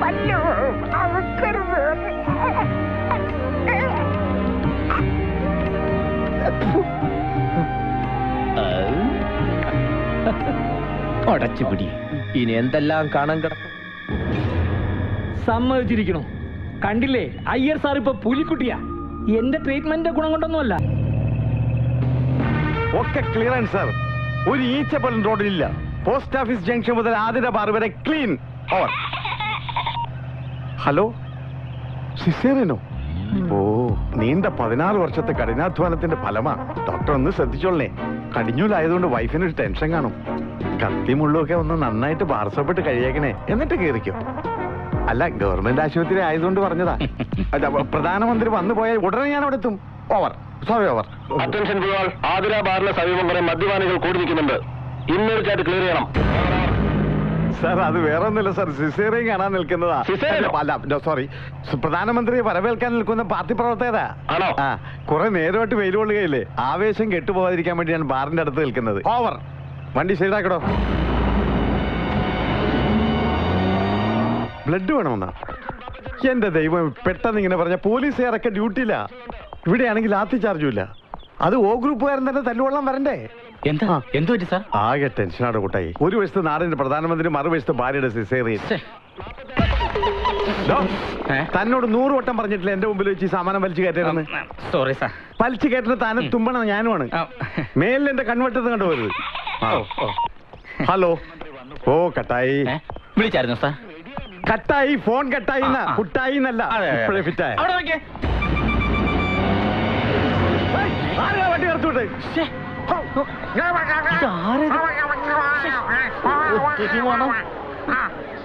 പല്ലു അറുക്കരുത് അടച്ചുപിടി. ഇനി എന്തെല്ലാം കാണാൻ കിടക്കും സമ്മതിച്ചിരിക്കണു കണ്ടില്ലേ? അയ്യർ സാർ ഇപ്പൊ പുലിക്കുട്ടിയാ. എന്റെ ട്രീറ്റ്മെന്റിന്റെ ഗുണം കൊണ്ടൊന്നുമല്ല. ഒക്കെ ക്ലിയറൻസ് സർ ഒരു ഈച്ച പോലും റോഡിലില്ല. പോസ്റ്റ് ഓഫീസ് ജംഗ്ഷൻ മുതൽ ആതിര ബാർ വരെ ക്ലീൻ ഹലോ സിസേറിനോ ഓ നീണ്ട പതിനാറ് വർഷത്തെ കഠിനാധ്വാനത്തിന്റെ ഫലമാണ് ഡോക്ടർ ഒന്ന് ശ്രദ്ധിച്ചോളേ കടിഞ്ഞൂലായതുകൊണ്ട് വൈഫിന് ഒരു ടെൻഷൻ കാണും. കത്തി മുള്ളൊക്കെ ഒന്ന് നന്നായിട്ട് ബാർസപ്പെട്ട് കഴിയേക്കണേ എന്നിട്ട് കയറിക്കോ അല്ല ഗവൺമെന്റ് ആശുപത്രി ആയതുകൊണ്ട് പറഞ്ഞതാ. അല്ല, പ്രധാനമന്ത്രി വന്നു പോയാൽ ഉടനെ ഞാൻ അവിടെ എത്തും ഓവർ സോറി ഓവർ അറ്റൻഷൻ പോയാൽ ആതിര ബാറിന് സമീപം വരെ മദ്യപാനികൾ കൂടി നിൽക്കുന്നുണ്ട്. ഇന്നൊരു ക്ലിയർ ചെയ്യണം. സാർ അത് വേറെ ഒന്നുമില്ല സാർ. സിസേറിയൻ കാണാൻ നിൽക്കുന്നതാ. സിസേറിയനോ? അല്ല സോറി. പ്രധാനമന്ത്രിയെ വരവേൽക്കാൻ നിൽക്കുന്ന പാർട്ടി പ്രവർത്തകരാ. ആണോ? ആ കുറെ നേരമായിട്ട് വെയിൽ കൊള്ളുകയില്ലേ? ആവേശം കെട്ടുപോകാതിരിക്കാൻ വേണ്ടിയാണ് ബാറിന്റെ അടുത്ത് നിൽക്കുന്നത്. ഓവർ വണ്ടി ശരിയാക്കടോ. ബ്ലഡ് വേണമെന്നാ? എന്റെ ദൈവം പെട്ടെന്ന് ഇങ്ങനെ പറഞ്ഞ പോലീസുകാരൊക്കെ ഡ്യൂട്ടിയില്ല ഇവിടെയാണെങ്കിൽ ലാത്തി ചാർജും ഇല്ല അത് ഓ ഗ്രൂപ്പുകാരൻ തന്നെ തല്ലുകൊള്ളാൻ വരണ്ടേ? എന്താ. എന്തു പറ്റി സാർ? ആകെ ടെൻഷനാണ് കൂട്ടായി. ഒരു വശത്ത് നാടിന്റെ പ്രധാനമന്ത്രി മറുവശത്ത് ഭാര്യയുടെ സിസേറിയൻ? തന്നോട് നൂറ് വട്ടം പറഞ്ഞിട്ടില്ല എന്റെ മുമ്പിൽ വെച്ച് ഈ സാമാനം വലിച്ചു കയറ്റരുതെന്ന്. Sorry sir. വലിച്ചു കയറ്റുന്ന താനെ തുമ്പണ ഞാനുമാണ്. മേലിൽ എന്റെ കൺവെട്ടത്ത് കണ്ടുപോയത്. ഹലോ. ഓ കട്ടായി. വിളിച്ചായിരുന്നു സാർ? കട്ടായി ഫോൺ കട്ടായി. കുട്ടായി എന്നല്ല. ഇപ്പോഴേ ഫിറ്റായ നോക്കിയേ വണ്ടി നിർത്തുവിട്ടെ?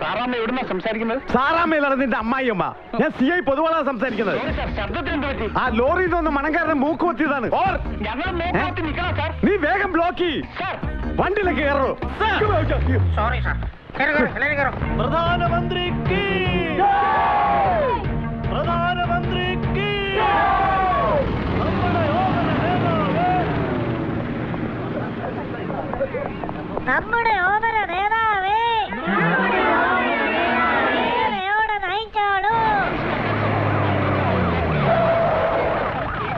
സാറാമ്മ എവിടുന്ന സംസാരിക്കുന്നത്? സാറാമ്മയിലാണ് നിന്റെ അമ്മായിയമ്മ. ഞാൻ സി ഐ പൊതുവാളാണ് സംസാരിക്കുന്നത്. ആ ലോറിയിൽ നിന്ന് മണങ്കാരൻ മൂക്ക് കുത്തിയതാണ്. നീ വേഗം ബ്ലോക്ക് ചെയ്യ്. വണ്ടിയിലേക്ക് കയറോ. സോറി സാർ പ്രധാനമന്ത്രിക്ക് പ്രധാനമന്ത്രിക്ക് നമ്മുടെ ഓമന നേതാവേ.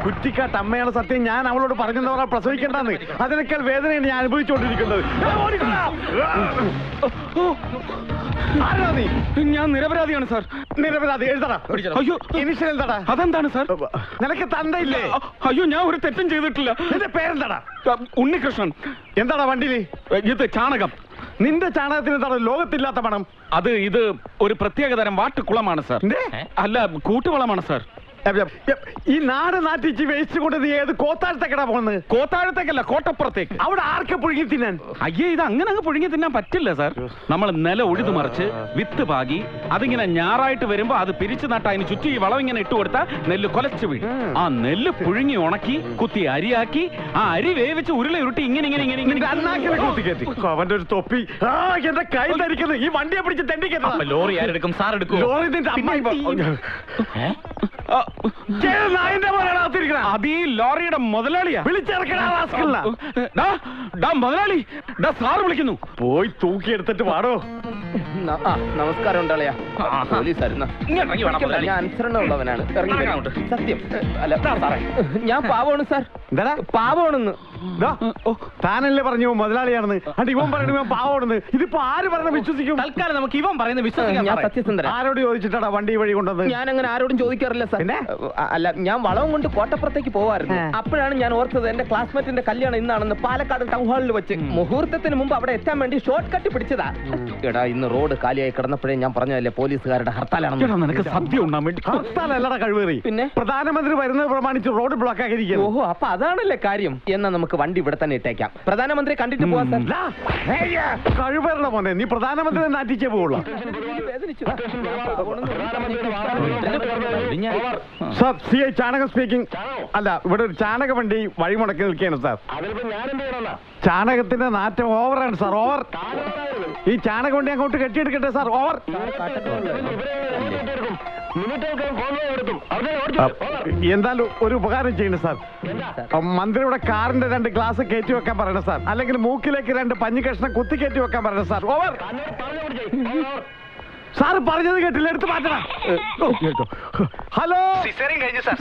കുറ്റിക്കാട്ട് അമ്മയാണ് സത്യം. ഞാൻ അവളോട് പറഞ്ഞതവരാ പ്രസവിക്കേണ്ടെന്ന്. അതിനേക്കാൾ വേദനയാണ് ഞാൻ അനുഭവിച്ചുകൊണ്ടിരിക്കുന്നത്. ഞാൻ നിരപരാധിയാണ് സാർ. നിരപരാധി. എഴുതടാ. അയ്യോ ഇനിഷ്യൽ എഴുതടാ. അതെന്താണ് സാർ? നിനക്ക് തന്തയില്ലേ? അയ്യോ ഞാൻ ഒരു തെറ്റും ചെയ്തിട്ടില്ല. എന്റെ പേരെന്താടാ? ഉണ്ണികൃഷ്ണൻ. എന്താടാ വണ്ടിയിൽ ഇത് ചാണകം. നിന്റെ ചാണകത്തിന് എന്താണ് ലോകത്തില്ലാത്ത പണം. അത് ഇത് ഒരു പ്രത്യേകതരം വാട്ടുകുളമാണ് സാർ. അല്ല കൂട്ടുവളമാണ് സാർ. ഈ നാട് നാട്ടിച്ച് വേസ്റ്റ് കൊണ്ടത് ഏത് കോത്താഴത്തേക്കടാ പോകുന്നത്? കോത്താഴത്തേക്കല്ല കോട്ടപ്പുറത്തേക്ക്. അവിടെ ആർക്ക് പുഴുങ്ങി തിന്നാൻ? അയ്യേ ഇത് അങ്ങനെ അങ്ങ് പുഴുങ്ങി തിന്നാൻ പറ്റില്ല സാർ നമ്മൾ നില ഉഴുതു മറിച്ച് വിത്ത് പാകി അതിങ്ങനെ ഞാറായിട്ട് വരുമ്പോ അത് പിരിച്ചു നട്ട അതിന് ചുറ്റി ഈ വളം ഇങ്ങനെ ഇട്ട് കൊടുത്താൽ നെല്ല് കൊലച്ചു വീഴും. ആ നെല്ല് പുഴുങ്ങി ഉണക്കി കുത്തി അരിയാക്കി ആ അരി വേവിച്ച് ഉരുള ഉരുട്ടി ഇങ്ങനെ ഇങ്ങനെ ഇങ്ങനെ നിന്റെ കുത്തി ഇങ്ങനെ അവന്റെ ഒരു തൊപ്പി. ആ എന്റെ കൈ ധരിക്കുന്നു. ഈ വണ്ടിയെ പിടിച്ച് തെണ്ടി ലോറി ആരെടുക്കും? സാർ എടുക്കും ലോറി അത് ലോറിയുടെ മുതലാളിയാ. മുതലാളി. സാറ് വിളിക്കുന്നു. പോയി തൂക്കി എടുത്തിട്ട് വാടോ. നമസ്കാരം ഉണ്ടല്ലയാ പോലീസായിരുന്ന. ഞാൻ അനുസരണമുള്ളവനാണ് സത്യം. അല്ല സാറേ. ഞാൻ പാവമാണ് സാർ. എന്താടാ? പാവമാണെന്ന്. താനല്ലേ പറഞ്ഞു മുതലാളിയാണെന്ന്. അണ്ട് ഇവൻ പറയണ ഇവൻ പാവോണെന്ന് ഇതിപ്പോ ആര് പറയുന്നത് വിശ്വസിക്കും? തൽക്കാലം നമുക്ക് ഇവൻ പറയുന്നത് വിശ്വസിക്കാം ഞാൻ സത്യസന്ധര. ആരോട് ചോദിച്ചിട്ടാടാ വണ്ടി വഴി കൊണ്ടത് ഞാൻ അങ്ങനെ ആരോടും ചോദിക്കാറില്ല സാർ. പിന്നെ? അല്ല ഞാൻ വളവും കൊണ്ട് കോട്ടപ്പുറത്തേക്ക് പോവായിരുന്നു. അപ്പോഴാണ് ഞാൻ ഓർത്തത് എന്റെ ക്ലാസ്മേറ്റിന്റെ കല്യാണം ഇന്നാണെന്ന് പാലക്കാട് ടൗൺ ഹാളിൽ വെച്ച് മുഹൂർത്തത്തിന് മുമ്പ് അവിടെ എത്താൻ വേണ്ടി ഷോർട്ട് കട്ട് പിടിച്ചതാ എടാ ഇന്ന് റോഡ് കാലിയായി കിടന്നപ്പോഴേ ഞാൻ പറഞ്ഞതല്ലേ പോലീസുകാരുടെ എടാ, ഹർത്താലാണെന്ന് നിനക്ക് സദ്യ ഉണ്ണാൻ വേണ്ടി ഹർത്താലല്ലടാ കഴിവേറി. പിന്നെ? പ്രധാനമന്ത്രി വരുന്നത് പ്രമാണിച്ച് റോഡ് ബ്ലോക്ക് ആക്കിയിരിക്കുന്നു. ഓഹോ അപ്പൊ അതാണല്ലേ കാര്യം. എന്നാ നമുക്ക് വണ്ടി ഇവിടെ തന്നെ ഇട്ടേക്കാം. പ്രധാനമന്ത്രി കണ്ടിട്ട് പോവാ സാർ. മോനെ. നീ പ്രധാനമന്ത്രി നാട്ടിച്ചേ സാർ സി ഐ ചാണകം സ്പീക്കിംഗ് അല്ല ഇവിടെ ഒരു ചാണക വണ്ടി വഴി മുടക്കി നിൽക്കുകയാണ് സാർ ചാണകത്തിന്റെ നാറ്റം ഓവറാണ് സാർ ഓവർ ഈ ചാണകം കൊണ്ട് അങ്ങോട്ട് കെട്ടിയെടുക്കട്ടെ സാർ ഓവർ എന്തായാലും ഒരു ഉപകാരം ചെയ്യണം സാർ മന്ത്രി മന്ത്രിയുടെ കാറിന്റെ രണ്ട് ഗ്ലാസ് കയറ്റി വെക്കാൻ പറയണം സാർ അല്ലെങ്കിൽ മൂക്കിലേക്ക് രണ്ട് പഞ്ഞു കഷ്ണം കുത്തി കയറ്റി വെക്കാൻ പറയണം സാർ ഓവർ സാർ പറഞ്ഞത് കേട്ടില്ല എടുത്ത് മാറ്റണം. ഹലോ.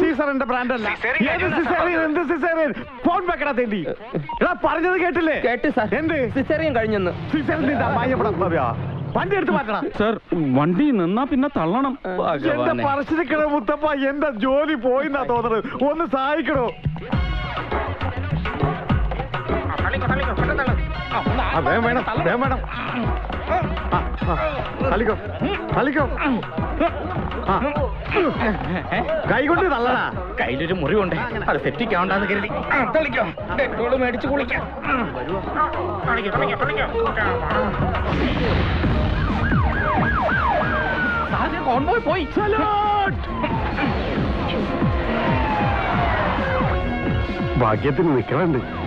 സീസറിന്റെ ബ്രാൻഡ് അല്ല എന്ത് സിസേറിയൻ? ഫോൺ വെക്കടാ തേണ്ടി. എടാ പറഞ്ഞത് കേട്ടില്ലേ? കേട്ട് സാർ. എന്ത്? സിസേറിയൻ കഴിഞ്ഞെന്ന്. സിസേറിയൻ വണ്ടി എടുത്ത് മാറ്റണം സർ വണ്ടി നിന്നാ പിന്നെ തള്ളണം. എന്റെ പറശ്ശിനിക്കട മുത്തപ്പ എന്റെ ജോലി പോയിന്നാ തോന്നുന്നത് ഒന്ന് സഹായിക്കണോ? വേണം വേണം. ആ, ആ, തള്ളിക്കോ തള്ളിക്കോ. ആ. കൈ കൊണ്ട് തള്ളടാ. കയ്യിലൊരു മുറിവുണ്ട്. അത് തെറ്റിക്കാണ്ടാന്ന് കരുതി. തെളിക്കോ ഡെറ്റോൾ മേടിച്ച് കുളിക്കാം. പോയി. ഭാഗ്യത്തിന് നിക്കണുണ്ട്.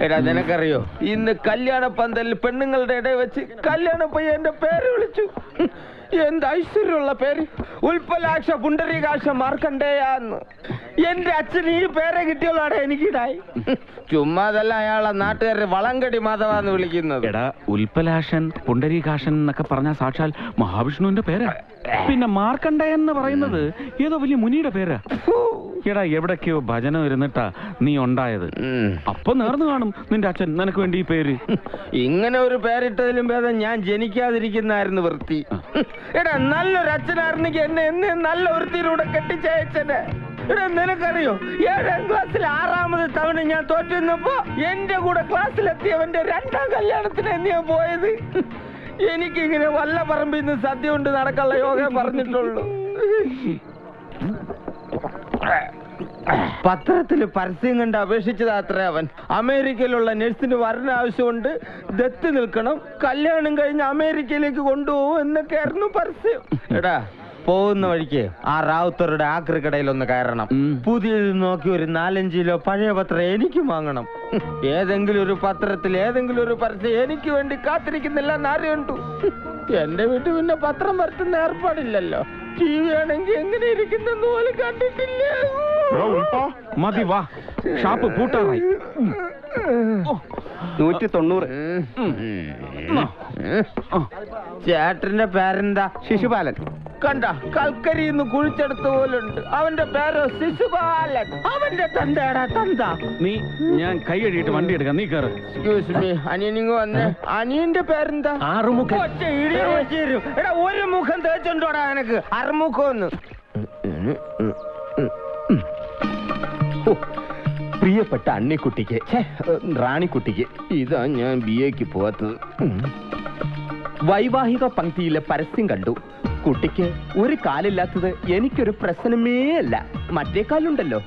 എടാ നിനക്കറിയോ? ഇന്ന് കല്യാണ പന്തലിൽ പെണ്ണുങ്ങളുടെ ഇടയിൽ വെച്ച് കല്യാണ പയ്യന്റെ പേര് വിളിച്ചു. എന്ത് ഐശ്വര്യമുള്ള പേര് ഉൽപ്പലാക്ഷ പുണ്ടരീകാക്ഷ മാർക്കണ്ടേയാന്ന് എന്റെ അച്ഛൻ ഈ പേരെ കിട്ടിയുള്ള എനിക്കിടായി. ചുമ്മാതല്ല അയാളെ നാട്ടുകാരെ വളങ്കടി മാധവാന്ന് വിളിക്കുന്നത്. എടാ ഉൽപ്പലാഷൻ പുണ്ടരീകാശൻ എന്നൊക്കെ പറഞ്ഞ സാക്ഷാൽ മഹാവിഷ്ണുവിന്റെ പേരാ. പിന്നെ മാർക്കണ്ടയൻ എന്ന് പറയുന്നത് ഏതോ വലിയ മുനിയുടെ പേരാ. എടാ എവിടൊക്കെയോ ഭജന ഇരുന്നിട്ടാ നീ ഉണ്ടായത്. അപ്പൊ നേർന്നു കാണും നിന്റെ അച്ഛൻ നിനക്ക് വേണ്ടി ഈ പേര്. ഇങ്ങനെ ഒരു പേരിട്ടതിലും ഭേദം ഞാൻ ജനിക്കാതിരിക്കുന്നായിരുന്നു വൃത്തി. എടാ നല്ലൊരു അച്ഛനായിരുന്നെങ്കിൽ എന്നെ എന്നെ നല്ല വൃത്തിയിലൂടെ കെട്ടിച്ചയച്ചനെ എടാ നിനക്കറിയോ? ഏഴാം ക്ലാസ്സിൽ ആറാമത് തവണ ഞാൻ തോറ്റുന്നപ്പോ എന്റെ കൂടെ ക്ലാസ്സിലെത്തിയവന്റെ രണ്ടാം കല്യാണത്തിന് എന്നെയാ പോയത്. എനിക്കിങ്ങനെ വല്ല പറമ്പിൽ നിന്ന് സദ്യ കൊണ്ട് നടക്കാനുള്ള യോഗ പറഞ്ഞിട്ടുള്ളൂ. പത്രത്തിൽ പരസ്യം കണ്ട് അപേക്ഷിച്ചത് അത്ര അവൻ. അമേരിക്കയിലുള്ള നഴ്സിന് വരണ ആവശ്യമുണ്ട് ദത്ത് നിൽക്കണം. കല്യാണം കഴിഞ്ഞ് അമേരിക്കയിലേക്ക് കൊണ്ടുപോകും എന്നൊക്കെയായിരുന്നു പരസ്യം. എടാ പോകുന്ന വഴിക്ക് ആ റാവുത്തറുടെ ആക്രി കടയിൽ ഒന്ന് കയറണം. പുതിയ പുതിയത് നോക്കി ഒരു നാലഞ്ച് കിലോ പഴയ പത്രം എനിക്കും വാങ്ങണം. ഏതെങ്കിലും ഒരു പത്രത്തിൽ ഏതെങ്കിലും ഒരു പരസ്യം എനിക്ക് വേണ്ടി കാത്തിരിക്കുന്നില്ല എന്നാര് കണ്ടു? എന്റെ വീട്ടിൽ പിന്നെ പത്രം വരുത്തുന്ന ഏർപ്പാടില്ലല്ലോ. ടി വി ആണെങ്കിൽ എങ്ങനെ ഇരിക്കുന്നെന്ന് പോലും കണ്ടിട്ടില്ല. മതി വാ. ഷാപ്പ് പൂട്ടാറായി നൂറ്റി തൊണ്ണൂറ് ചേട്ടന്റെ പേരെന്താ? ശിശുപാലൻ. കണ്ട കൽക്കരിന്ന് കുഴിച്ചെടുത്ത പോലുണ്ട്. അവന്റെ പേര് ശിശുപാലൻ. അവന്റെ തന്തേടാ തന്ത. നീ ഞാൻ കൈ കഴുകിയിട്ട് വണ്ടി എടുക്കാം. നീ കയറ് എക്സ്ക്യൂസ് മീ അനിയനിങ് വന്നേ. അനിയന്റെ പേരെന്താ? ഒരു മുഖം തേച്ചുണ്ടോടാ എനക്ക്? അറുമുഖം പ്രിയപ്പെട്ട അണ്ണിക്കുട്ടിക്ക് റാണി റാണിക്കുട്ടിക്ക്. ഇതാ ഞാൻ ബി എക്ക് പോവാത്തത്. വൈവാഹിക പങ്ക്തിയിലെ പരസ്യം കണ്ടു. കുട്ടിക്ക് ഒരു കാലില്ലാത്തത് എനിക്കൊരു പ്രശ്നമേ അല്ല. മറ്റേ കാലുണ്ടല്ലോ.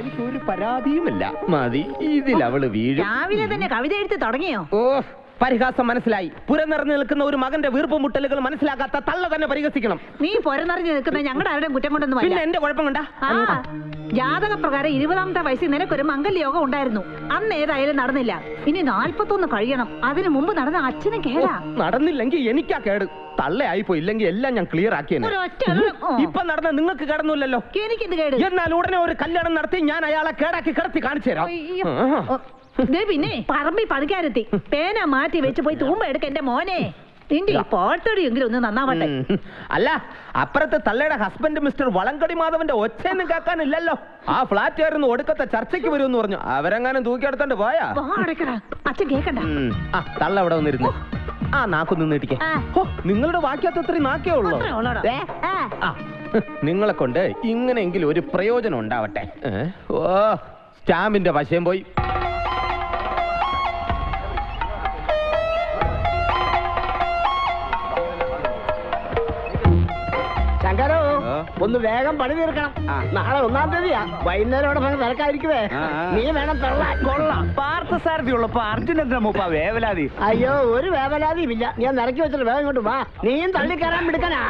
എനിക്കൊരു പരാതിയുമില്ല. മതി ഇതിൽ അവൾ വീഴും. രാവിലെ തന്നെ കവിത എഴുത്ത് തുടങ്ങിയോ? ഓ പരിഹാസം മനസ്സിലായി. പുരനിറഞ്ഞു നിൽക്കുന്ന ഒരു മകന്റെ വീർപ്പ് മുട്ടലുകൾ മനസ്സിലാക്കാത്ത തള്ള തന്നെ പരിഹസിക്കണം. നീ പുരനിറഞ്ഞു നിൽക്കുന്ന ഞങ്ങളുടെ ആരുടെ കുറ്റം കൊണ്ടൊന്നും പിന്നെ എന്റെ കുഴപ്പം കണ്ട? ജാതക പ്രകാരം ഇരുപതാമത്തെ വയസ്സിൽ നിനക്കൊരു മംഗല്യോഗം ഉണ്ടായിരുന്നു. അന്ന് ഏതായാലും നടന്നില്ല. ഇനി നാൽപ്പത്തൊന്ന് കഴിയണം. അതിനു മുമ്പ് നടന്ന അച്ഛനെ കേടാ നടന്നില്ലെങ്കിൽ എനിക്കാ കേട്. തള്ളയായി പോയി ഇല്ലെങ്കിൽ എല്ലാം ഞാൻ ക്ലിയർ ആക്കിയത്. ഇപ്പൊ നടന്ന നിങ്ങൾക്ക് കിടന്നില്ലല്ലോ എനിക്കെന്ത് കേട്? എന്നാൽ ഉടനെ ഒരു കല്യാണം നടത്തി ഞാൻ അയാളെ കേടാക്കി കിടത്തി കാണിച്ചു തരാം. പിന്നെ പറമ്പി പണിക്കാരെത്തി. പേന മാറ്റി വെച്ച് പോയി തൂമ്പ എടുക്ക എന്റെ മോനെ. നിന്റെ ഈ പോട്ടടിയെങ്കിലും ഒന്ന് നന്നാവട്ടെ. അല്ല അപ്പുറത്തെ തള്ളയുടെ ഹസ്ബൻഡ് മിസ്റ്റർ വളങ്കടി മാധവന്റെ ഒച്ചയൊന്നും കേൾക്കാനില്ലല്ലോ. ആ ഫ്ലാറ്റ് ആയിരുന്നു ഒടുക്കത്തെ ചർച്ചയ്ക്ക് വരുമെന്ന് പറഞ്ഞു. അവരെങ്ങാനും തൂക്കിയെടുത്തോണ്ട് പോയാ? അച്ഛൻ കേക്കണ്ട. ആ തള്ള അവിടെ വന്നിരുന്നു. ആ നാക്കൊന്ന് നീട്ടിക്കേ. നിങ്ങളുടെ വാക്യത്ത് അത്രയും നാക്കേ ഉള്ളൂ? നിങ്ങളെ കൊണ്ട് ഇങ്ങനെയെങ്കിലും ഒരു പ്രയോജനം ഉണ്ടാവട്ടെ. ഓ സ്റ്റാമ്പിന്റെ വശം പോയി. ശങ്കരോ ഒന്ന് വേഗം പണി തീർക്കണം. നാളെ ഒന്നാം തീയതിയാ. വൈകുന്നേരം അവിടെ തിരക്കായിരിക്കുവേ. നീ വേണം തള്ളാൻ. കൊള്ളാം. പാർത്ഥ സാരഥിയുള്ള അർജുനന്റെ മൂപ്പ വേവലാതി? അയ്യോ ഒരു വേവലാതിയും ഇല്ല ഞാൻ നിറക്കി വെച്ചിട്ട് വേഗം ഇങ്ങോട്ട് വാ. നീയും തള്ളിക്കയറാൻ എടുക്കനാ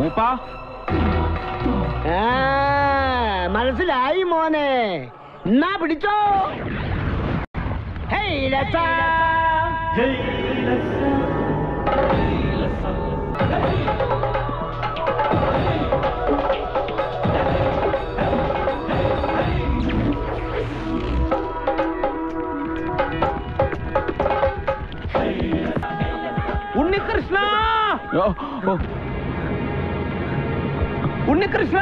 മൂപ്പാ ആ മനസ്സിലായി മോനെ എന്നാ പിടിച്ചോ ഹേയ് ലച്ച ഉണ്ണികൃഷ്ണ ഓ, ഓ. ഉണ്ണികൃഷ്ണ!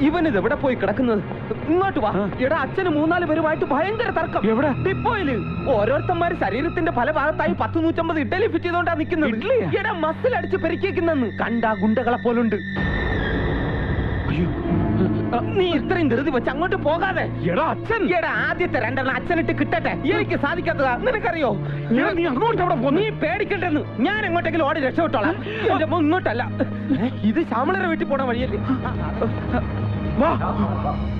ഇവനിത് എവിടെ പോയി കിടക്കുന്നത്? ഇങ്ങോട്ട് വാ. എടാ അച്ഛന് മൂന്നാൽ പേരുമായിട്ട് ഭയങ്കര തർക്കം. എവിടെ? ഡിപ്പോയിൽ. ഓരോരുത്തന്മാര് ശരീരത്തിന്റെ പല ഭാഗത്തായി പത്ത് നൂറ്റമ്പത് ഇഡലി ഫിറ്റ് ചെയ്തോണ്ടാ നിക്കുന്നത്? എടാ മസിൽ അടിച്ച് പെരുക്കിക്കുന്നെന്ന് കണ്ടാ ഗുണ്ടകളെ പോലുണ്ട്. നീ ഇത്രയും ധൃതി വെച്ച് അങ്ങോട്ട് പോകാതെ. എടാ അച്ഛൻ. എടാ ആദ്യത്തെ രണ്ടെണ്ണം അച്ഛനിട്ട് കിട്ടട്ടെ. എനിക്ക് സാധിക്കാത്തതാ. നിനക്കറിയോ? നീ അങ്ങോട്ട് അവിടെ പോ. നീ പേടിക്കണ്ടെന്ന്. ഞാൻ എങ്ങോട്ടെങ്കിലും ഓടി രക്ഷപ്പെട്ടോളാം എന്റെ ഇങ്ങോട്ടല്ല. ഇത് ശ്യാമളരെ വീട്ടിൽ പോണ വഴിയല്ലേ? വാ.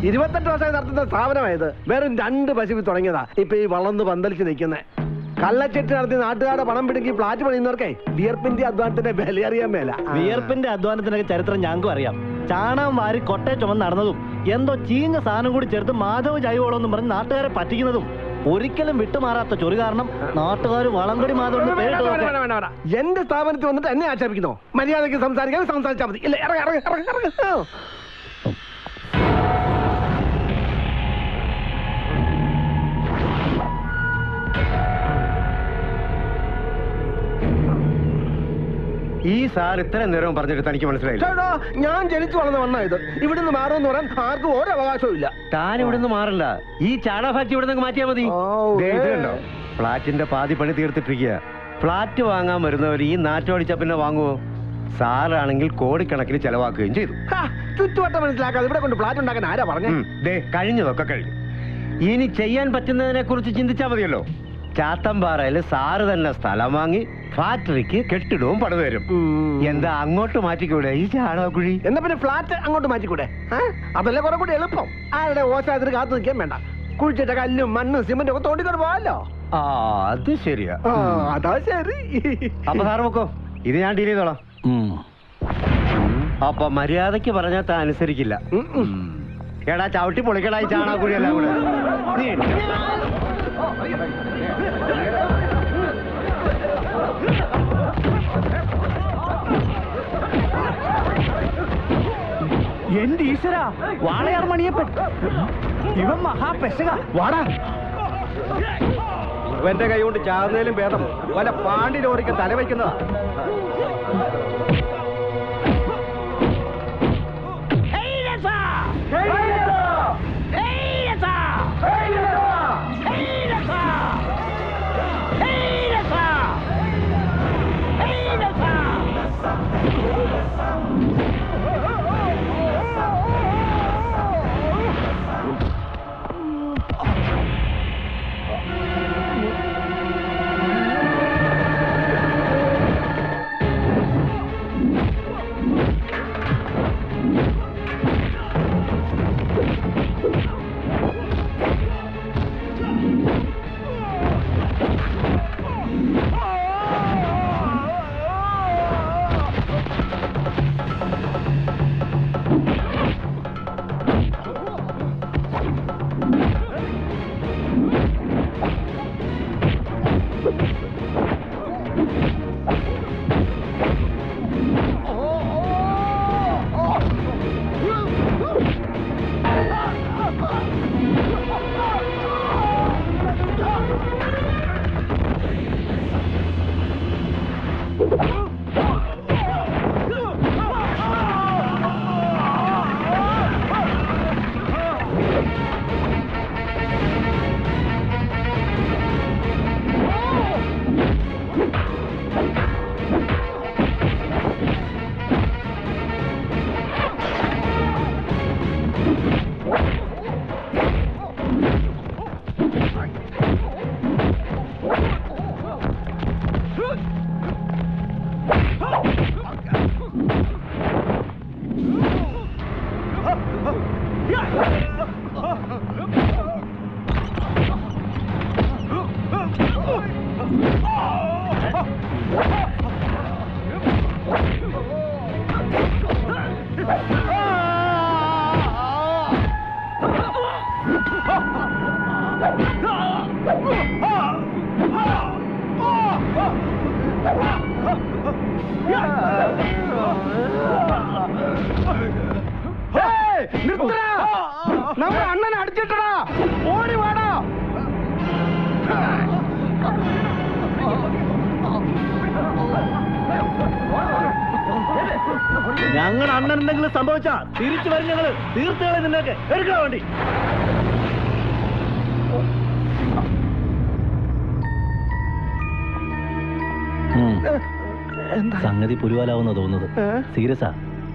ഇരുപത്തെട്ട് വർഷമായി നടത്തുന്ന സ്ഥാപനമായത് വെറും രണ്ട് പശുവിൽ തുടങ്ങിയതാ. ഇപ്പൊ ഈ വളർന്ന് പന്തലിച്ച് നിൽക്കുന്നത് കള്ളച്ചെട്ട് നടത്തി നാട്ടുകാരുടെ പണം പിടുക്കി ഫ്ലാറ്റ് പണിയുന്നവർക്കേ വിയർപ്പിന്റെ അധ്വാനത്തിന്റെ വില അറിയാൻ മേല. വിയർപ്പിന്റെ അധ്വാനത്തിനൊക്കെ ചരിത്രം ഞങ്ങൾക്കും അറിയാം. ചാണകം വാരി കൊട്ടയ ചുമന്ന് നടന്നതും എന്തോ ചീഞ്ഞ സാധനം കൂടി ചേർത്ത് മാധവ് എന്ന് പറഞ്ഞ് നാട്ടുകാരെ പറ്റിക്കുന്നതും ഒരിക്കലും വിട്ടുമാറാത്ത ചൊറി കാരണം നാട്ടുകാർ വളംകൊടി മാധവ് എന്ന് പേരിട്ടതൊക്കെ. എന്റെ സ്ഥാപനത്തിൽ വന്നിട്ട് എന്നെ ആക്ഷേപിക്കുന്നു? മര്യാദയ്ക്ക് സംസാരിക്കാൻ സംസാരിച്ചാൽ മതി. ഇല്ല ഇറങ്ങ ഇറങ്ങ ഇറങ്ങ ഇറങ്ങ. ഈ സാർ ഇത്ര നേരം പറഞ്ഞിട്ട് തനിക്ക് മനസ്സിലായില്ല. ചേട്ടാ ഞാൻ ജനിച്ചു വളർന്ന വണ്ണ ഇത്. ഇവിടുന്ന് മാറുമെന്ന് പറയാൻ ആർക്കും ഒരു അവകാശവും ഇല്ല. താൻ ഇവിടുന്ന് മാറില്ല ഈ ചാടാ ഫാക്ടറി ഇവിടെ നിന്ന് മാറ്റിയാ മതി. കണ്ടോ? ഫ്ലാറ്റിന്റെ പാതി പണി തീർത്തിട്ടിരിക്കുക. ഫ്ളാറ്റ് വാങ്ങാൻ വരുന്നവർ ഈ നാറ്റോടിച്ച പിന്നെ വാങ്ങുവോ? സാറാണെങ്കിൽ കോടിക്കണക്കിന് ചെലവാക്കുകയും ചെയ്തു. ചുറ്റുവട്ടം മനസ്സിലാക്കാതെ ഇവിടെ കൊണ്ട് ഫ്ലാറ്റ് ഉണ്ടാക്കാൻ ആരാ പറഞ്ഞു? കഴിഞ്ഞതൊക്കെ കഴിഞ്ഞു. ഇനി ചെയ്യാൻ പറ്റുന്നതിനെ കുറിച്ച് ചിന്തിച്ചാൽ മതിയല്ലോ. ചാത്തമ്പാറയിൽ സാറ് തന്നെ സ്ഥലം വാങ്ങി ഫാക്ടറിക്ക് കെട്ടിടവും പണിതു തരും എന്താ അങ്ങോട്ട് മാറ്റിക്കൂടെ? ഈ ചാണകക്കുഴി. എന്നാ പിന്നെ ഫ്ലാറ്റ് അങ്ങോട്ട് മാറ്റിക്കൂടെ? അതല്ലേ കുറെ കൂടി എളുപ്പം. ആരുടെ ഓശാതിന് കാത്തു നിൽക്കാൻ വേണ്ട. കുഴിച്ചിട്ട കല്ലും മണ്ണും സിമെന്റും ഒക്കെ തോണ്ടിക്കൊണ്ട് പോകാമല്ലോ. ആ അത് ശരിയാ. അതാ ശരി. അപ്പൊ സാറ് നോക്കോ ഇത് ഞാൻ ഡീൽ ചെയ്തോളാം. അപ്പൊ മര്യാദയ്ക്ക് പറഞ്ഞാൽ താൻ അനുസരിക്കില്ല. എടാ ചവിട്ടി പൊളിക്കടായി ചാണകക്കുഴി എല്ലാം കൂടെ. എന്റെ ഈശ്വര വാളയാർ മണിയപ്പൻ ഇവൻ മഹാപെശക വാടാ. ഇവന്റെ കൈ കൊണ്ട് ചാകുന്നതിലും ഭേദം. വല്ല പാണ്ടി ലോറിക്ക് തലവയ്ക്കുന്നതാ.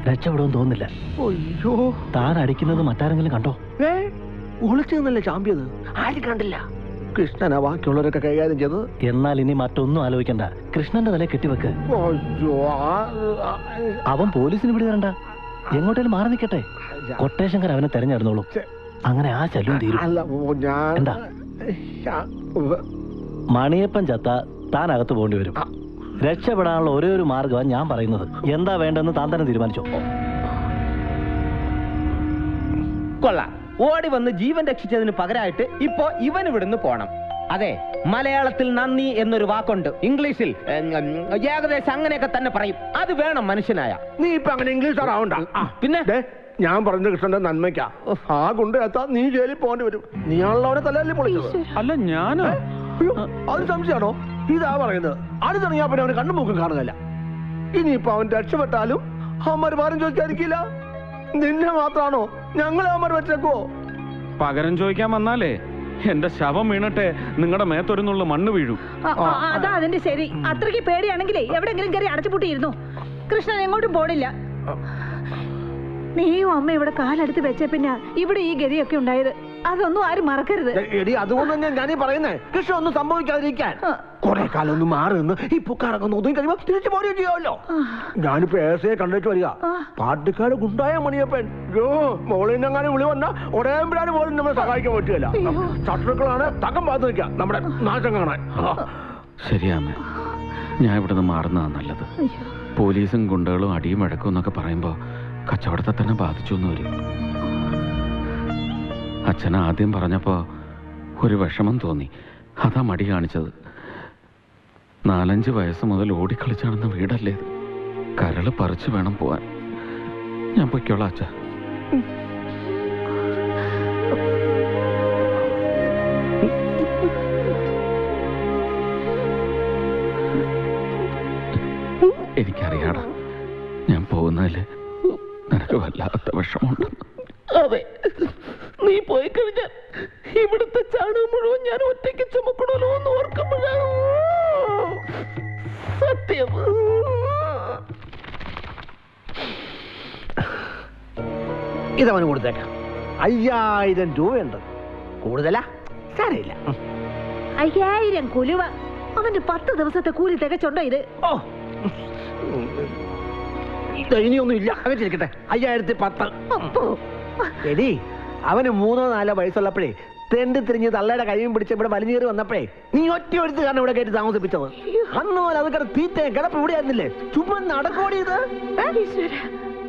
രക്ഷപ്പെടുമെന്ന് തോന്നുന്നില്ല. അയ്യോ. താൻ അടിക്കുന്നത് മറ്റാരെങ്കിലും കണ്ടോ? ഏ? ഒളിച്ചു നിന്നല്ലേ ചാമ്പിയത്? ആരും കണ്ടില്ല. കൃഷ്ണനാ ബാക്കിയുള്ളവരൊക്കെ കൈകാര്യം ചെയ്തത്? എന്നാൽ ഇനി മറ്റൊന്നും ആലോചിക്കണ്ട. കൃഷ്ണന്റെ തല കെട്ടിവെക്ക്. അവൻ പോലീസിന് പിടി തരണ്ട. എങ്ങോട്ടേലും മാറി നിൽക്കട്ടെ. കൊട്ടേശങ്കർ അവനെ തെരഞ്ഞെടുന്നോളും. അങ്ങനെ ആ ശല്യം തീരും. എന്താ? മണിയപ്പൻ ചത്ത താൻ അകത്ത് പോകേണ്ടി വരും. രക്ഷപ്പെടാനുള്ള ഒരേ ഒരു മാർഗമാണ് ഞാൻ പറയുന്നത്. എന്താ വേണ്ടെന്ന് താൻ തന്നെ തീരുമാനിച്ചോ. കൊള്ളാം. ഓടി വന്ന് ജീവൻ രക്ഷിച്ചതിന് പകരമായിട്ട് ഇപ്പോ ഇവൻ ഇവിടുന്ന് പോണം. അതെ മലയാളത്തിൽ നന്ദി എന്നൊരു വാക്കുണ്ട്. ഇംഗ്ലീഷിൽ ഏകദേശം അങ്ങനെയൊക്കെ തന്നെ പറയും. അത് വേണം മനുഷ്യനായ. നീ ഇപ്പൊ അങ്ങനെ ഇംഗ്ലീഷ് ആവണ്ട. പിന്നെ? ഞാൻ പറഞ്ഞ കൃഷ്ണന്റെ നന്മയ്ക്കാ. ആ കൊണ്ട് എത്താ നീ ജയിലിൽ പോകേണ്ടി വരും. നീയാണല്ലോ അവനെ തലയല്ലേ പൊളിച്ചത്. അല്ല ഞാനോ? അത് സംശയമാണോ? ഇതാ പറയുന്നത്. അത് തുടങ്ങിയാ പിന്നെ അവന് കണ്ണുമൂക്കും കാണുകയല്ല. ഇനിയിപ്പോ അവൻ രക്ഷപ്പെട്ടാലും അവന്മാര് ഭാരം ചോദിക്കാതിരിക്കില്ല. നിന്നെ മാത്രാണോ ഞങ്ങളെ അവന്മാർ വെച്ചേക്കോ പകരം ചോദിക്കാൻ വന്നാലേ എന്റെ ശവം വീണട്ടെ നിങ്ങളുടെ മേത്തൊരുന്നുള്ള മണ്ണ് വീഴൂ. അതാ അതിന്റെ ശരി. അത്രയ്ക്ക് പേടിയാണെങ്കിലേ എവിടെങ്കിലും കയറി അടച്ചുപൂട്ടിയിരുന്നു? കൃഷ്ണൻ എങ്ങോട്ടും പോടില്ല നീയും അമ്മ ഇവിടെ കാലെടുത്ത് വെച്ച പിന്നെ ഇവിടെ ഈ ഗതിയൊക്കെ ഉണ്ടായത്. അതൊന്നും ആരും മറക്കരുത്. എടി അതുകൊണ്ട് തന്നെ ഞാനീ പറയുന്നേ. കൃഷ്ണ ഒന്നും സംഭവിക്കാതിരിക്കാൻ. കൊറേ കാലം ഒന്ന് മാറുന്നു ഇപ്പൊ ഈ പുക്കാരൊക്കെ ഒന്ന് ഒതുങ്ങി കഴിയുമ്പോ തിരിച്ചു പോരുകയും ചെയ്യാമല്ലോ. ഞാനിപ്പോ ഏസയെ കണ്ടിട്ട് വരിക. പാട്ടുകാരെ പാട്ടുകാട് ഗുണ്ടായ മണിയപ്പൻ. യോ മോളിൽ നിന്നെങ്ങാനും വിളി വന്ന ഉടയമ്പരാന് പോലും നമ്മളെ സഹായിക്കാൻ പറ്റുകയില്ല. അയ്യോ. ശത്രുക്കളാണ് തകം പാത്ത് നിൽക്കുക. നമ്മുടെ നാശം കാണാൻ. ശരിയാമേ ഞാൻ ഇവിടുന്ന് മാറുന്നതാണ് നല്ലത്. പോലീസും ഗുണ്ടകളും അടിയും വഴക്കും എന്നൊക്കെ പറയുമ്പോ കച്ചവടത്തെ തന്നെ ബാധിച്ചു എന്ന് വരും. അച്ഛൻ ആദ്യം പറഞ്ഞപ്പോൾ ഒരു വിഷമം തോന്നി. അതാ മടി കാണിച്ചത്. നാലഞ്ച് വയസ്സ് മുതൽ ഓടിക്കളിച്ചാണെന്ന വീടല്ലേ ഇത്? കരൾ പറിച്ചു വേണം പോവാൻ. ഞാൻ പൊയ്ക്കോളാം അച്ഛ. എനിക്കറിയാടാ ഞാൻ പോകുന്നതിൽ നിനക്ക് വല്ലാത്ത വിഷമമുണ്ടെന്ന് അതെ. നീ പോയി കഴിഞ്ഞാൽ ഇവിടുത്തെ ചാണകം മുഴുവൻ ഞാൻ ഒറ്റയ്ക്ക് ചുമക്കണമല്ലോ എന്ന് ഓർക്കുമ്പോഴാണ്. സത്യം. ഇതവന് കൊടുത്തേക്കാം. അയ്യായിരം രൂപയുണ്ട്. കൂടുതലാ? സാരമില്ല. അയ്യായിരം കുലുവ. അവന്റെ പത്ത് ദിവസത്തെ കൂലി തികച്ചുണ്ടോ ഇത്? ഓ. ഇനിയൊന്നും ഇല്ല അവരിക്കട്ടെ അയ്യായിരത്തി പത്ത്. എടി അവന് മൂന്നോ നാലോ വയസ്സുള്ളപ്പോഴേ തെണ്ട് തിരിഞ്ഞ് തള്ളയുടെ കഴിയും പിടിച്ച് ഇവിടെ വലിഞ്ഞേറി വന്നപ്പോഴേ നീ ഒറ്റ ഒരുത്ത് കാരണം ഇവിടെ കയറ്റി താമസിപ്പിച്ചത്. അന്ന് പോലെ അത് കിട തീറ്റ കിടപ്പ് ഇവിടെ ആയിരുന്നില്ലേ? ചുമ്മാ നടക്കോടി ഇത്.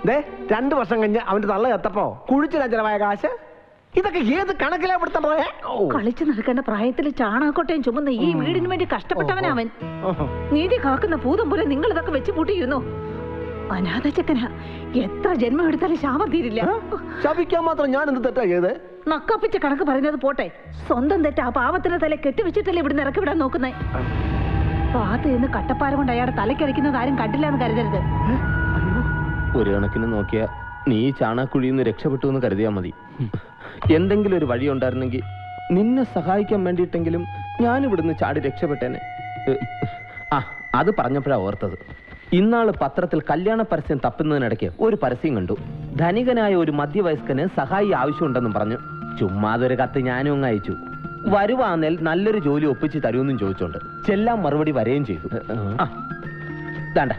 ദേ രണ്ടു വർഷം കഴിഞ്ഞ് അവന്റെ തള്ള എത്തപ്പോ കുഴിച്ചിടാൻ ചെലവായ കാശ്? ഇതൊക്കെ ഏത് കണക്കിലാ ഇവിടുത്തെ പോയെ കളിച്ചു നടക്കേണ്ട പ്രായത്തിൽ ചാണാക്കോട്ടയും ചുമന്ന് ഈ വീടിന് വേണ്ടി കഷ്ടപ്പെട്ടവനാവൻ നീതി കാക്കുന്ന ഭൂതം പോലെ നിങ്ങൾ ഇതൊക്കെ വെച്ച് പൂട്ടിയിരുന്നു. അനാഥ ചെക്കനാ എത്ര ജന്മം എടുത്താലും ശാപം തീരില്ല. ശപിക്കാൻ മാത്രം ഞാൻ എന്ത് തെറ്റാ ചെയ്തേ? നക്കപ്പിച്ച കണക്ക് പറയുന്നത് പോട്ടെ. സ്വന്തം തെറ്റ് ആ പാവത്തിന്റെ തല കെട്ടിവെച്ചിട്ടല്ലേ ഇവിടുന്ന് ഇറക്കി വിടാൻ നോക്കുന്നേ. പാത്ത് നിന്ന് കട്ടപ്പാര കൊണ്ട് അയാളുടെ തലക്കടിക്കുന്നത് ആരും കണ്ടില്ല എന്ന് കരുതരുത്. ഒരു കണക്കിന് നോക്കിയ നീ ചാണാക്കുഴിയിൽ നിന്ന് രക്ഷപ്പെട്ടു എന്ന് കരുതിയാ മതി. എന്തെങ്കിലും ഒരു വഴി ഉണ്ടായിരുന്നെങ്കിൽ നിന്നെ സഹായിക്കാൻ വേണ്ടിയിട്ടെങ്കിലും ഞാൻ ഇവിടുന്ന് ചാടി രക്ഷപ്പെട്ടേനെ. ആ അത് പറഞ്ഞപ്പോഴാ ഓർത്തത്. ഇന്നാൾ പത്രത്തിൽ കല്യാണ പരസ്യം തപ്പുന്നതിനിടയ്ക്ക് ഒരു പരസ്യം കണ്ടു. ധനികനായ ഒരു മധ്യവയസ്കന് സഹായി ആവശ്യമുണ്ടെന്നും പറഞ്ഞു. ചുമ്മാതൊരു കത്ത് ഞാനും അങ്ങ് അയച്ചു. വരുവാന്നേൽ നല്ലൊരു ജോലി ഒപ്പിച്ച് തരുമെന്നും ചോദിച്ചോണ്ട് ചെല്ലാം മറുപടി വരെയും ചെയ്തു. ദാണ്ട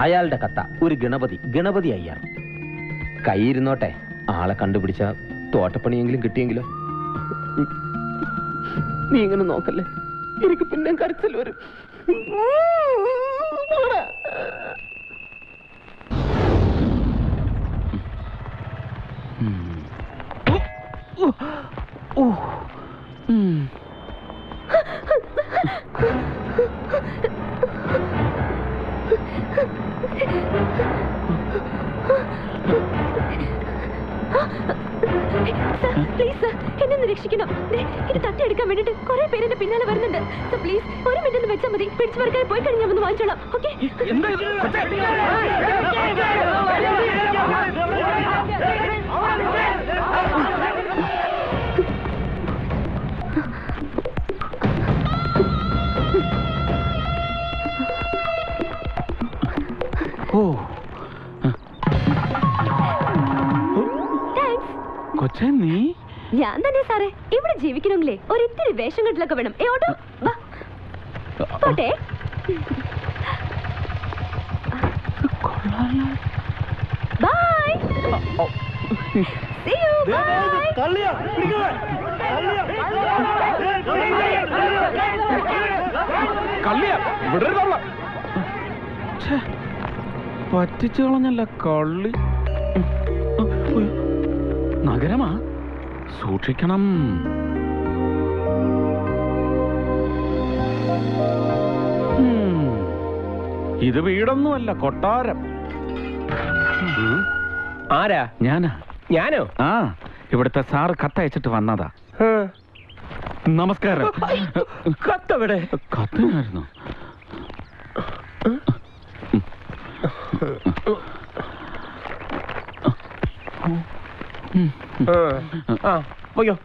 അയാളുടെ കത്ത ഒരു ഗണപതി ഗണപതി അയ്യാർ. കൈയിരുന്നോട്ടെ ആളെ കണ്ടുപിടിച്ച തോട്ടപ്പണിയെങ്കിലും കിട്ടിയെങ്കിലോ? നീ ഇങ്ങനെ നോക്കല്ലേ? എനിക്ക് പിന്നെ കരച്ചിൽ വരും. Ha ha ha! പ്ലീസ് എന്നെ ഒന്ന് രക്ഷിക്കണം ഇത് തട്ടിയെടുക്കാൻ വേണ്ടിട്ട് കുറെ പേര് എന്റെ പിന്നാലെ വരുന്നുണ്ട് പ്ലീസ് ഒരു മിനിറ്റ് ഒന്ന് വെച്ചാൽ മതി പിടിച്ചു പറക്കാൻ പോയി കഴിഞ്ഞാൽ ഒന്ന് വാങ്ങിച്ചോളാം ഓക്കെ എന്താ നീ ഞാൻ തന്നെ സാറേ. ഇവിടെ ജീവിക്കണമെങ്കിലേ ഒരു ഇത്തിരി വേഷം കെട്ടിലൊക്കെ വേണം. ഏ ഓട്ടോ. വാ. പോട്ടെ. Bye bye. കള്ളിയാ. വിടരുതള്ള. പറ്റിച്ചു കളഞ്ഞല്ല കള്ളി. നഗരമാ? സൂക്ഷിക്കണം. ഇത് വീടൊന്നുമല്ല കൊട്ടാരം. ആരാ? ഞാനാ. ഞാനോ? ആ ഇവിടുത്തെ സാറ് കത്തയച്ചിട്ട് വന്നതാ. നമസ്കാരം. കത്തവിടെ? കത്തിനായിരുന്നു. ആ പോയോ. യെസ്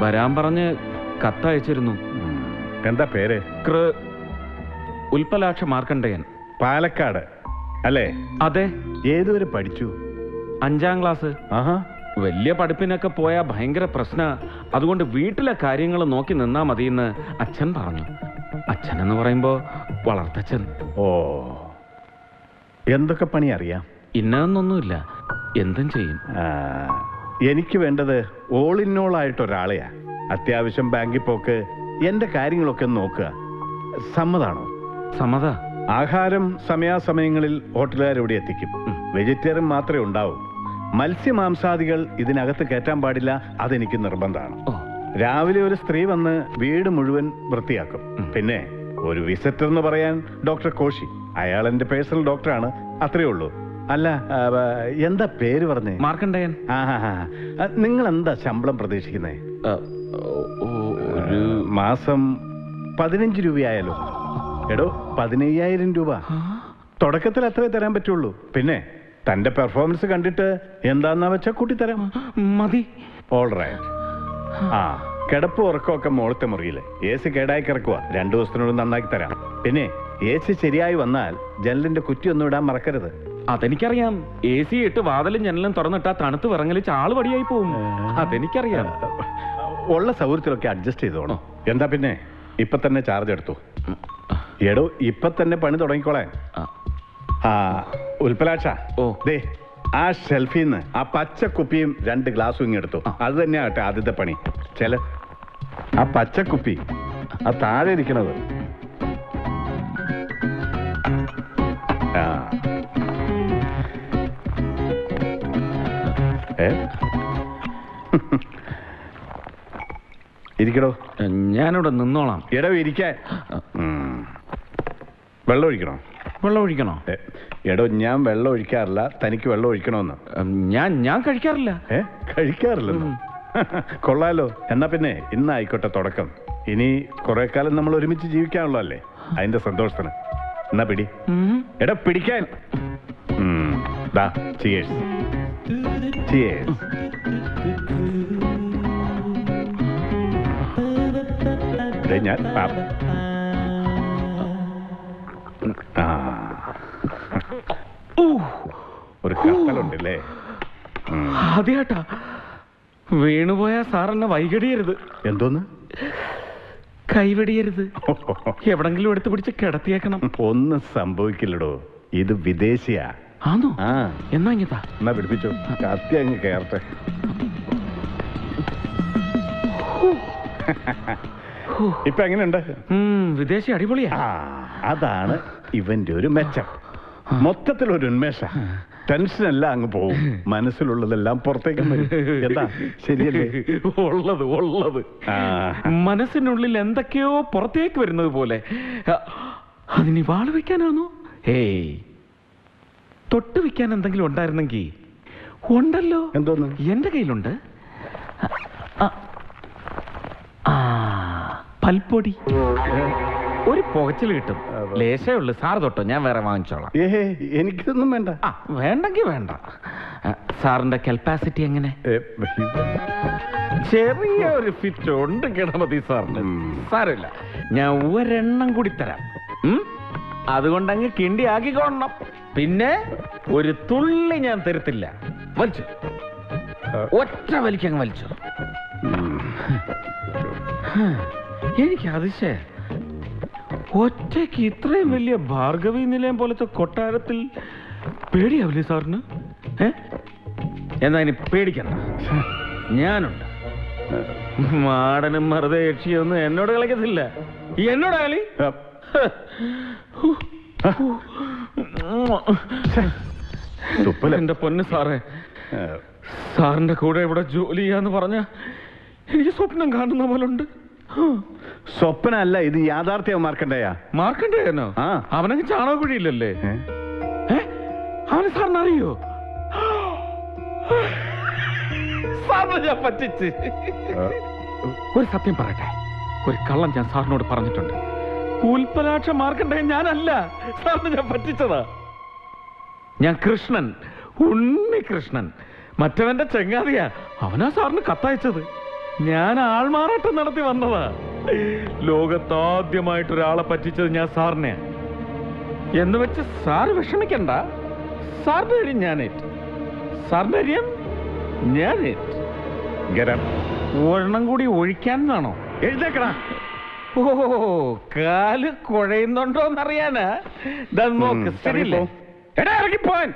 വരാൻ പറഞ്ഞ് കത്തയച്ചിരുന്നു. എന്താ പേര്? കൃ ഉൽപ്പലാക്ഷ മാർക്കണ്ഡയൻ പാലക്കാട്. അല്ലേ? അതെ. ഏതുവരെ പഠിച്ചു? അഞ്ചാം ക്ലാസ്. ആഹാ. വലിയ പഠിപ്പിനൊക്കെ പോയാൽ ഭയങ്കര പ്രശ്ന. അതുകൊണ്ട് വീട്ടിലെ കാര്യങ്ങൾ നോക്കി നിന്നാ മതിയെന്ന് അച്ഛൻ പറഞ്ഞു. അച്ഛൻ എന്ന് പറയുമ്പോ വളർത്തച്ഛൻ. ഓ. എന്തൊക്കെ പണി അറിയാം? ഇന്നൊന്നുമില്ല എന്തും ചെയ്യും. എനിക്ക് വേണ്ടത് ഓൾ ഇൻ ഓൾ ആയിട്ട് ഒരാളെയാ. അത്യാവശ്യം ബാങ്കിൽ പോക്ക് എന്റെ കാര്യങ്ങളൊക്കെ നോക്കുക. സമ്മതാണോ? സമ്മത. ആഹാരം സമയാസമയങ്ങളിൽ ഹോട്ടലുകാർ ഇവിടെ എത്തിക്കും? വെജിറ്റേറിയൻ മാത്രമേ ഉണ്ടാവൂ. മത്സ്യമാംസാദികൾ ഇതിനകത്ത് കയറ്റാൻ പാടില്ല അതെനിക്ക് നിർബന്ധമാണ്. രാവിലെ ഒരു സ്ത്രീ വന്ന് വീട് മുഴുവൻ വൃത്തിയാക്കും. പിന്നെ ഒരു വിസിറ്റർ എന്ന് പറയാൻ ഡോക്ടർ കോശി. അയാൾ എന്റെ പേഴ്സണൽ ഡോക്ടറാണ് അത്രേ ഉള്ളൂ. അല്ല എന്താ പേര് പറഞ്ഞേ? മാർക്കണ്ടയൻ നിങ്ങൾ എന്താ ശമ്പളം പ്രതീക്ഷിക്കുന്നേ? ഒരു മാസം പതിനഞ്ച് രൂപയായാലോ. എടോ പതിനയ്യായിരം രൂപ. തുടക്കത്തിൽ അത്രേ തരാൻ പറ്റുള്ളൂ. പിന്നെ തന്റെ പെർഫോമൻസ് കണ്ടിട്ട് എന്താന്നാ വെച്ചാ കൂട്ടിത്തരാം. മതി. ഓൾ റൈറ്റ് ആ കിടപ്പ് ഉറക്കമൊക്കെ മോളത്തെ മുറിയിൽ. എ സി കേടായി കിടക്കുക രണ്ടു ദിവസത്തിനോട് നന്നാക്കി തരാം. പിന്നെ എ സി ശരിയായി വന്നാൽ ജനലിന്റെ കുറ്റി ഒന്നും ഇടാൻ മറക്കരുത്. അതെനിക്കറിയാം. എ സി ഇട്ട് വാതിലും ജനലും തുറന്നിട്ടാ തണുത്ത് വിറങ്ങലിച്ച് ആൾ പടിയായി പോകും അതെനിക്കറിയാം. ഉള്ള സൗകര്യത്തിലൊക്കെ അഡ്ജസ്റ്റ് ചെയ്തോണോ എന്താ പിന്നെ? ഇപ്പൊ തന്നെ ചാർജ് എടുത്തു എടോ ഇപ്പൊ തന്നെ പണി തുടങ്ങിക്കോളെ ആ, ഉൽപ്പലാക്ഷ. ഓ. ദേ ആ ഷെൽഫിൽ നിന്ന് ആ പച്ച കുപ്പിയും രണ്ട് ഗ്ലാസും ഇങ്ങെടുത്തു. അത് തന്നെയാട്ടെ ആദ്യത്തെ പണി. ചില ആ പച്ച കുപ്പി ആ താഴെ ഇരിക്കണത്. ആ. ഏ? ഇരിക്കടോ. ഞാനിവിടെ നിന്നോളാം. ഇടവ് ഇരിക്കാൻ. വെള്ളം ഒഴിക്കണോ? വെള്ളം ഒഴിക്കണോ? ഏ, എടോ ഞാൻ വെള്ളം ഒഴിക്കാറില്ല. തനിക്ക് വെള്ളം ഒഴിക്കണമെന്ന് ഞാൻ ഞാൻ കഴിക്കാറില്ല. ഏ കഴിക്കാറില്ലെന്നോ? കൊള്ളാലോ. എന്നാ പിന്നെ ഇന്നായിക്കോട്ടെ തുടക്കം. ഇനി കുറെ കാലം നമ്മൾ ഒരുമിച്ച് ജീവിക്കാനുള്ള അല്ലേ അതിന്റെ സന്തോഷത്തിന്. എന്നാ പിടി. എടാ പിടിക്കാൻ. ഉം. ദാ ചിയേഴ്സ് ചിയേഴ്സ് ഞാൻ. ആ. ഉം. ആദ്യാട്ടാ വീണുപോയ സാറെന്നെ വൈകടിയരുത്. എന്തോന്ന്? കൈവെടിയരുത്. എവിടെങ്കിലും എടുത്തു പിടിച്ച് കിടത്തിയേക്കണം. ഒന്നും സംഭവിക്കില്ലടോ. ഇത് വിദേശിയാ. ആന്നോ? ആ. എന്നാ ഇങ്ങത്താ എന്നാ പിടിപ്പിച്ചോ. കത്തി അങ്ങ് കയറട്ടെ. ഇപ്പൊ എങ്ങനെയുണ്ട്? വിദേശി അടിപൊളിയാ. അതാണ് ഇവന്റെ ഒരു മെച്ചം. മൊത്തത്തിൽ ഒരു ഉന്മേഷ. ടെൻഷനെല്ലാം അങ്ങ് പോകും മനസ്സിലുള്ളതെല്ലാം പുറത്തേക്ക് വരും. എന്താ? ശരിയല്ലേ? ഉള്ളത് ഉള്ളത്. മനസ്സിനുള്ളിൽ എന്തൊക്കെയോ പുറത്തേക്ക് വരുന്നത് പോലെ. അതിന് വാൾ വെക്കാനാണോ ഏയ്. തൊട്ട് വെക്കാൻ എന്തെങ്കിലും ഉണ്ടായിരുന്നെങ്കിൽ ഉണ്ടല്ലോ. എന്തോന്ന്? എന്റെ കയ്യിലുണ്ട്. ആ, പൽപ്പൊടി ഒരു പുകച്ചിൽ കിട്ടും. ലേശേ ഉള്ളു. സാർ തൊട്ടോ ഞാൻ വേറെ വാങ്ങിച്ചോളാം. ഏഹേ എനിക്കിതൊന്നും വേണ്ട. ആ വേണ്ടെങ്കിൽ വേണ്ട. സാറിന്റെ കപ്പാസിറ്റി എങ്ങനെ? ചെറിയ ഒരു ഫിറ്റ് ഉണ്ട് ഗണപതി സാറിന്. സാരമില്ല. ഞാൻ ഒരെണ്ണം കൂടി തരാം. അതുകൊണ്ടങ്ങ് കിണ്ടി ആക്കിക്കോണം പിന്നെ ഒരു തുള്ളി ഞാൻ തരത്തില്ല. വലിച്ചു. ഒറ്റ വലിക്കങ്ങ് വലിച്ചു. എനിക്ക് അതിശയ ഒറ്റയ്ക്ക് ഇത്രയും വലിയ ഭാർഗവി നിലയം പോലത്തെ കൊട്ടാരത്തിൽ പേടിയാവില്ലേ സാറിന്? ഏ? എന്നാ ഇനി പേടിക്കണ്ട. ഞാനുണ്ട്. മാടനും മറുതെ യക്ഷിയൊന്നും എന്നോട് കളിക്കത്തില്ല. എന്നോട് കളി. എന്റെ പൊന്ന് സാറേ. സാറിന്റെ കൂടെ ഇവിടെ ജോലി ചെയ്യാന്ന് പറഞ്ഞ എനിക്ക് സ്വപ്നം കാണുന്ന പോലെ ഉണ്ട് സ്വപ്നമല്ല ഇത് യാഥാർത്ഥ്യം മാർക്കണ്ടയാ. മാർക്കണ്ടേനോ ആ. അവനങ്ങ് ചാണകക്കുഴിയില്ലല്ലേ? അവന് സാറിന് അറിയോ സാറിന് ഞാൻ പറ്റിച്ച്. ഒരു സത്യം പറയട്ടെ. ഒരു കള്ളം ഞാൻ സാറിനോട് പറഞ്ഞിട്ടുണ്ട്. ഉൽപ്പലാക്ഷ മാർക്കണ്ടേ ഞാനല്ല. സാറിന് ഞാൻ പറ്റിച്ചതാ. ഞാൻ കൃഷ്ണൻ. ഉണ്ണി കൃഷ്ണൻ മറ്റവന്റെ ചെങ്ങാതിയാ. അവനാ സാറിന് കത്തയച്ചത്. ഞാൻ ആൾമാറാട്ടം നടത്തി വന്നതാ. ലോകത്താദ്യമായിട്ട് ഒരാളെ പറ്റിച്ചത് ഞാൻ സാറിനെ എന്ന് വെച്ച് സാർ വിഷമിക്കണ്ട. സാറിന്റെ കാര്യം ഞാനേറ്റ്. സാറിന്റെ കാര്യം ഞാനേറ്റ്. ഗരം. ഒരെണ്ണം കൂടി ഒഴിക്കാനാണോ എഴുന്നേക്കടാ. ഓ കാൽ കുഴയുന്നുണ്ടോ എന്നറിയാനാ നോക്ക് ശരിയല്ലേ. എടാ ഇറങ്ങിപ്പോൻ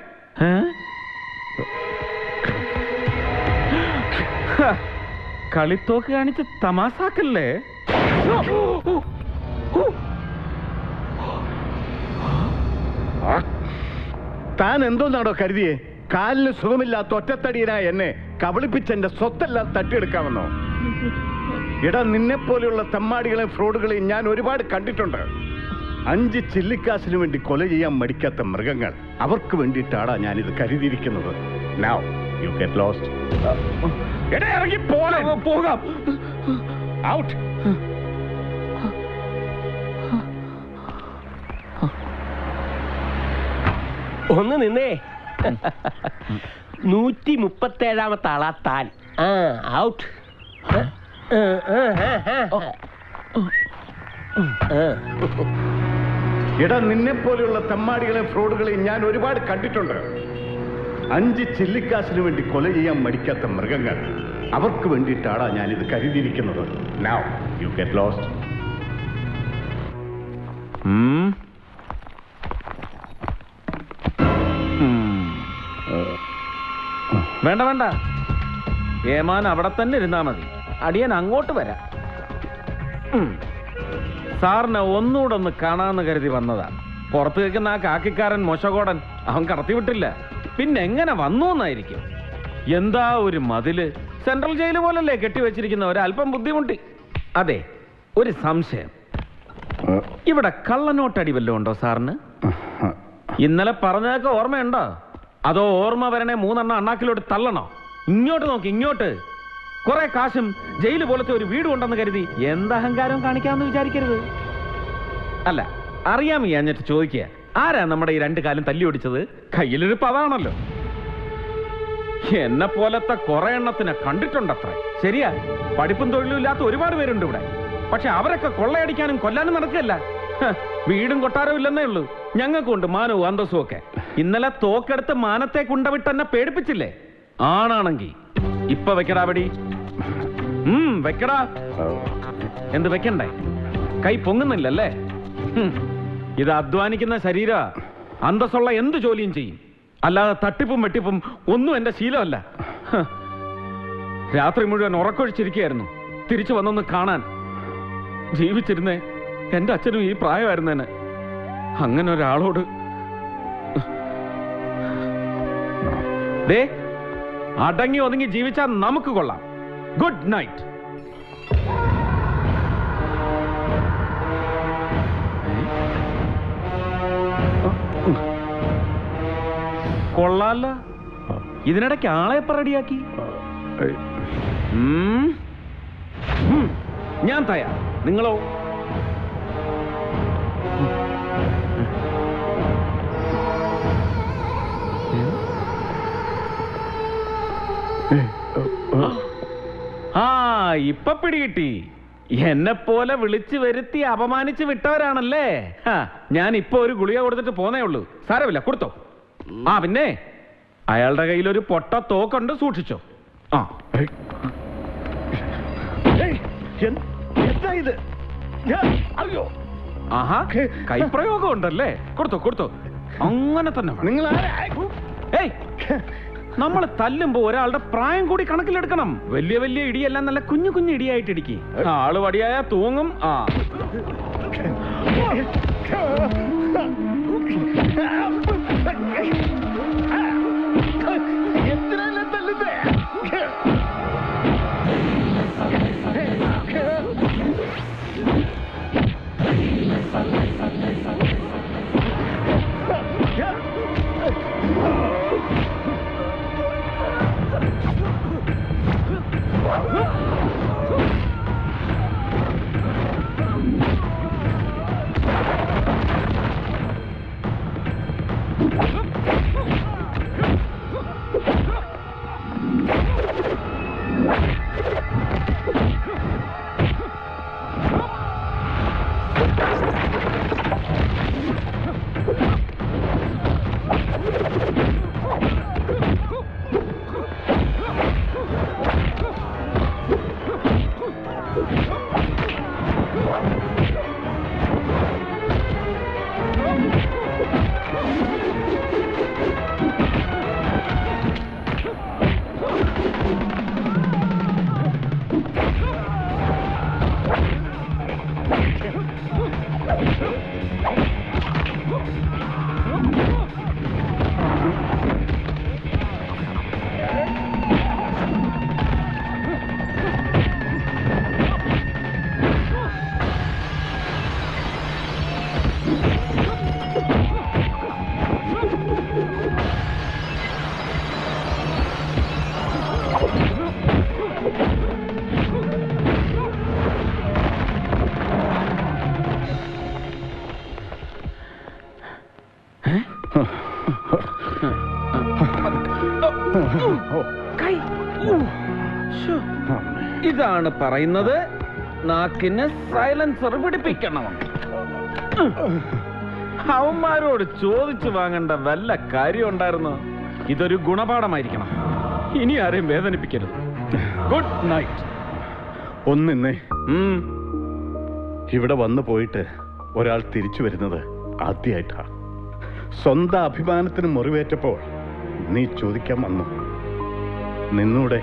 കളിത്തോക്ക് കാണിച്ച് തമാസാക്കല്ലേ. താൻ എന്തോന്നാണോ കരുതിയേ? കാലിന് സുഖമില്ലാത്ത ഒറ്റത്തടിയനായ എന്നെ കബളിപ്പിച്ചെന്റെ സ്വത്തെല്ലാം തട്ടിയെടുക്കാമെന്നോ? ഇട നിന്നെ പോലെയുള്ള തെമ്മാടികളെയും ഫ്രോഡുകളെയും ഞാൻ ഒരുപാട് കണ്ടിട്ടുണ്ട്. അഞ്ച് ചില്ലിക്കാശിനു വേണ്ടി കൊല ചെയ്യാൻ മടിക്കാത്ത മൃഗങ്ങൾ. അവർക്ക് വേണ്ടിയിട്ടാണ് ഞാനിത് കരുതിയിരിക്കുന്നത്. Now you get lost. എടാ, ഇറങ്ങി പോലെ പോകാം. ഔട്ട് ഒന്ന് നിന്നേ. നൂറ്റി മുപ്പത്തേഴാമത്തെ ആളാ താൻ. ആ ഔട്ട് എടാ നിന്നെ പോലെയുള്ള തെമ്മാടികളെ ഫ്രോഡുകളെ ഞാൻ ഒരുപാട് കണ്ടിട്ടുണ്ട്. അഞ്ച് ചില്ലിക്കാശിനു വേണ്ടി കൊല ചെയ്യാൻ മടിക്കാത്ത മൃഗങ്ങൾ. അവർക്ക് വേണ്ടിയിട്ടാണ് ഞാനിത് കരുതിയിരിക്കുന്നത്. Now you get lost. വേണ്ട വേണ്ട. ഏമാൻ അവിടെ തന്നെ ഇരുന്നാ മതി. അടിയൻ അങ്ങോട്ട് വരാം. സാറിനെ ഒന്നുകൂടെ ഒന്ന് കാണാന്ന് കരുതി വന്നതാ. പുറത്തു കേൾക്കുന്ന ആ കാക്കിക്കാരൻ മൊശകോടൻ അവൻ കടത്തി വിട്ടില്ല. പിന്നെ എങ്ങനെ വന്നു എന്നായിരിക്കും? എന്താ ഒരു മതിൽ? സെൻട്രൽ ജയിൽ പോലല്ലേ കെട്ടിവെച്ചിരിക്കുന്ന ഒരല്പം ബുദ്ധിമുട്ടി. അതെ ഒരു സംശയം. ഇവിടെ കള്ളനോട്ടടി വല്ലതും ഉണ്ടോ സാറിന്? ഇന്നലെ പറഞ്ഞതൊക്കെ ഓർമ്മയുണ്ടോ? അതോ ഓർമ്മ വരണേ മൂന്നെണ്ണം അണ്ണാക്കിലോട്ട് തള്ളണോ? ഇങ്ങോട്ട് നോക്കി ഇങ്ങോട്ട്. കുറെ കാശും ജയിൽ പോലത്തെ ഒരു വീട് ഉണ്ടെന്ന് കരുതി എന്ത് അഹങ്കാരവും കാണിക്കാമെന്ന് വിചാരിക്കരുത്. അല്ല അറിയാം ഈ അഞ്ഞിട്ട് ചോദിക്കുക. ആരാ നമ്മുടെ ഈ രണ്ട് കാലം തല്ലി ഓടിച്ചത്? കയ്യിലൊരു പതാണല്ലോ എന്നെ പോലത്തെ കുറെ എണ്ണത്തിനെ കണ്ടിട്ടുണ്ടത്ര. ശരിയാ പഠിപ്പും തൊഴിലും ഇല്ലാത്ത ഒരുപാട് പേരുണ്ട് ഇവിടെ. പക്ഷെ അവരൊക്കെ കൊള്ളയടിക്കാനും കൊല്ലാനും നടക്കല്ല വീടും കൊട്ടാരവും ഇല്ലെന്നേ ഉള്ളൂ. ഞങ്ങൾക്കുണ്ട് മാനവും അന്തസ്സും ഒക്കെ. ഇന്നലെ തോക്കെടുത്ത് മാനത്തെ കുണ്ടവിട്ട് എന്നെ പേടിപ്പിച്ചില്ലേ? ആണാണെങ്കി. ഇപ്പൊ വെക്കടാ വെടി വെക്കടാ. എന്ത് വെക്കണ്ടേ? കൈ പൊങ്ങുന്നില്ലല്ലേ? ഇത് അധ്വാനിക്കുന്ന ശരീര അന്തസ്സുള്ള എന്ത് ജോലിയും ചെയ്യും. അല്ലാതെ തട്ടിപ്പും വെട്ടിപ്പും ഒന്നും എന്റെ ശീലമല്ല. രാത്രി മുഴുവൻ ഉറക്കൊഴിച്ചിരിക്കുകയായിരുന്നു. തിരിച്ചു വന്നൊന്ന് കാണാൻ. ജീവിച്ചിരുന്നേ എന്റെ അച്ഛനും ഈ പ്രായമായിരുന്നേനെ. അങ്ങനെ ഒരാളോട് ദേ അടങ്ങി ഒതുങ്ങി ജീവിച്ചാൽ നമുക്ക് കൊള്ളാം. Good night. കൊള്ളാല്ല ഇതിനിടയ്ക്ക് ആളെ പറടിയാക്കി. ഞാൻ തയ്യാ. നിങ്ങളോ? ആ ഇപ്പൊ പിടികിട്ടി. എന്നെ പോലെ വിളിച്ചു വരുത്തി അപമാനിച്ച് വിട്ടവരാണല്ലേ? ഞാൻ ഇപ്പൊ ഒരു ഗുളിക കൊടുത്തിട്ട് പോന്നേ ഉള്ളൂ. സാരമില്ല കൊടുത്തോ. ആ പിന്നെ അയാളുടെ കയ്യിൽ ഒരു പൊട്ട തോക്കുണ്ട് സൂക്ഷിച്ചോ ആ എന്താ ഇത് അയ്യോ ആഹാ കൈപ്രയോഗം ഉണ്ടല്ലേ കൊടുത്തോ കൊടുത്തോ അങ്ങനെ തന്നെ. നിങ്ങൾ ഏയ് നമ്മൾ തല്ലുമ്പോ ഒരാളുടെ പ്രായം കൂടി കണക്കിലെടുക്കണം വലിയ വലിയ ഇടിയെല്ലാം നല്ല കുഞ്ഞു കുഞ്ഞു ഇടിയായിട്ട് ഇടിക്കി ആൾ വടിയായ തൂങ്ങും ആ Ah! ഇതാണ് പറയുന്നത്. നാക്കിന് സൈലൻസർ പിടിപ്പിക്കണം. അവന്മാരോട് ചോദിച്ചു വാങ്ങേണ്ട വല്ല കാര്യം ഉണ്ടായിരുന്നു? ഇതൊരു ഗുണപാഠമായിരിക്കണം. ഇനി ആരെയും വേദനിപ്പിക്കരുത്. ഗുഡ് നൈറ്റ് ഒന്നിന്നേ. ഇവിടെ വന്നു പോയിട്ട് ഒരാൾ തിരിച്ചു വരുന്നത് ആദ്യമായിട്ടാ സ്വന്തം അഭിമാനത്തിന് മുറിവേറ്റപ്പോൾ നീ ചോദിക്കാൻ വന്നു. നിന്നൂടെ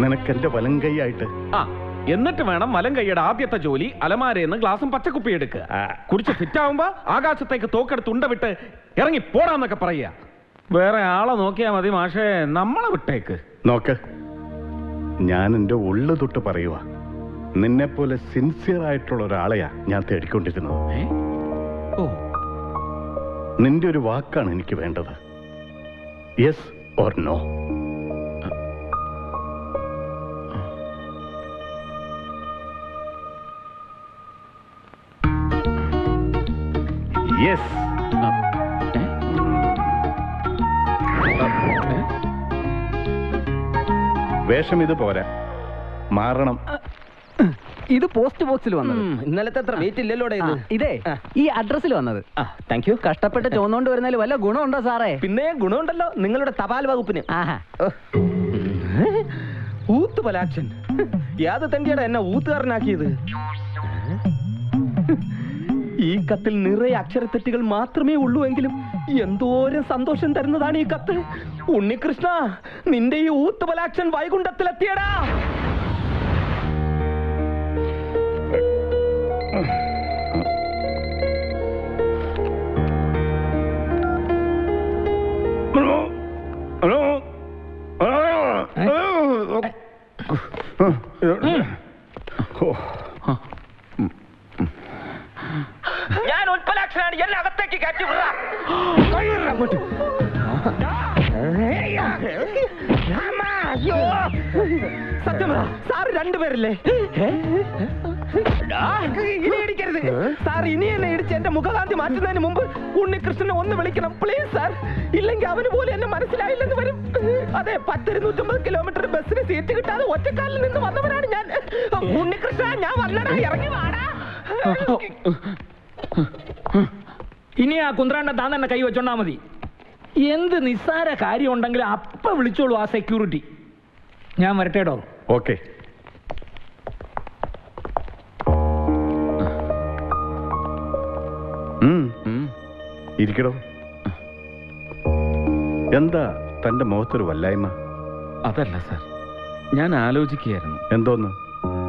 നിനക്കെന്റെ വലം കൈയായിട്ട്. ആ എന്നിട്ട് വേണം വലം കൈയുടെ ആദ്യത്തെ ജോലി അലമാരയെന്ന് ഗ്ലാസും പച്ചക്കുപ്പി എടുക്കുക. കുടിച്ച് ഫിറ്റാവുമ്പോ ആകാശത്തേക്ക് തോക്കെടുത്ത് ഉണ്ട വിട്ട് ഇറങ്ങി പോടാന്നൊക്കെ പറയുക. വേറെ ആളെ നോക്കിയാ മതി മാഷേ നമ്മളെ വിട്ടേക്ക്. നോക്ക് ഞാൻ എന്റെ ഉള്ളു തൊട്ട് പറയുക നിന്നെ പോലെ സിൻസിയർ ആയിട്ടുള്ള ഒരാളെയാ ഞാൻ തേടിക്കൊണ്ടിരുന്നത് ഏ? ഓ. നിന്റെ ഒരു വാക്കാണ് എനിക്ക് വേണ്ടത്. Yes or no yes? വേഷം ഇത് പോരാ. മാറണം. ഇത് പോസ്റ്റ് ബോക്സിൽ വന്നത്. ഇന്നലത്തെ അത്ര വെയിറ്റ് ഇല്ലല്ലോ ഇതേ. ഈ അഡ്രസ്സിൽ വന്നത്. താങ്ക് യു കഷ്ടപ്പെട്ട് ചോന്നോണ്ട് വരുന്നതിൽ വല്ല ഗുണമുണ്ടോ സാറേ? പിന്നെ ഗുണമുണ്ടല്ലോ നിങ്ങളുടെ തപാൽ വകുപ്പിന്. ആഹാ. ഊത്ത് പലാക്ഷൻ. യാത് തന്റെയാണ് എന്നെ ഊത്തുകാരനാക്കിയത്. ഈ കത്തിൽ നിറയെ അക്ഷരത്തെറ്റുകൾ മാത്രമേ ഉള്ളൂ എങ്കിലും എന്തോരം സന്തോഷം തരുന്നതാണ് ഈ കത്ത്. ഉണ്ണികൃഷ്ണ നിന്റെ ഈ ഊത്തുപലാക്ഷൻ വൈകുണ്ഠത്തിലെത്തിയടാ. ഹലോ? ഹലോ? ഹലോ? ഉൽപ്പലാക്ഷനാണ് എന്നെ അകത്തേക്ക് കയറ്റി സത്യം സാറ് രണ്ടുപേരല്ലേ? ഇനി ഇടിക്കരുത് സാർ ഇനി എന്നെ ഇടിച്ച് എന്റെ മുഖകാന്തി മാറ്റുന്നതിന് മുമ്പ് ഉണ്ണികൃഷ്ണനെ ഒന്ന് വിളിക്കണം. പ്ലീസ് സാർ ഇല്ലെങ്കിൽ അവന് പോലും എന്നെ മനസ്സിലായില്ലെന്ന് വരും. അതെ പത്തിരുന്നൂറ്റമ്പത് കിലോമീറ്റർ ബസ്സിന് സീറ്റ് കിട്ടാതെ ഒറ്റക്കാലിൽ നിന്ന് വന്നവനാണ് ഞാൻ. ഉണ്ണികൃഷ്ണ ഞാൻ വല്ലടാ ഇറങ്ങി വാടാ. ഇനി ആ കുന്ത്രാണ്ട താൻ തന്നെ കൈ വെച്ചോണ്ടാ മതി. എന്ത് നിസ്സാര കാര്യം ഉണ്ടെങ്കിലും അപ്പ വിളിച്ചോളൂ ആ സെക്യൂരിറ്റി ഞാൻ വരട്ടേടോ ഓക്കെ. ഇരിക്കടോ. എന്താ തന്റെ മുഖത്തൊരു വല്ലായ്മ? അതല്ല സർ. ഞാൻ ആലോചിക്കുകയായിരുന്നു. എന്തോന്ന്?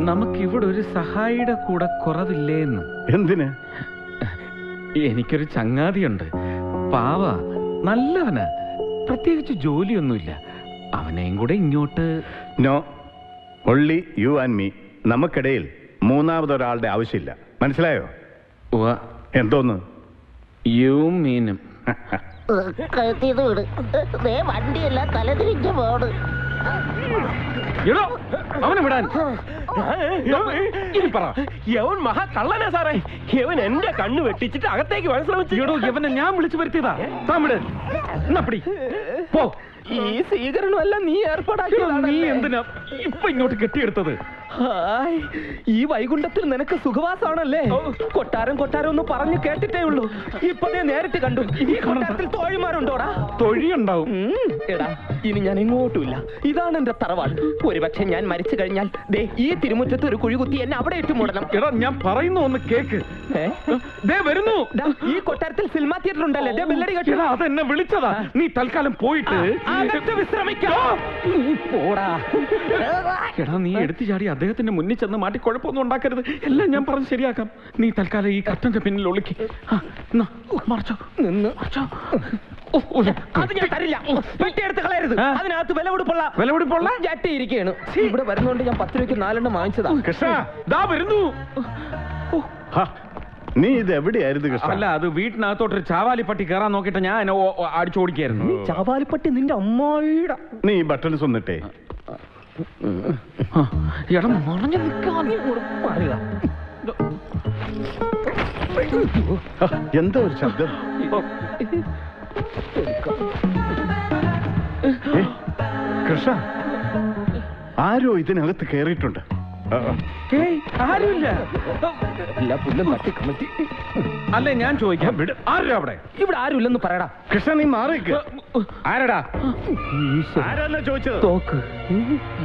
നമുക്കിവിടെ ഒരു സഹായിയുടെ കൂടെ കുറവില്ലേന്ന്. എന്തിന്? എനിക്കൊരു ചങ്ങാതിയുണ്ട്. പാവ നല്ലവനാ. പ്രത്യേകിച്ച് ജോലിയൊന്നുമില്ല. അവനെയും കൂടെ ഇങ്ങോട്ട് no only you and me. നമുക്കിടയിൽ മൂന്നാമതൊരാളുടെ ആവശ്യമില്ല. മനസ്സിലായോ? എന്തോന്ന്? യു മീനും. കഴുത്തിന്ന് വിട്. വണ്ടിയല്ല തലതിരിഞ്ഞ് പോണ്. അവനെ വിടാൻ. ഇനി പറ. യവൻ മഹാ കള്ളനാ സാറേ. യവൻ എന്റെ കണ്ണ് വെട്ടിച്ചിട്ട് അകത്തേക്ക് വരാൻ ശ്രമിച്ചു. എടോ യവനെ ഞാൻ വിളിച്ചു വരുത്തിയതാ. താമിട് എന്നപ്പടി പോ. ഈ സ്വീകരണമല്ല നീ നീ എന്തിനാ ഇപ്പൊ ഇങ്ങോട്ട് കെട്ടിയെടുത്തത്? ഹായ് ഈ വൈകുണ്ഠത്തിൽ നിനക്ക് സുഖവാസമാണല്ലേ? കൊട്ടാരം കൊട്ടാരം ഒന്ന് പറഞ്ഞു കേട്ടിട്ടേ ഉള്ളൂ. ഇപ്പതേ നേരിട്ട് കണ്ടു. ഈ കൊട്ടാരത്തിൽ തോഴിമാരുണ്ടോടാ? തൊഴിയുണ്ടാവും. എടാ ഇനി ഞാൻ ഇങ്ങോട്ടുമില്ല. ഇതാണ് എന്റെ തറവാട്. ഒരുപക്ഷെ ഞാൻ മരിച്ചു കഴിഞ്ഞാൽ ദേ ഈ തിരുമുറ്റത്ത് ഒരു കുഴി കുത്തി എന്നെ അവിടെ ഇട്ട് മൂടണം. എടാ ഞാൻ പറയുന്നു ഒന്ന് കേക്ക്. ദേ വരുന്നു. ഈ കൊട്ടാരത്തിൽ സിനിമ തിയേറ്റർ ഉണ്ടല്ലേ ദേ ബില്ലടി കേട്ടോ. എടാ അതെന്നെ വിളിച്ചതാ. നീ തൽക്കാലം പോയിട്ട് വിശ്രമിക്കാം. നീ പോടാ. എടാ നീ എടുത്തു ചാടി അദ്ദേഹത്തിന്റെ മുന്നിൽ ചെന്ന് മാറ്റി കുഴപ്പമൊന്നും ഉണ്ടാക്കരുത്. എല്ലാം ഞാൻ പറഞ്ഞ് ശരിയാക്കാം. നീ തൽക്കാലം ഈ കർട്ടന്റെ പിന്നിൽ ഒളിക്ക്. മറച്ചോ. നിന്ന്. മറച്ചോ. അത് ഞാൻ തരില്ല. വെട്ടിയെടുത്ത് കളയരുത്? അതിനകത്ത് വില കൊടുപ്പുള്ള വിലപിടിപ്പുള്ള ജട്ടി ഇരിക്കുകയാണ് ഇവിടെ വരുന്നോണ്ട് ഞാൻ പത്ത് രൂപയ്ക്ക് നാലെണ്ണം വാങ്ങിച്ചതാ. കൃഷ്ണ ദാ വരുന്നു. നീ ഇത് എവിടെയായിരുന്നു കൃഷ്ണ? അല്ല അത് വീട്ടിനകത്തോട്ടൊരു ചാവാലി പട്ടി കയറാൻ നോക്കിയിട്ട് ഞാൻ അടിച്ചോടിക്കായിരുന്നു. ചാവാലിപ്പട്ടി നിന്റെ അമ്മായിയുടെ നീ ബട്ടൺസ് ഒന്നിട്ടേ എടാ മറഞ്ഞു നിൽക്കാൻ. എന്താ ഒരു ശബ്ദം? കൃഷ്ണ ആരോ ഇതിനകത്ത് കയറിയിട്ടുണ്ട് ആരുമില്ല എല്ലാ പുല്ലും തട്ടി കമത്തി അല്ലേ ഞാൻ ചോദിക്കാം വിട് ആരും അവിടെ ഇവിടെ ആരുമില്ലെന്ന് പറയടാ കൃഷ്ണ നീ മാറിക്ക് ആരടാ ആരാന്നാ ചോദിച്ചത് തോക്ക്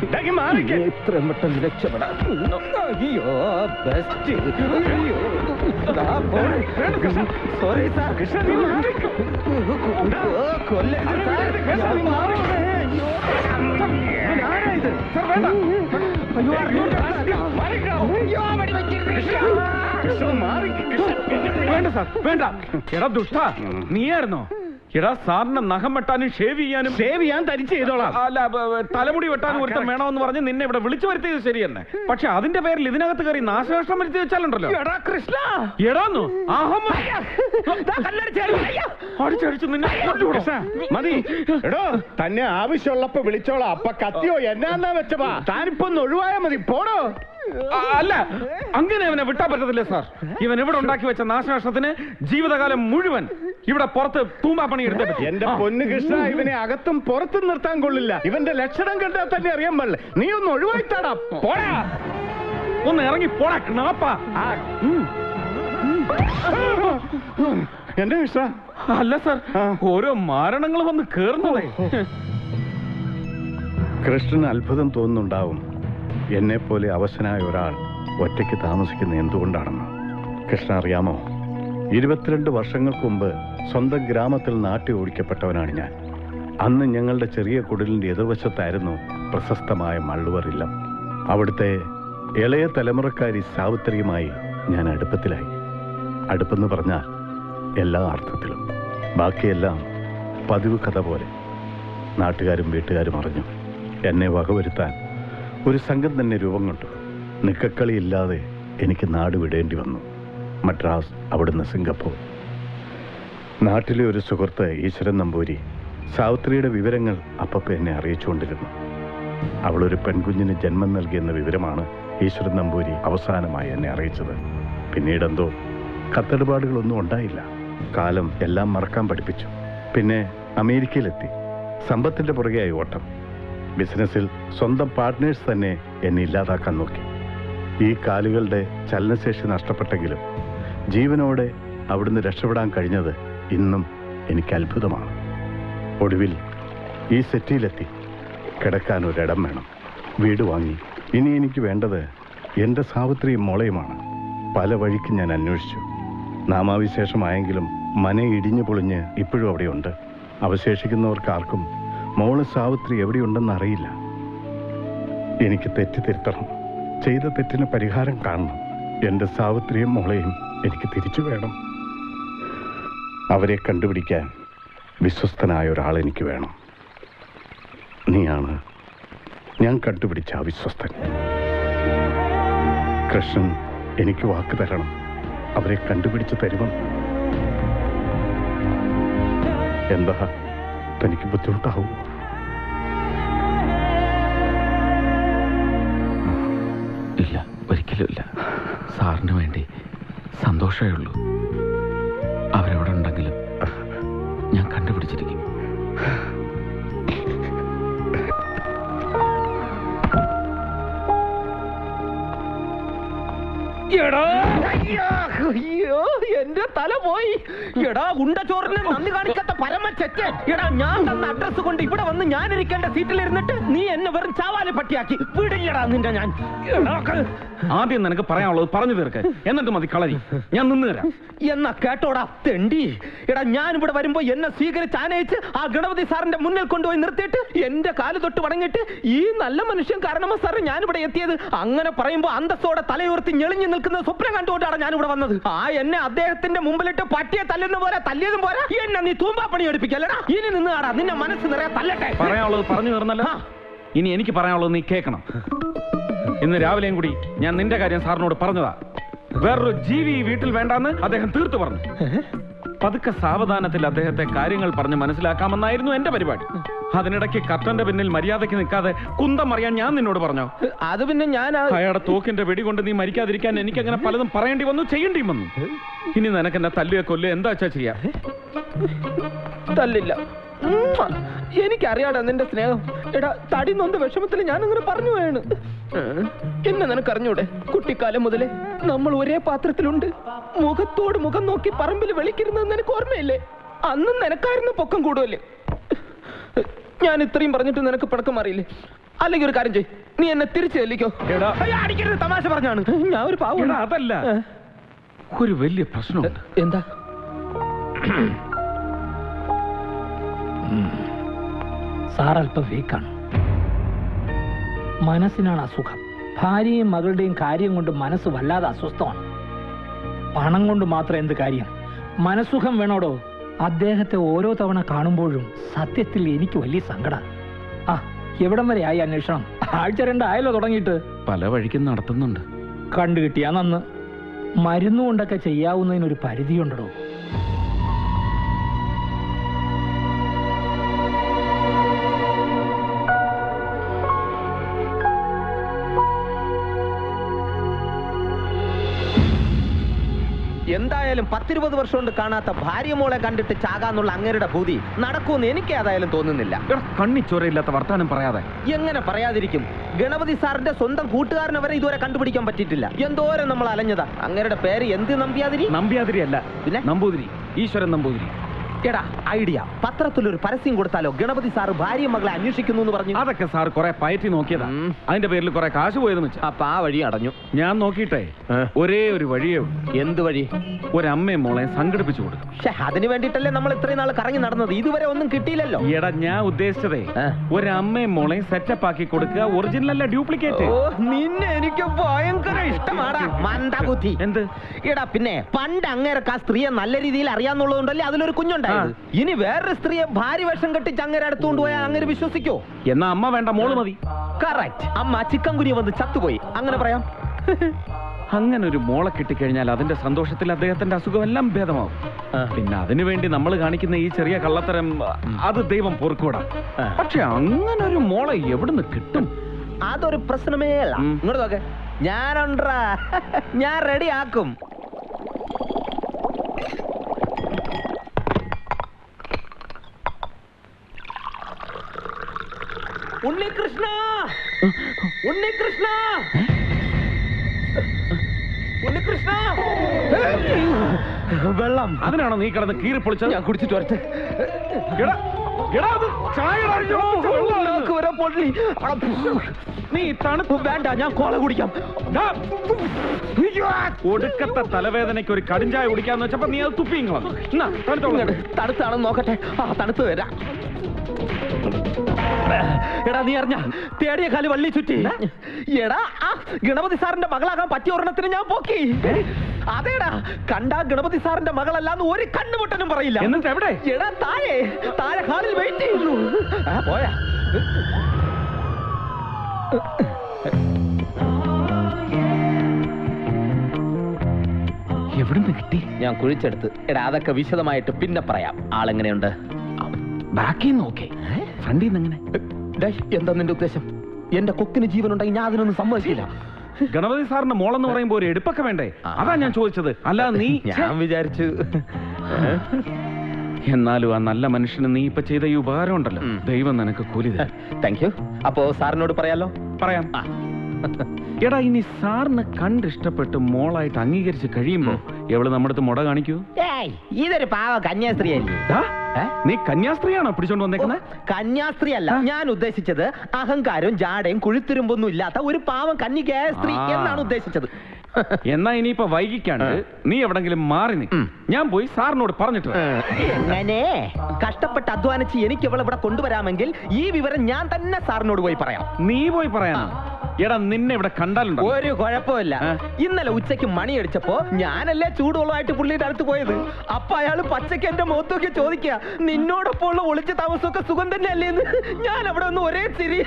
ഇതാക്കി മാറിക്ക് എത്രയും പെട്ടെന്ന് രക്ഷപ്പെടാം അയ്യോ ബെസ്റ്റ് അയ്യോ സോറി സാർ കൃഷ്ണ നീ മാറിക്ക് കൊല്ലരുത് സാർ. കൃഷ്ണ നീ മാറിക്ക് അയ്യോ. ആരാ ഇത് സാർ വേണ്ട അയ്യോ, വേണ്ട സാർ വേണ്ട. എടാ ദുഷ്ട നീയായിരുന്നോ? എടാ സാറിന് നഖം വെട്ടാനും ഷേവ് ചെയ്യാനും ഷേവ് ചെയ്യാൻ തരിച്ച് ചെയ്തോളാം. അല്ല തലമുടി വെട്ടാനും ഒരുത്തം വേണമെന്ന് പറഞ്ഞ് നിന്നെ ഇവിടെ വിളിച്ചു വരുത്തിയത് ശരി തന്നെ പക്ഷെ അതിന്റെ പേരിൽ ഇതിനകത്ത് കയറി നാശനഷ്ടം വരുത്തി വെച്ചാലുണ്ടല്ലോ. എടാ കൃഷ്ണ. എടാന്നു അടിച്ചടിച്ചു നിന്നെ. മതി. എടോ തന്നെ ആവശ്യമുള്ളപ്പോ വിളിച്ചോളാം. അപ്പൊ കത്തിയോ എന്നാന്നാ വെച്ചപ്പാ. താനിപ്പൊന്ന് ഒഴിവായാ മതി. പോടോ. അല്ല അങ്ങനെ അവനെ വിട്ടാ പറ്റത്തില്ല സാർ? ഇവൻ ഇവിടെ ഉണ്ടാക്കി വെച്ച നാശനഷ്ടത്തിന് ജീവിതകാലം മുഴുവൻ ഇവിടെ പുറത്ത് തൂമ്പാ പണി എടുത്തേ. എന്റെ പൊന്നു പൊന്ന് കൃഷ്ണ ഇവനെ അകത്തും പുറത്തും നിർത്താൻ കൊള്ളില്ല. ഇവന്റെ ലക്ഷണം കണ്ടാൽ തന്നെ അറിയാൻ പാടില്ല. നീ ഒന്ന് ഒഴിവായിത്താടാ. പോടാ. ഒന്ന് ഇറങ്ങി പോടാ കണാപ്പാ എന്റെ കൃഷ്ണ? അല്ല സാർ ഓരോ മാരണങ്ങൾ വന്ന് കേറുന്നതേ. കൃഷ്ണന് അത്ഭുതം തോന്നുന്നുണ്ടാവും. എന്നെ പോലെ അവശനായ ഒരാൾ ഒറ്റയ്ക്ക് താമസിക്കുന്ന എന്തുകൊണ്ടാണെന്ന്? കൃഷ്ണ അറിയാമോ? ഇരുപത്തിരണ്ട് വർഷങ്ങൾക്ക് മുമ്പ് സ്വന്തം ഗ്രാമത്തിൽ നാട്ടി ഓടിക്കപ്പെട്ടവനാണ് ഞാൻ. അന്ന് ഞങ്ങളുടെ ചെറിയ കുടലിന്റെ എതിർവശത്തായിരുന്നു പ്രശസ്തമായ മള്ളുവർ ഇല്ലം. അവിടുത്തെ ഇളയ തലമുറക്കാരി സാവിത്രിയുമായി ഞാൻ അടുപ്പത്തിലായി. അടുപ്പെന്ന് പറഞ്ഞാൽ എല്ലാ അർത്ഥത്തിലും. ബാക്കിയെല്ലാം പതിവ് കഥ പോലെ. നാട്ടുകാരും വീട്ടുകാരും അറിഞ്ഞു. എന്നെ വകവരുത്താൻ ഒരു സംഘം തന്നെ രൂപം കൊണ്ടു. നിക്കക്കളിയില്ലാതെ എനിക്ക് നാട് വിടേണ്ടി വന്നു. മദ്രാസ് അവിടുന്ന് സിംഗപ്പൂർ. നാട്ടിലെ ഒരു സുഹൃത്ത് ഈശ്വരൻ നമ്പൂരി സാവിത്രിയുടെ വിവരങ്ങൾ അപ്പപ്പ എന്നെ അറിയിച്ചുകൊണ്ടിരുന്നു. അവളൊരു പെൺകുഞ്ഞിന് ജന്മം നൽകിയെന്ന വിവരമാണ് ഈശ്വരൻ നമ്പൂരി അവസാനമായി എന്നെ അറിയിച്ചത്. പിന്നീടെന്തോ കത്തടപാടുകളൊന്നും ഉണ്ടായില്ല. കാലം എല്ലാം മറക്കാൻ പഠിപ്പിച്ചു. പിന്നെ അമേരിക്കയിലെത്തി. സമ്പത്തിന്റെ പുറകെയായി ഓട്ടം. ബിസിനസ്സിൽ സ്വന്തം പാർട്ട്നേഴ്സ് തന്നെ എന്നെ ഇല്ലാതാക്കാൻ നോക്കി. ഈ കാലുകളുടെ ചലനശേഷി നഷ്ടപ്പെട്ടെങ്കിലും ജീവനോടെ അവിടുന്ന് രക്ഷപ്പെടാൻ കഴിഞ്ഞത് ഇന്നും എനിക്ക് അത്ഭുതമാണ്. ഒടുവിൽ ഈ സെറ്റിയിലെത്തി. കിടക്കാൻ ഒരിടം വേണം. വീട് വാങ്ങി. ഇനി എനിക്ക് വേണ്ടത് എന്റെ സാവിത്രിയും മോളയുമാണ്. പല വഴിക്ക് ഞാൻ അന്വേഷിച്ചു. നാമാവിശേഷമായെങ്കിലും മന ഇടിഞ്ഞു പൊളിഞ്ഞ് ഇപ്പോഴും അവിടെയുണ്ട്. അവശേഷിക്കുന്നവർക്ക് ആർക്കും മോൾ സാവിത്രി എവിടെയുണ്ടെന്ന് അറിയില്ല. എനിക്ക് തെറ്റ് തിരുത്തണം. ചെയ്ത തെറ്റിന് പരിഹാരം കാണണം. എന്റെ സാവിത്രിയും മോളെയും എനിക്ക് തിരിച്ചു വേണം. അവരെ കണ്ടുപിടിക്കാൻ വിശ്വസ്തനായ ഒരാൾ എനിക്ക് വേണം. നീയാണ് ഞാൻ കണ്ടുപിടിച്ച ആ വിശ്വസ്തൻ കൃഷ്ണൻ എനിക്ക് വാക്ക് തരണം. അവരെ കണ്ടുപിടിച്ച് തരുമെന്ന് എന്താ? തനിക്ക് ബുദ്ധിമുട്ടാവും? ഒരിക്കലും ഇല്ല. സാറിന് വേണ്ടി സന്തോഷമേ ഉള്ളൂ. അവരവിടെ ഉണ്ടെങ്കിലും ഞാൻ കണ്ടുപിടിച്ചിരിക്കും. എന്റെ തല പോയി. എടാ ഉണ്ടച്ചോറിന് നന്ദി കാണിക്കാത്ത പരമ എടാ ഞാൻ തന്ന അഡ്രസ് കൊണ്ട് ഇവിടെ വന്ന് ഞാൻ ഇരിക്കേണ്ട സീറ്റിൽ നീ എന്നെ വെറും ചാവാലെ പട്ടിയാക്കി. വിടില്ലടാ നിന്റെ ഞാൻ. ആദ്യം നിനക്ക് പറയാനുള്ളത് പറഞ്ഞു തീർക്ക്. എന്നിട്ട് മതി കളരി. ഞാൻ നിന്ന് തരാം. എന്നാ കേട്ടോടാ തെണ്ടി. എടാ ഞാൻ ഇവിടെ വരുമ്പോ എന്നെ സ്വീകരിച്ച് ആനയിച്ച് ആ ഗണപതി സാറിന്റെ മുന്നിൽ കൊണ്ടുപോയി നിർത്തിയിട്ട് എന്റെ കാൽ തൊട്ട് വണങ്ങിട്ട് ഈ നല്ല മനുഷ്യൻ കാരണമ സാറ് ഞാൻ ഇവിടെ എത്തിയത്. അങ്ങനെ പറയുമ്പോ അന്തസ്സോടെ തലയുയർത്തി ഞെളിഞ്ഞു നിൽക്കുന്ന സ്വപ്നം കണ്ടുകൊണ്ടാണ് ഞാൻ ഇവിടെ വന്നത്. ആ എന്നെ അദ്ദേഹത്തിന്റെ മുമ്പിലിട്ട് പട്ടിയെ തല്ലുന്ന പോലെ തല്ലിയതും പോലെ എന്നെ നീ തൂമ്പാ പണി എടുപ്പിക്കല്ലടാ. ഇനി നിന്ന് ആടാ നിന്നെ മനസ്സ് നിറയെ തല്ലട്ടെ. പറയാനുള്ളത് പറഞ്ഞു തീർന്നല്ലോ. ഇനി എനിക്ക് പറയാനുള്ളത് നീ കേൾക്കണം. ഇന്ന് രാവിലെയും കൂടി ഞാൻ നിന്റെ കാര്യം സാറിനോട് പറഞ്ഞതാ. വേറൊരു ജീവി വീട്ടിൽ വേണ്ടാന്ന് അദ്ദേഹം തീർത്തു പറഞ്ഞു. പതുക്കെ സാവധാനത്തിൽ അദ്ദേഹത്തെ കാര്യങ്ങൾ പറഞ്ഞ് മനസ്സിലാക്കാമെന്നായിരുന്നു എന്റെ പരിപാടി. അതിനിടയ്ക്ക് കർട്ടന്റെ പിന്നിൽ മര്യാദയ്ക്ക് നിൽക്കാതെ കുന്തം അറിയാൻ ഞാൻ നിന്നോട് പറഞ്ഞു? അത് പിന്നെ ഞാൻ അയാളുടെ തോക്കിന്റെ വെടി കൊണ്ട് നീ മരിക്കാതിരിക്കാൻ എനിക്ക് അങ്ങനെ പലതും പറയേണ്ടി വന്നു ചെയ്യേണ്ടി വന്നു ഇനി നിനക്ക് എന്നെ തല്ലുക കൊല്ലുക എന്താ വെച്ചാ ചെയ്യാ? തല്ലില്ല. എനിക്കറിയാടാ നിന്റെ സ്നേഹം. എടാ തടി നൊന്ത് വിഷമത്തിൽ ഞാൻ അങ്ങനെ പറഞ്ഞു പോയാണ്. എന്നെ നിനക്കറിഞ്ഞൂടെ? കുട്ടിക്കാലം മുതലേ നമ്മൾ ഒരേ പാത്രത്തിലുണ്ട്. മുഖത്തോട് മുഖം നോക്കി പറമ്പിൽ വിളിക്കരുന്നത് നിനക്ക് ഓർമ്മയില്ലേ? അന്നും നിനക്കായിരുന്നു പൊക്കം കൂടുതൽ ഞാൻ ഇത്രയും പറഞ്ഞിട്ട് നിനക്ക് പടക്കം മാറിയില്ലേ? അല്ലെങ്കിൽ ഒരു കാര്യം ചെയ് നീ എന്നെ തിരിച്ചു ചെല്ലിക്കോ. അടിക്കരുത്. തമാശ പറഞ്ഞാണ്. ഞാൻ ഒരു പാവം. അതല്ല. ഒരു വലിയ പ്രശ്നം എന്താ? സാർ അല്പം വീക്കാണ് മനസ്സിനാണ് അസുഖം. ഭാര്യയും മകളുടെയും കാര്യം കൊണ്ട് മനസ്സ് വല്ലാതെ അസ്വസ്ഥമാണ്. പണം കൊണ്ട് മാത്രം എന്ത് കാര്യം? മനസ്സുഖം വേണോടോ? അദ്ദേഹത്തെ ഓരോ തവണ കാണുമ്പോഴും സത്യത്തിൽ എനിക്ക് വലിയ സങ്കടം. ആ എവിടം വരെ ആയി അന്വേഷണം? ആഴ്ച രണ്ടായാലോ തുടങ്ങിയിട്ട്. പല വഴിക്കും നടത്തുന്നുണ്ട്. കണ്ടു കിട്ടിയാ നന്ന് മരുന്നുകൊണ്ടൊക്കെ ചെയ്യാവുന്നതിനൊരു പരിധിയുണ്ടോ എന്തായാലും പത്തിരുപത് വർഷം കൊണ്ട് കാണാത്ത ഭാര്യ മോളെ കണ്ടിട്ട് ചാകാന്നുള്ള അങ്ങേരുടെ ഭൂതി നടക്കുമെന്ന് എനിക്ക് ഏതായാലും തോന്നുന്നില്ല. കണ്ണി ചോരയില്ലാത്ത വർത്താനം പറയാതെ. എങ്ങനെ പറയാതിരിക്കും? ഗണപതി സാറിന്റെ സ്വന്തം കൂട്ടുകാരനെ വരെ ഇതുവരെ കണ്ടുപിടിക്കാൻ പറ്റിയിട്ടില്ല. എന്തോരം നമ്മൾ അലഞ്ഞതാ. അങ്ങേരുടെ പേര് എന്ത് നമ്പ്യാതിരി? നമ്പ്യാതിരി അല്ല പിന്നെ? നമ്പൂതിരി. ഈശ്വരൻ നമ്പൂതിരി. എടാ ഐഡിയ. പത്രത്തിൽ ഒരു പരസ്യം കൊടുത്താലോ? ഗണപതി സാർ ഭാര്യ മകളെ അന്വേഷിക്കുന്നു എന്ന് പറഞ്ഞു. അതൊക്കെ സാർ കുറെ പയറ്റി നോക്കിയതാ. അതിന്റെ പേരിൽ കുറെ കാശ് പോയതെന്ന് വെച്ചാ. അപ്പൊ ആ വഴി അടഞ്ഞു. ഞാൻ നോക്കിയിട്ടെ ഒരേ ഒരു വഴിയേ എന്ത് വഴി? ഒരമ്മയും മോളെ സംഘടിപ്പിച്ചു കൊടുക്കും. പക്ഷെ അതിന് വേണ്ടിയിട്ടല്ലേ നമ്മൾ ഇത്രയും നാൾ കറങ്ങി നടന്നത്? ഇതുവരെ ഒന്നും കിട്ടിയില്ലല്ലോ. എടാ ഞാൻ ഉദ്ദേശിച്ചതേ ഒരമ്മയും മോളെ സെറ്റപ്പ് ആക്കി കൊടുക്കുക ഒറിജിനൽ അല്ല ഡ്യൂപ്ലിക്കേറ്റ് നിന്നെ എനിക്ക് ഭയങ്കര ഇഷ്ടമാടാ. മന്ദബുദ്ധി. എന്ത്? എടാ പിന്നെ പണ്ട് അങ്ങേരക്ക് ആ സ്ത്രീയെ നല്ല രീതിയിൽ അറിയാന്നുള്ളതുകൊണ്ടല്ലേ അതിലൊരു കുഞ്ഞുണ്ടായത്? ഇനി വേറൊരു സ്ത്രീയെ ഭാര്യ വേഷം കെട്ടിച്ച് ചങ്ങര അടുത്തുകൊണ്ട് പോയാൽ അങ്ങനെ വിശ്വസിക്കോ? എന്നാ അമ്മ വേണ്ട മോൾ മതി. കറക്റ്റ് അമ്മ ചിക്കൻ കുരി വന്ന് ചത്തുപോയി. അങ്ങനെ പറയാം. അങ്ങനെ ഒരു മോളെ കിട്ടിക്കഴിഞ്ഞാൽ അതിന്റെ സന്തോഷത്തിൽ അദ്ദേഹത്തിന്റെ അസുഖം എല്ലാം ഭേദമാവും പിന്നെ അതിനു വേണ്ടി നമ്മൾ കാണിക്കുന്ന ഈ ചെറിയ കള്ളത്തരം അത് ദൈവം പൊറുക്കൂടാ പക്ഷെ അങ്ങനെ ഒരു മോളെ എവിടുന്ന് കിട്ടും? അതൊരു പ്രശ്നമേ അല്ല. ഇങ്ങോട്ട് നോക്കെ. ഞാനുണ്ടാ ഞാൻ റെഡി ആക്കും. ഉണ്ണികൃഷ്ണ ഉണ്ണികൃഷ്ണ ഉണ്ണികൃഷ്ണ വെള്ളം. അതിനാണോ നീ കിടന്ന് കീറി പൊളിച്ചത്? ഞാൻ കുടിച്ചിട്ട് വരട്ടെ. നീ തണുപ്പ് വേണ്ട ഞാൻ കോള കുടിക്കാം. ഒടുക്കത്തെ തലവേദനയ്ക്ക് ഒരു കടിഞ്ചായ കുടിക്കാന്ന് വെച്ചപ്പോ നീ അത് തുപ്പിങ് വന്നു. തണുത്തോളൂ. തണുത്താണെന്ന് നോക്കട്ടെ. ആ തണുത്ത് വരാം. എടാ നീ അറിഞ്ഞ? തേടിയ കാൽ വള്ളി ചുറ്റി. എടാ ആ ഗണപതി സാറിന്റെ മകളാകാൻ പറ്റിയ ഒരെണ്ണത്തിന് ഞാൻ പോക്കി. അതേടാ കണ്ടാ ഗണപതി സാറിന്റെ മകളല്ലാന്ന് ഒരു കണ്ണുമുട്ടനും പറയില്ല. എന്നിട്ട് എവിടെ? എടാ താഴെ താഴെ ഹാളിൽ വെയിറ്റ് ചെയ്യുന്നു. ആ പോയാ. എവിടുന്ന് കിട്ടി? ഞാൻ കുഴിച്ചെടുത്ത്. എടാ അതൊക്കെ വിശദമായിട്ട് പിന്നെ പറയാം. ആളെങ്ങനെയുണ്ട്? ബാക്കി നോക്കേ. ഫ്രണ്ടിൽ നിന്ന് എങ്ങനെ എന്താ നിന്റെ ഉദ്ദേശം? എന്റെ കൊക്കിന് ജീവനുണ്ടെങ്കിൽ ഞാൻ അതിനൊന്നും സമ്മതിക്കില്ല. ഗണപതി സാറിന്റെ മോളെന്ന് പറയുമ്പോ ഒരു എടുപ്പൊക്കെ വേണ്ടേ? അതാ ഞാൻ ചോദിച്ചത്. അല്ല നീ ഞാൻ വിചാരിച്ചു. എന്നാലും ആ നല്ല മനുഷ്യന് നീ ഇപ്പൊ ചെയ്ത ഈ ഉപകാരം ഉണ്ടല്ലോ. ദൈവം നിനക്ക് കൂലി തരും. താങ്ക് യു അപ്പോ സാറിനോട് പറയാലോ? പറയാം. എടാ ഇനി സാറിന് കണ്ടിഷ്ടപ്പെട്ട് മോളായിട്ട് അംഗീകരിച്ച് കഴിയുമ്പോ എവൾ നമ്മുടെ അടുത്ത് മുട കാണിക്കൂ? ഏയ് ഇതൊരു പാവ കന്യാസ്ത്രീ അല്ലേ ദാ, നീ കന്യാസ്ത്രീയാണോ പിടിച്ചോണ്ട് വന്നേക്കുന്നത് കന്യാസ്ത്രീ അല്ല ഞാൻ ഉദ്ദേശിച്ചത് അഹങ്കാരവും ജാടയും കുഴിത്തിരുമ്പൊന്നും ഇല്ലാത്ത ഒരു പാവം കന്യകയായ സ്ത്രീ ആ. എന്നാണ് ഉദ്ദേശിച്ചത്. എന്നാ ഇനിയിപ്പോ വൈകിക്കാണ്ട് നീ എവിടെങ്കിലും മാറി നീ ഞാൻ പോയി സാറിനോട് പറഞ്ഞിട്ട് വരാം. എങ്ങനെ? കഷ്ടപ്പെട്ട് അധ്വാനിച്ച് എനിക്ക് അവളെ ഇവിടെ കൊണ്ടുവരാമെങ്കിൽ ഈ വിവരം ഞാൻ തന്നെ സാറിനോട് പോയി പറയാം. നീ പോയി പറയാ എടാ നിന്നെ ഇവിടെ കണ്ടാലുണ്ടോ? ഒരു കുഴപ്പമില്ല. ഇന്നലെ ഉച്ചയ്ക്ക് മണി അടിച്ചപ്പോ ഞാനല്ലേ ചൂടുവെള്ളമായിട്ട് പുള്ളിയുടെ അടുത്ത് പോയത്? അപ്പൊ അയാൾ പച്ചയ്ക്ക് എന്റെ മുഖത്തൊക്കെ ചോദിക്കുക നിന്നോടൊപ്പം ഉള്ള ഒളിച്ച താമസമൊക്കെ സുഖം തന്നെയല്ലേ എന്ന്? ഞാൻ അവിടെ ഒന്ന് ഒരേ ചിരി.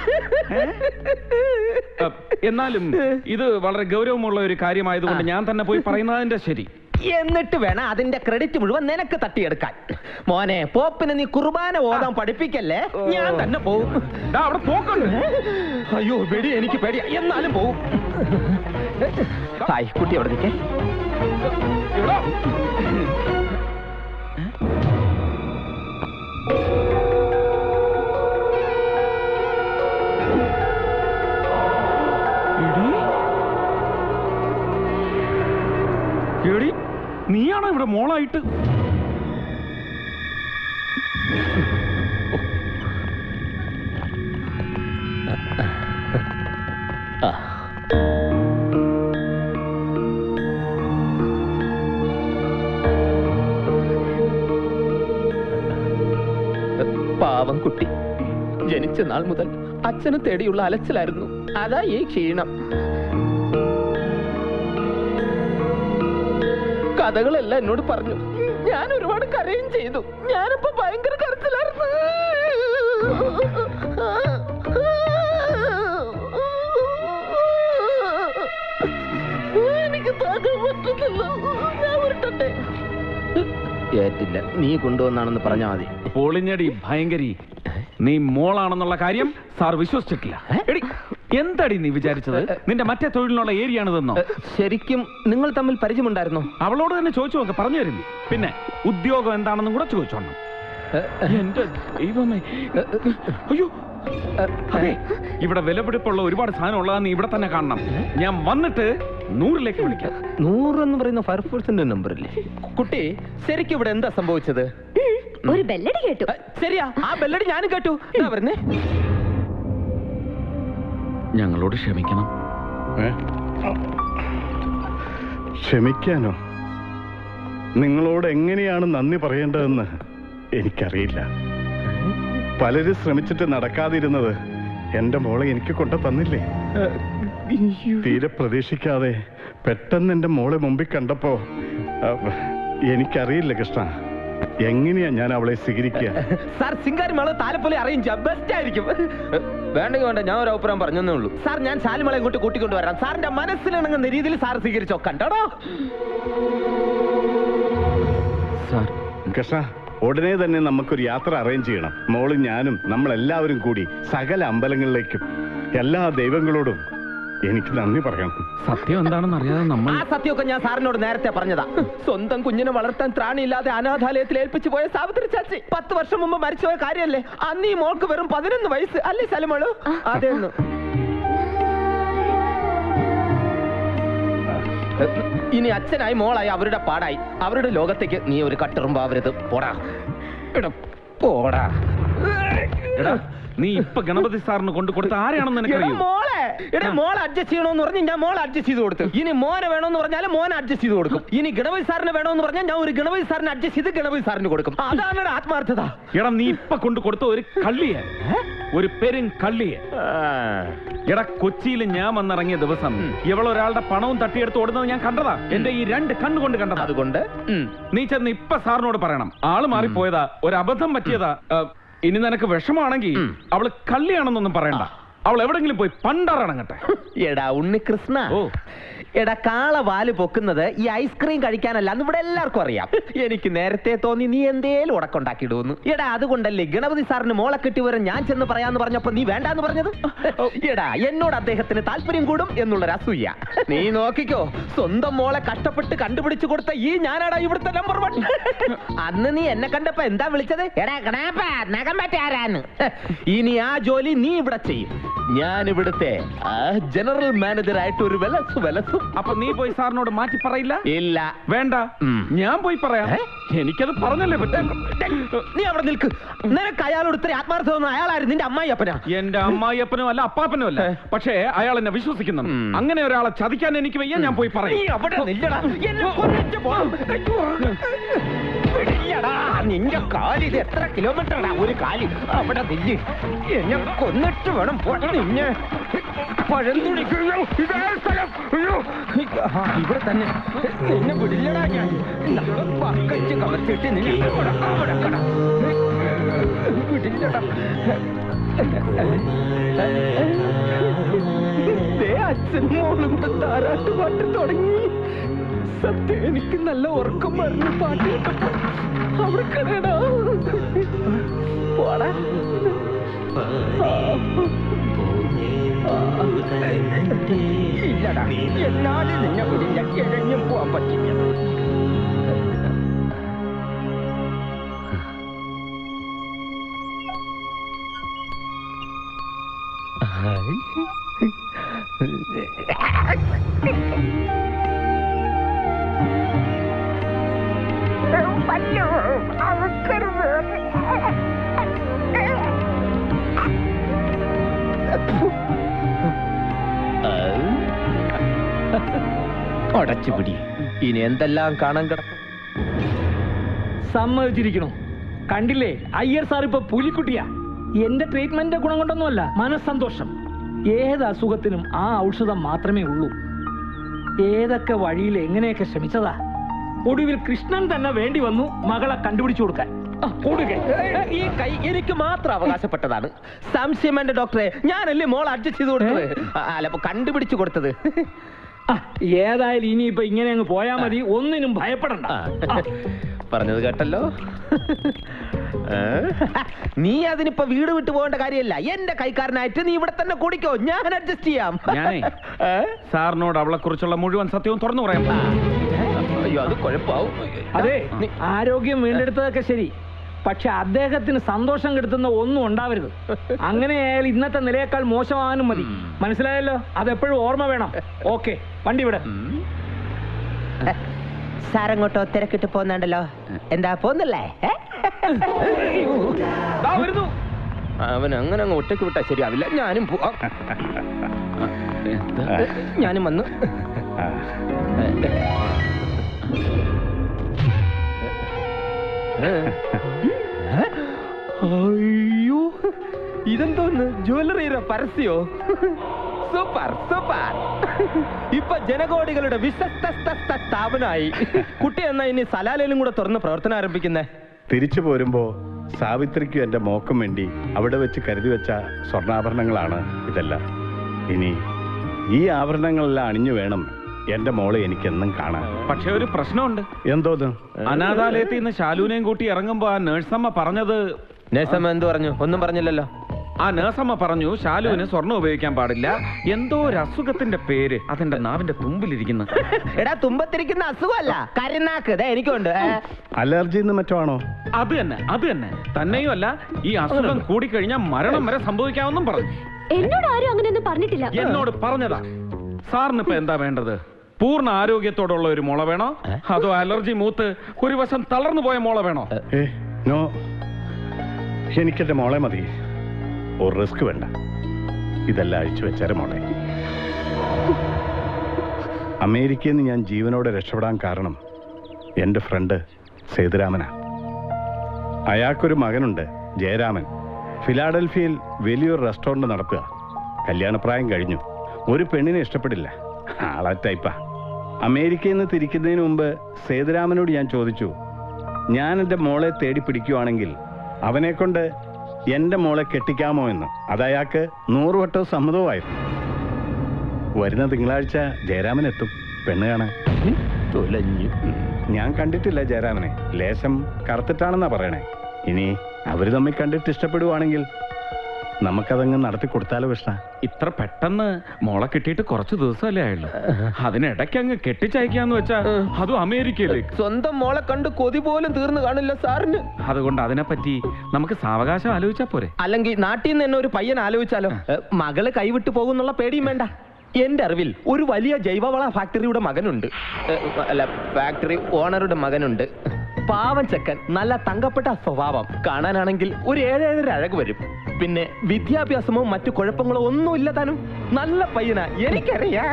എന്നാലും ഇത് വളരെ ഗൗരവമുള്ള ഒരു കാര്യമായതുകൊണ്ട് ഞാൻ തന്നെ പോയി പറയുന്നതിന്റെ ശരി. എന്നിട്ട് വേണം അതിന്റെ ക്രെഡിറ്റ് മുഴുവൻ നിനക്ക് തട്ടിയെടുക്കാൻ. മോനെ പോപ്പിനെ നീ കുർബാന ഓതാൻ പഠിപ്പിക്കല്ലേ? ഞാൻ തന്നെ പോവും. അവിടെ പോക്കണ്ട്. അയ്യോ വെടി എനിക്ക് പേടി എന്നാലും പോകും ഹായ് കുട്ടി അവിടെ നിൽക്കേ. എടി നീയാണോ ഇവിടെ മോളായിട്ട്? പാവം കുട്ടി. ജനിച്ച നാൾ മുതൽ അച്ഛനെ തേടിയുള്ള അലച്ചിലായിരുന്നു. അതാ ഈ ക്ഷീണം. കഥകളെല്ലാം എന്നോട് പറഞ്ഞു. ഞാൻ ഒരുപാട് കരയും ചെയ്തു. ഞാനിപ്പോ ഭയങ്കര കരച്ചിലായിരുന്നു. എനിക്ക് താങ്ങാൻ പറ്റുന്നില്ല. ഞാൻ ഉരുട്ടട്ടെ. ഏറ്റില്ല. നീ കൊണ്ടുവന്നാണെന്ന് പറഞ്ഞാൽ മതി. പൊളിഞ്ഞടി ഭയങ്കരി. നീ മോളാണെന്നുള്ള കാര്യം സാർ വിശ്വസിച്ചിട്ടില്ല. എടി എന്തടി നീ വിചാരിച്ചത്? നിന്റെ മറ്റേ തൊഴിലിനുള്ള ഏരിയാണിതെന്നോ? ശരിക്കും നിങ്ങൾ തമ്മിൽ പരിചയമുണ്ടായിരുന്നോ? അവളോട് തന്നെ ചോദിച്ചു നോക്ക് പറഞ്ഞു തരും പിന്നെ ഉദ്യോഗം എന്താണെന്നും കൂടെ ചോദിച്ചോണം. എന്റെ ദൈവമേ. അയ്യോ. അതെ ഇവിടെ വിലപിടിപ്പുള്ള ഒരുപാട് സാധനം ഉള്ളതാ നീ ഇവിടെ തന്നെ കാണണം. ഞാൻ വന്നിട്ട് നൂറിലേക്ക് വിളിക്കാം. നൂറ് എന്ന് പറയുന്ന ഫയർഫോഴ്സിന്റെ നമ്പർ അല്ലേ കുട്ടി ശരിക്കും ഇവിടെ എന്താ സംഭവിച്ചത്? ഒരു ബെല്ലടി കേട്ടു. ശരിയാ ആ ബെല്ലടി ഞാനും കേട്ടു. എന്താ പറഞ്ഞേ ഞങ്ങളോട് ക്ഷമിക്കണം. ക്ഷമിക്കാനോ? നിങ്ങളോട് എങ്ങനെയാണ് നന്ദി പറയേണ്ടതെന്ന് എനിക്കറിയില്ല. പലരും ശ്രമിച്ചിട്ട് നടക്കാതിരുന്നത് എന്റെ മോളെ എനിക്ക് കൊണ്ടു തന്നില്ലേ? തീരെ പ്രതീക്ഷിക്കാതെ പെട്ടെന്ന് എന്റെ മോളെ മുമ്പിൽ കണ്ടപ്പോ എനിക്കറിയില്ല കൃഷ്ണ. എങ്ങനെയാ ഞാൻ അവളെ സ്വീകരിക്കുക? സാർ സിംഗാരി മോളെ താലപ്പൊലി അറിയിച്ച ബെസ്റ്റ് ആയിരിക്കും. വേണ്ടെങ്കിൽ വേണ്ട ഞാൻ ഒരു അഭിപ്രായം പറഞ്ഞതേ ഉള്ളൂ. സാർ ഞാൻ ശാലിമളെ ഇങ്ങോട്ട് കൂട്ടിക്കൊണ്ടുവരാം സാറിന്റെ മനസ്സിലിണങ്ങുന്ന രീതിയിൽ സാർ സ്വീകരിച്ചോ? കണ്ടോടോ? കൃഷ്ണ ഉടനെ തന്നെ നമുക്കൊരു യാത്ര അറേഞ്ച് ചെയ്യണം. മോളും ഞാനും നമ്മളെല്ലാവരും കൂടി സകല അമ്പലങ്ങളിലേക്കും എല്ലാ ദൈവങ്ങളോടും എനിക്ക് നന്ദി പറയാം. സത്യം എന്താണെന്ന് അറിയാതെ നമ്മൾ ആ സത്യമൊക്കെ ഞാൻ സാറിനോട് നേരത്തെ പറഞ്ഞതാ. സ്വന്തം കുഞ്ഞിനെ വളർത്താൻ ത്രാണിയില്ലാതെ അനാഥാലയത്തിൽ ഏൽപ്പിച്ചു പോയ സാവിത്രി ചാച്ചി. പത്ത് വർഷം മുമ്പ് മരിച്ചുപോയ കാര്യമല്ലേ അന്ന് ഈ മോൾക്ക് വെറും പതിനൊന്ന് വയസ്സ്. അല്ലേ സലമോളു? അതെന്ന് ഇനി അച്ഛനായി മോളായി അവരുടെ പാടായി. അവരുടെ ലോകത്തേക്ക് നീ ഒരു കട്ടറും പാവരുത് പോടാ. എടാ, പോടാ. എടാ നീ ഇപ്പൊ ഗണപതി സാറിന് കൊണ്ട് കൊടുത്ത ആരെയാണെന്ന് എടാ നിനക്കറിയൂ? മോളെ എടാ മോൾ അഡ്ജസ്റ്റ് ചെയ്യണമെന്ന് പറഞ്ഞ് ഞാൻ മോൾ അഡ്ജസ്റ്റ് ചെയ്ത് കൊടുത്തു. ഇനി മോനെ വേണമെന്ന് പറഞ്ഞാൽ മോനെ അഡ്ജസ്റ്റ് ചെയ്ത് കൊടുക്കും. ഇനി ഗണപതി സാറിന് വേണമെന്ന് പറഞ്ഞാൽ ഞാൻ ഒരു ഗണപതി സാറിന് അഡ്ജസ്റ്റ് ചെയ്ത് ഗണപതി സാറിന് കൊടുക്കും. അതാണ് ആത്മാർത്ഥത. എടാ നീ ഇപ്പൊ കൊണ്ട് കൊടുത്ത ഒരു കള്ളിയെ. ഒരു പെരും കള്ളിയെ. എടാ കൊച്ചിയിൽ ഞാൻ വന്നിറങ്ങിയ ദിവസം ഇവളൊരാളുടെ പണവും തട്ടിയെടുത്ത് ഓടുന്നത് ഞാൻ കണ്ടതാ. എന്റെ ഈ രണ്ട് കണ്ണുകൊണ്ട് കണ്ടതാ. അതുകൊണ്ട്? നീ ചെന്ന് ഇപ്പൊ സാറിനോട് പറയണം. ആൾ മാറിപ്പോയതാ. ഒരു അബദ്ധം പറ്റിയതാ ഇനി നിനക്ക് വിഷമാണെങ്കിൽ അവൾ കള്ളിയാണെന്നൊന്നും പറയണ്ട. അവൾ എവിടെങ്കിലും പോയി പണ്ടറങ്ങട്ടെ എടാ ഉണ്ണികൃഷ്ണ എടാ കാള വാൽ പൊക്കുന്നത് ഈ ഐസ്ക്രീം കഴിക്കാനല്ല എന്ന് ഇവിടെ എല്ലാവർക്കും അറിയാം. എനിക്ക് നേരത്തെ തോന്നി നീ എന്തേലും ഉടക്കുണ്ടാക്കിയിടുന്നു എടാ അതുകൊണ്ടല്ലേ ഗണപതി സാറിന് മോളെ കിട്ടി വരെ ഞാൻ ചെന്ന് പറയാന്ന് പറഞ്ഞപ്പോ നീ വേണ്ടാന്ന് പറഞ്ഞത്? എടാ എന്നോട് അദ്ദേഹത്തിന് താല്പര്യം കൂടും എന്നുള്ളൊരു അസൂയ. നീ നോക്കിക്കോ സ്വന്തം മോളെ കഷ്ടപ്പെട്ട് കണ്ടുപിടിച്ചു കൊടുത്ത ഈ ഞാനാടാ ഇവിടുത്തെ നമ്പർ വൺ അന്ന് നീ എന്നെ കണ്ടപ്പോ എന്താ വിളിച്ചത്? എടാ ഗണാപ്പ നഖം പറ്റാരാന്ന് ഇനി ആ ജോലി നീ ഇവിടെ ചെയ്യും. ഞാൻ ഇവിടുത്തെ ജനറൽ മാനേജർ ആയിട്ട് ഒരു വിലസ് വിലസും അപ്പൊ നീ പോയി സാറിനോട് മാറ്റി പറയില്ല? ഇല്ല. വേണ്ട. ഞാൻ പോയി പറയാം. എനിക്കത് പറഞ്ഞല്ലേ നീ അവിടെ നിൽക്ക്. നിനക്ക് അയാളോട് ഇത്ര ആത്മാർത്ഥം അയാളായിരുന്നു. നിന്റെ അമ്മായി അപ്പനാ എന്റെ അമ്മായിയപ്പനും അല്ല അപ്പാപ്പനും അല്ല പക്ഷേ അയാൾ എന്നെ വിശ്വസിക്കുന്നു. അങ്ങനെ ഒരാളെ ചതിക്കാൻ എനിക്ക് വയ്യ ഞാൻ പോയി പറയും. നിന്റെ കാൽ ഇത് എത്ര കിലോമീറ്ററാണ് ഒരു കാലി അവിടെ നില്ല്. എന്നെ കൊന്നിട്ട് വേണം നിന്നെ. പഴന്തുണിക്കുന്നു ഇതേ സ്ഥലം. ഇവിടെ തന്നെ നിന്നെ വിടില്ലടാ ഞാൻ. പക്കച്ച് കവർത്തിട്ട് നിന്നെ വിടില്ലടാ. അച്ഛൻ മോളും താരാട്ട് പാട്ട് തുടങ്ങി. സത്യം എനിക്ക് നല്ല ഉറക്കം പറഞ്ഞു പാട്ട്. കേട്ടപ്പോ അവിടെ കിടടാ. പോടാ. ഇല്ലടാ. എന്നാലും നിന്നെ വിടില്ല എഴഞ്ഞും പോവാൻ പറ്റില്ല. അടച്ചുപിടി. ഇനി എന്തെല്ലാം കാണാൻ കിടക്കും സമ്മതിച്ചിരിക്കണോ കണ്ടില്ലേ? അയ്യർ സാർ ഇപ്പൊ പുലിക്കുട്ടിയാ. എന്റെ ട്രീറ്റ്മെന്റിന്റെ ഗുണം കൊണ്ടൊന്നുമല്ല മനസ്സന്തോഷം. ഏത് അസുഖത്തിനും ആ ഔഷധം മാത്രമേ ഉള്ളൂ. ഏതൊക്കെ വഴിയിൽ എങ്ങനെയൊക്കെ ശ്രമിച്ചതാ? ഒടുവിൽ കൃഷ്ണൻ തന്നെ വേണ്ടി വന്നു മകളെ കണ്ടുപിടിച്ചു കൊടുക്കാൻ. ഈ കൈ എനിക്ക് മാത്രം അവകാശപ്പെട്ടതാണ്. സംശയം എന്റെ ഡോക്ടറെ ഞാനല്ലേ മോൾ അഡ്ജസ്റ്റ് ചെയ്ത് കൊടുത്തത്? അല്ല കണ്ടുപിടിച്ചു കൊടുത്തത്. ഏതായാലും ഇനിയിപ്പോ ഇങ്ങനെ അങ്ങ് പോയാ മതി. ഒന്നിനും ഭയപ്പെടണ്ട. പറഞ്ഞത് കേട്ടല്ലോ? നീ അതിനിപ്പോ വീട് വിട്ടു പോകേണ്ട കാര്യമല്ല. എന്റെ കൈക്കാരനായിട്ട് നീ ഇവിടെ തന്നെ കുടിക്കോ. ഞാൻ അഡ്ജസ്റ്റ് ചെയ്യാം. ഞാനേ സാറിനോട് അവളെ കുറിച്ചുള്ള മുഴുവൻ സത്യവും തുറന്നു പറയാം അയ്യോ അത് കുഴപ്പാവും അതെ ആരോഗ്യം വീണ്ടെടുത്തതൊക്കെ ശരി. പക്ഷെ അദ്ദേഹത്തിന് സന്തോഷം കിട്ടുന്ന ഒന്നും ഉണ്ടാവരുത്. അങ്ങനെയായാൽ ഇന്നത്തെ നിലയേക്കാൾ മോശമാകാനും മതി. മനസ്സിലായല്ലോ? അതെപ്പോഴും ഓർമ്മ വേണം. ഓക്കെ വണ്ടി ഇവിടെ സാറങ്ങോട്ടോ തിരക്കിട്ട് പോന്നുണ്ടല്ലോ. എന്താ പോന്നല്ലേ? അവൻ അങ്ങനെ അങ്ങ് ഒറ്റയ്ക്ക് വിട്ടാ ശരിയാവില്ല. ഞാനും പോവാം. ഞാനും വന്നു. അയ്യോ ഇതെന്തോന്ന്? ജ്വല്ലറിയുടെ പരസ്യോ? Super super. ഇപ്പൊ ജനകോടികളുടെ വിശ്വസ്ത കുട്ടി എന്നാ ഇനി സലാലയിലും കൂടെ തുറന്ന് പ്രവർത്തനം ആരംഭിക്കുന്നേ? തിരിച്ചു പോരുമ്പോ സാവിത്രിക്കും എന്റെ മോക്കും വേണ്ടി അവിടെ വെച്ച് കരുതി വെച്ച സ്വർണാഭരണങ്ങളാണ് ഇതെല്ലാം. ഇനി ഈ ആഭരണങ്ങളെല്ലാം അണിഞ്ഞു വേണം എന്റെ മോളെ എനിക്കെന്നും കാണാൻ പക്ഷെ ഒരു പ്രശ്നമുണ്ട്. എന്തോന്ന് അനാഥാലയത്തിൽ നിന്ന് ശാലുവിനെയും കൂട്ടി ഇറങ്ങുമ്പോ ആ നേഴ്സമ്മ പറഞ്ഞത് നേഴ്സമ്മ എന്ത് പറഞ്ഞു? ഒന്നും പറഞ്ഞില്ലല്ലോ. ആ നേഴ്സമ്മ പറഞ്ഞു ശാലുവിന് സ്വർണം ഉപയോഗിക്കാൻ പാടില്ല. എന്തോ ഒരു അസുഖത്തിന്റെ പേര് അതെന്റെ നാവിന്റെ തുമ്പിലിരിക്കുന്നു. എടാ തുമ്പത്തിരിക്കുന്ന അസുഖമല്ല. കരുനാക്ക്. ദേ എനിക്കുണ്ട്. അലർജി എന്ന് മറ്റോ ആണോ അത് തന്നെ അത് തന്നെ. തന്നെയും അല്ല ഈ അസുഖം കൂടിക്കഴിഞ്ഞാൽ മരണം വരെ സംഭവിക്കാമെന്നും പറഞ്ഞു. എന്നോട് ആരും അങ്ങനെയൊന്നും പറഞ്ഞിട്ടില്ല. എന്നോട് പറഞ്ഞതാ. സാറിന് ഇപ്പൊ എന്താ വേണ്ടത്? പൂർണ ആരോഗ്യത്തോടുള്ള ഒരു മുള വേണോ? അതോ അലർജി മൂത്ത് ഒരു വശം തളർന്നു പോയ മുള വേണോ? നോ. എനിക്കെന്റെ മോളെ മതി. ഒരു റിസ്ക് വേണ്ട. ഇതെല്ലാം അഴിച്ചു വെച്ചാരെ മോളെ. അമേരിക്കയിൽ നിന്ന് ഞാൻ ജീവനോടെ രക്ഷപ്പെടാൻ കാരണം എന്റെ ഫ്രണ്ട് സേതുരാമനാ. അയാൾക്കൊരു മകനുണ്ട് ജയരാമൻ. ഫിലാഡൽഫിയയിൽ വലിയൊരു റെസ്റ്റോറന്റ് നടത്തുക. കല്യാണപ്രായം കഴിഞ്ഞു. ഒരു പെണ്ണിനെ ഇഷ്ടപ്പെടില്ല. ആളാ ടൈപ്പാ അമേരിക്കയിൽ നിന്ന് തിരിക്കുന്നതിന് മുമ്പ് സേതുരാമനോട് ഞാൻ ചോദിച്ചു ഞാൻ എന്റെ മോളെ തേടി പിടിക്കുവാണെങ്കിൽ അവനെ കൊണ്ട് എന്റെ മോളെ കെട്ടിക്കാമോ എന്ന്? അതയാൾക്ക് നൂറുവട്ടവും സമ്മതവുമായിരുന്നു വരുന്ന തിങ്കളാഴ്ച ജയരാമൻ എത്തും. പെണ്ണ് കാണാൻ. ഞാൻ കണ്ടിട്ടില്ല ജയരാമനെ. ലേശം കറുത്തിട്ടാണെന്നാ പറയണേ. ഇനി അവർ തമ്മിൽ കണ്ടിട്ട് ഇഷ്ടപ്പെടുവാണെങ്കിൽ നമുക്കതങ്ങ് നടത്തി കൊടുത്താലോ കൃഷ്ണ? ഇത്ര പെട്ടെന്ന് മോളെ കിട്ടിയിട്ട് കുറച്ച് ദിവസമല്ലേ ആയുള്ളൂ. അതിനിടയ്ക്ക് അങ്ങ് കെട്ടിച്ചയക്കാന്ന് വെച്ചാ അതും അമേരിക്കയിലേക്ക്. സ്വന്തം മോളെ കണ്ട് കൊതി പോലും തീർന്നു കാണില്ല സാറിന്. അതുകൊണ്ട് അതിനെപ്പറ്റി നമുക്ക് സാവകാശം ആലോചിച്ചാ പോരെ. അല്ലെങ്കിൽ നാട്ടിൽ നിന്ന് തന്നെ ഒരു പയ്യൻ ആലോചിച്ചാലോ? മകൾ കൈവിട്ടു പോകുന്നുള്ള പേടിയും വേണ്ട. എന്റെ അറിവിൽ ഒരു വലിയ ജൈവവള ഫാക്ടറിയുടെ മകനുണ്ട്. അല്ല ഫാക്ടറി ഓണറുടെ മകനുണ്ട്. പാവം ചെക്കൻ നല്ല തങ്കപ്പെട്ട സ്വഭാവം. കാണാനാണെങ്കിൽ ഒരു ഏഴേഴര അഴക് വരും. പിന്നെ വിദ്യാഭ്യാസമോ മറ്റു കുഴപ്പങ്ങളോ ഒന്നും താനും. നല്ല പയ്യനാ. എനിക്കറിയാം.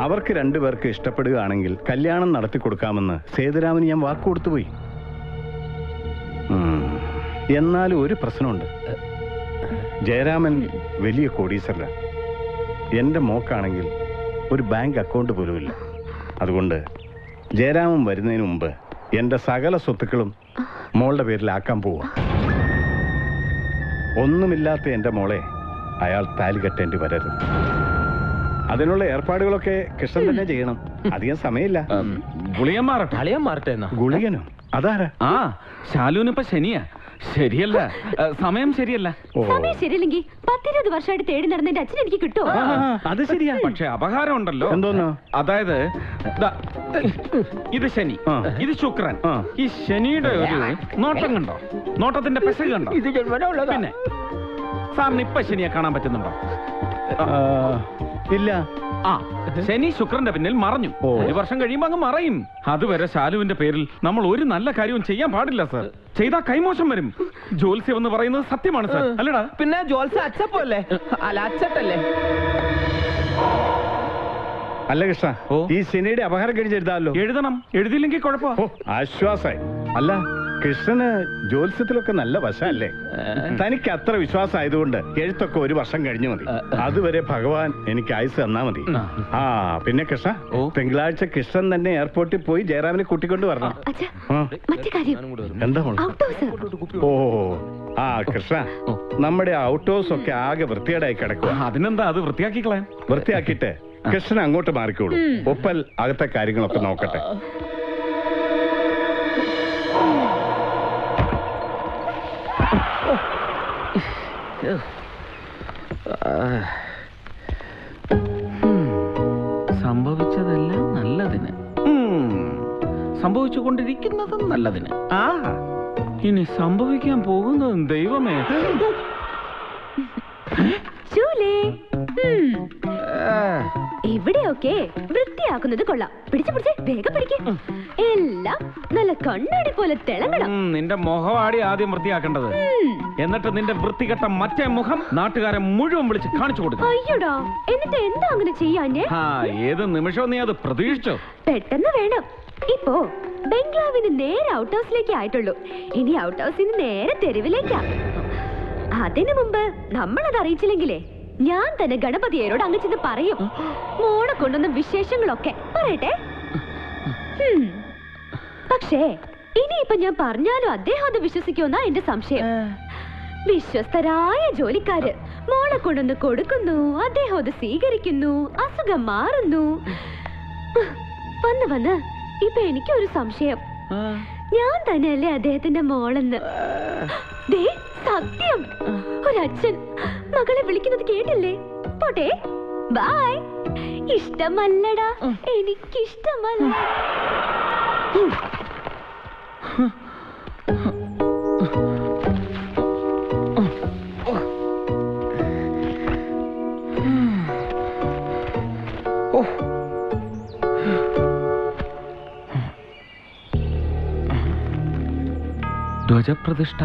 അവർക്ക് രണ്ടുപേർക്ക് ഇഷ്ടപ്പെടുകയാണെങ്കിൽ കല്യാണം നടത്തി കൊടുക്കാമെന്ന് സേതുരാമന് ഞാൻ വാക്ക് കൊടുത്തുപോയി. എന്നാലും ഒരു പ്രശ്നമുണ്ട്. ജയരാമൻ വലിയ കോടീശ്വരല്ല എന്റെ മോക്കാണെങ്കിൽ ഒരു ബാങ്ക് അക്കൗണ്ട് പോലുമില്ല. അതുകൊണ്ട് ജയരാമൻ വരുന്നതിന് മുമ്പ് എന്റെ സകല സ്വത്തുക്കളും മോളുടെ പേരിലാക്കാൻ പോവാ. ഒന്നുമില്ലാത്ത എന്റെ മോളെ അയാൾ താലി കെട്ടേണ്ടി വരരുത്. അതിനുള്ള ഏർപ്പാടുകളൊക്കെ കൃഷ്ണൻ തന്നെ ചെയ്യണം. അധികം സമയമില്ല. ഗുളിയൻ മാറട്ടെ? അതാരാ? ആ ശാലുവിനിപ്പോ ശനിയാ. ശരിയല്ല. സമയം ശരിയല്ല. സമയം ശരിയല്ലെങ്കിൽ പത്തിരുപത് വർഷമായിട്ട് തേടി നടന്ന എന്റെ അച്ഛൻ എനിക്ക് കിട്ടുമോ അത് ശരിയാ. പക്ഷെ അപകാരം ഉണ്ടല്ലോ എന്തോന്നോ? അതായത് ദാ, ഇത് ശനി. ഇത് ശുക്രൻ. ഈ ശനിയുടെ ഒരു നോട്ടം കണ്ടോ? നോട്ടത്തിന്റെ പെസക് കണ്ടോ? ഇത്. പിന്നെ സാറിന് ഇപ്പൊ ശനിയെ കാണാൻ പറ്റുന്നുണ്ടോ? ഇല്ല. ആ ശനി ശുക്രന്റെ പിന്നിൽ മറഞ്ഞു. ഒരു വർഷം കഴിയുമ്പോ അങ്ങ് മറയും. അതുവരെ ശാലുവിന്റെ പേരിൽ നമ്മൾ ഒരു നല്ല കാര്യവും ചെയ്യാൻ പാടില്ല സർ. ചെയ്താ കൈമോശം വരും. ജോത്സ്യം എന്ന് പറയുന്നത് സത്യമാണ് സർ. അല്ലടാ. പിന്നെ ജോൽസ അച്ചപ്പല്ലേ അല്ല? അച്ചട്ടല്ലേ അല്ല കൃഷ്ണ. ഈ ശനിയുടെ അപഹാരം കഴിച്ചെഴുതാമല്ലോ എഴുതണം. എഴുതില്ലെങ്കിൽ കുഴപ്പമോ. ആശ്വാസായി. അല്ല കൃഷ്ണന് ജ്യോത്സ്യത്തിലൊക്കെ നല്ല വശമല്ലേ? തനിക്ക് അത്ര വിശ്വാസം ആയതുകൊണ്ട് എഴുത്തൊക്കെ ഒരു വർഷം കഴിഞ്ഞു മതി. അതുവരെ ഭഗവാൻ എനിക്ക് ആയുസ് തന്നാ മതി. ആ. പിന്നെ കൃഷ്ണ തിങ്കളാഴ്ച കൃഷ്ണൻ തന്നെ എയർപോർട്ടിൽ പോയി ജയറാമിനെ കൂട്ടിക്കൊണ്ട് വരണം. എന്താ ഓ ആ കൃഷ്ണ നമ്മുടെ ഔട്ട് ഹൗസ് ഒക്കെ ആകെ വൃത്തികേടായി കിടക്കുക അതിനെന്താ അത് വൃത്തിയാക്കി കളയാൻ വൃത്തിയാക്കിയിട്ട് കൃഷ്ണൻ അങ്ങോട്ട് മാറിക്കോളൂ. ഒപ്പൽ അകത്തെ കാര്യങ്ങളൊക്കെ നോക്കട്ടെ. സംഭവിച്ചതെല്ലാം നല്ലതിന്. ഉം. സംഭവിച്ചുകൊണ്ടിരിക്കുന്നതും നല്ലതിന്. ആ. ഇനി സംഭവിക്കാൻ പോകുന്നതും ദൈവമേ. ശൂലേ. ഇവിടെയൊക്കെ വൃത്തിയാക്കുന്നത് കൊള്ളാം. പിടിച്ചു പിടിച്ച് വേഗം പിടിക്ക് എല്ലാം നല്ല കണ്ണാടി പോലെ തിളങ്ങണം. നിന്റെ മുഖവാടി ആദ്യം വൃത്തിയാക്കേണ്ടത്. എന്നിട്ട് നിന്റെ വൃത്തികെട്ട മറ്റേ മുഖം നാട്ടുകാരെ മുഴുവൻ വിളിച്ച് കാണിച്ചു കൊടുക്കും. അയ്യോടാ എന്നിട്ട് എന്താ അങ്ങനെ ചെയ്യാഞ്ഞേ? ആ ഏത് നിമിഷവും നീ അത് പ്രതീക്ഷിച്ചോ? പെട്ടെന്ന് വേണം. ഇപ്പോ ബംഗ്ലാവിന് നേരെ ഔട്ട് ഹൗസിലേക്ക് ആയിട്ടുള്ളൂ. ഇനി ഔട്ട് ഹൗസിന് നേരെ തെരുവിലേക്കാ. അതിനു മുമ്പ് നമ്മളത് അറിയിച്ചില്ലെങ്കിലേ? ഞാൻ തന്നെ ഗണപതിയോട് അങ്ങ് ചെന്ന് പറയും. മോളെ കൊണ്ടുവന്ന വിശേഷങ്ങളൊക്കെ. പറയട്ടെ. പക്ഷേ ഇനിയിപ്പൊ ഞാൻ പറഞ്ഞാലും അദ്ദേഹം അത് വിശ്വസിക്കുമെന്നാ എന്റെ സംശയം. വിശ്വസ്തരായ ജോലിക്കാര് മോളെ കൊണ്ടൊന്ന് കൊടുക്കുന്നു അദ്ദേഹം അത് സ്വീകരിക്കുന്നു അസുഖം മാറുന്നു. വന്ന് വന്ന് ഇപ്പൊ എനിക്കൊരു സംശയം. ഞാൻ തന്നെയല്ലേ അദ്ദേഹത്തിന്റെ മോളെന്ന്? സത്യം. ഒരച്ഛൻ മകളെ വിളിക്കുന്നത് കേട്ടില്ലേ? പോട്ടെ. ബായ് ഇഷ്ടമല്ലടാ. എനിക്കിഷ്ടമല്ല. ധ്വജപ്രതിഷ്ഠാ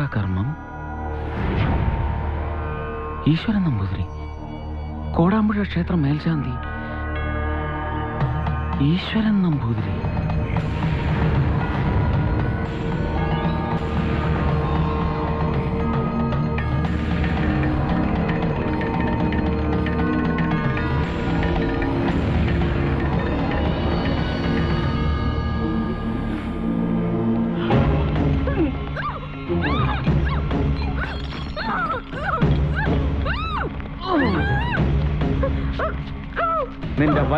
കർമ്മം ഈശ്വരൻ നമ്പൂതിരി. കോടാമ്പുഴ ക്ഷേത്രം മേൽശാന്തി. ഈശ്വരൻ നമ്പൂതിരി.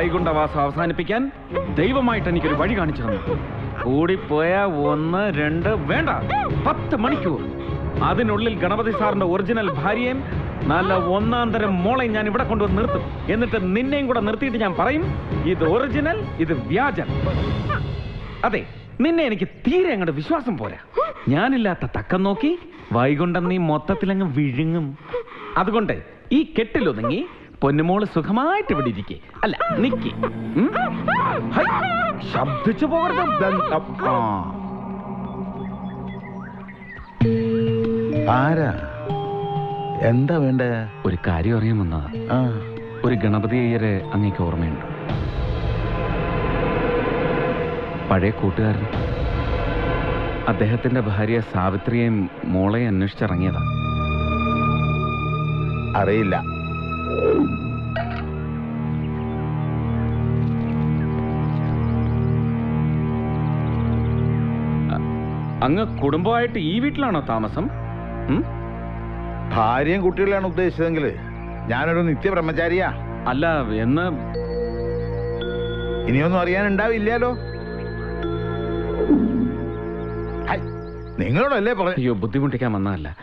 വൈകുണ്ഠവാസം അവസാനിപ്പിക്കാൻ ദൈവമായിട്ട് എനിക്കൊരു വഴി കാണിച്ചു തന്നു. കൂടിപ്പോയ ഒന്ന് രണ്ട് വേണ്ട. പത്ത് മണിക്കൂർ. അതിനുള്ളിൽ ഗണപതി സാറിന്റെ ഒറിജിനൽ ഭാര്യയും നല്ല ഒന്നാം തരം മോളെയും ഞാൻ ഇവിടെ കൊണ്ടുവന്ന് നിർത്തും. എന്നിട്ട് നിന്നെയും കൂടെ നിർത്തിയിട്ട് ഞാൻ പറയും ഇത് ഒറിജിനൽ ഇത് വ്യാജൻ അതെ നിന്നെ എനിക്ക് തീരെ അങ്ങോട്ട് വിശ്വാസം പോരാ. ഞാനില്ലാത്ത തക്കം നോക്കി വൈകുണ്ഠം നീ മൊത്തത്തിലങ്ങ് വിഴുങ്ങും. അതുകൊണ്ട് ഈ കെട്ടിലൊതുങ്ങി പൊന്നുമോൾ സുഖമായിട്ട് ഇവിടെ ഇരിക്കേ. അല്ല നിക്കി. ശബ്ദിച്ചു പോകരുത്. ആരാ? എന്താ വേണ്ടേ? ഒരു കാര്യം അറിയാൻ വന്നതാ. ഒരു ഗണപതി അയ്യരെ അങ്ങേക്ക് ഓർമ്മയുണ്ട്. പഴയ കൂട്ടുകാരൻ. അദ്ദേഹത്തിന്റെ ഭാര്യ സാവിത്രിയെയും മോളെയും അന്വേഷിച്ചിറങ്ങിയതാ. അറിയില്ല. അങ്ങ് കുടുംബമായിട്ട് ഈ വീട്ടിലാണോ താമസം? ഭാര്യയും കുട്ടികളെയാണ് ഉദ്ദേശിച്ചതെങ്കിൽ ഞാനൊരു നിത്യബ്രഹ്മചാരിയാ. അല്ല എന്ന് ഇനിയൊന്നും അറിയാനുണ്ടാവില്ലല്ലോ. നിങ്ങളോടല്ലേ പറഞ്ഞു അയ്യോ ബുദ്ധിമുട്ടിക്കാൻ വന്നതല്ല.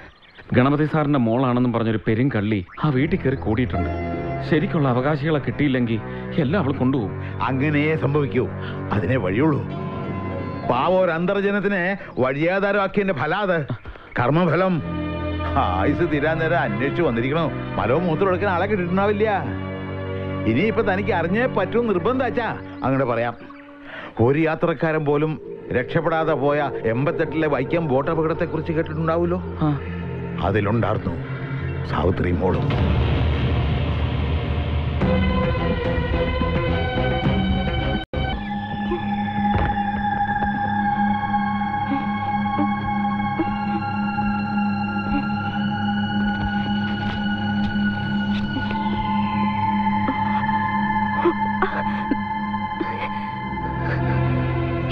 ഗണപതി സാറിന്റെ മോളാണെന്നും പറഞ്ഞൊരു പെരും കള്ളി ആ വീട്ടിൽ കയറി കൂടിയിട്ടുണ്ട്. ശരിക്കുള്ള അവകാശികളെ കിട്ടിയില്ലെങ്കിൽ എല്ലാം അവൾ കൊണ്ടുപോകും. അങ്ങനെ സംഭവിക്കൂ. അതിനെ വഴിയുള്ളൂ. പാവ ഒരു അന്തർജനത്തിനെ വഴിയാധാരമാക്കിയതിന്റെ ഫലാത്. കർമ്മഫലം. ആയുസ് തീരാൻ നേരം അന്വേഷിച്ചു വന്നിരിക്കണോ? മലവും മൂത്രം എടുക്കാൻ ആളെ കിട്ടിയിട്ടുണ്ടാവില്ല. ഇനിയിപ്പൊ തനിക്ക് അറിഞ്ഞേ പറ്റും നിർബന്ധാച്ചാ അങ്ങനെ പറയാം. ഒരു യാത്രക്കാരൻ പോലും രക്ഷപ്പെടാതെ പോയ എൺപത്തെട്ടിലെ വൈക്കം ബോട്ട് അപകടത്തെ കുറിച്ച് കേട്ടിട്ടുണ്ടാവുമല്ലോ അതിലുണ്ടായിരുന്നു സാവിത്രി മോളും.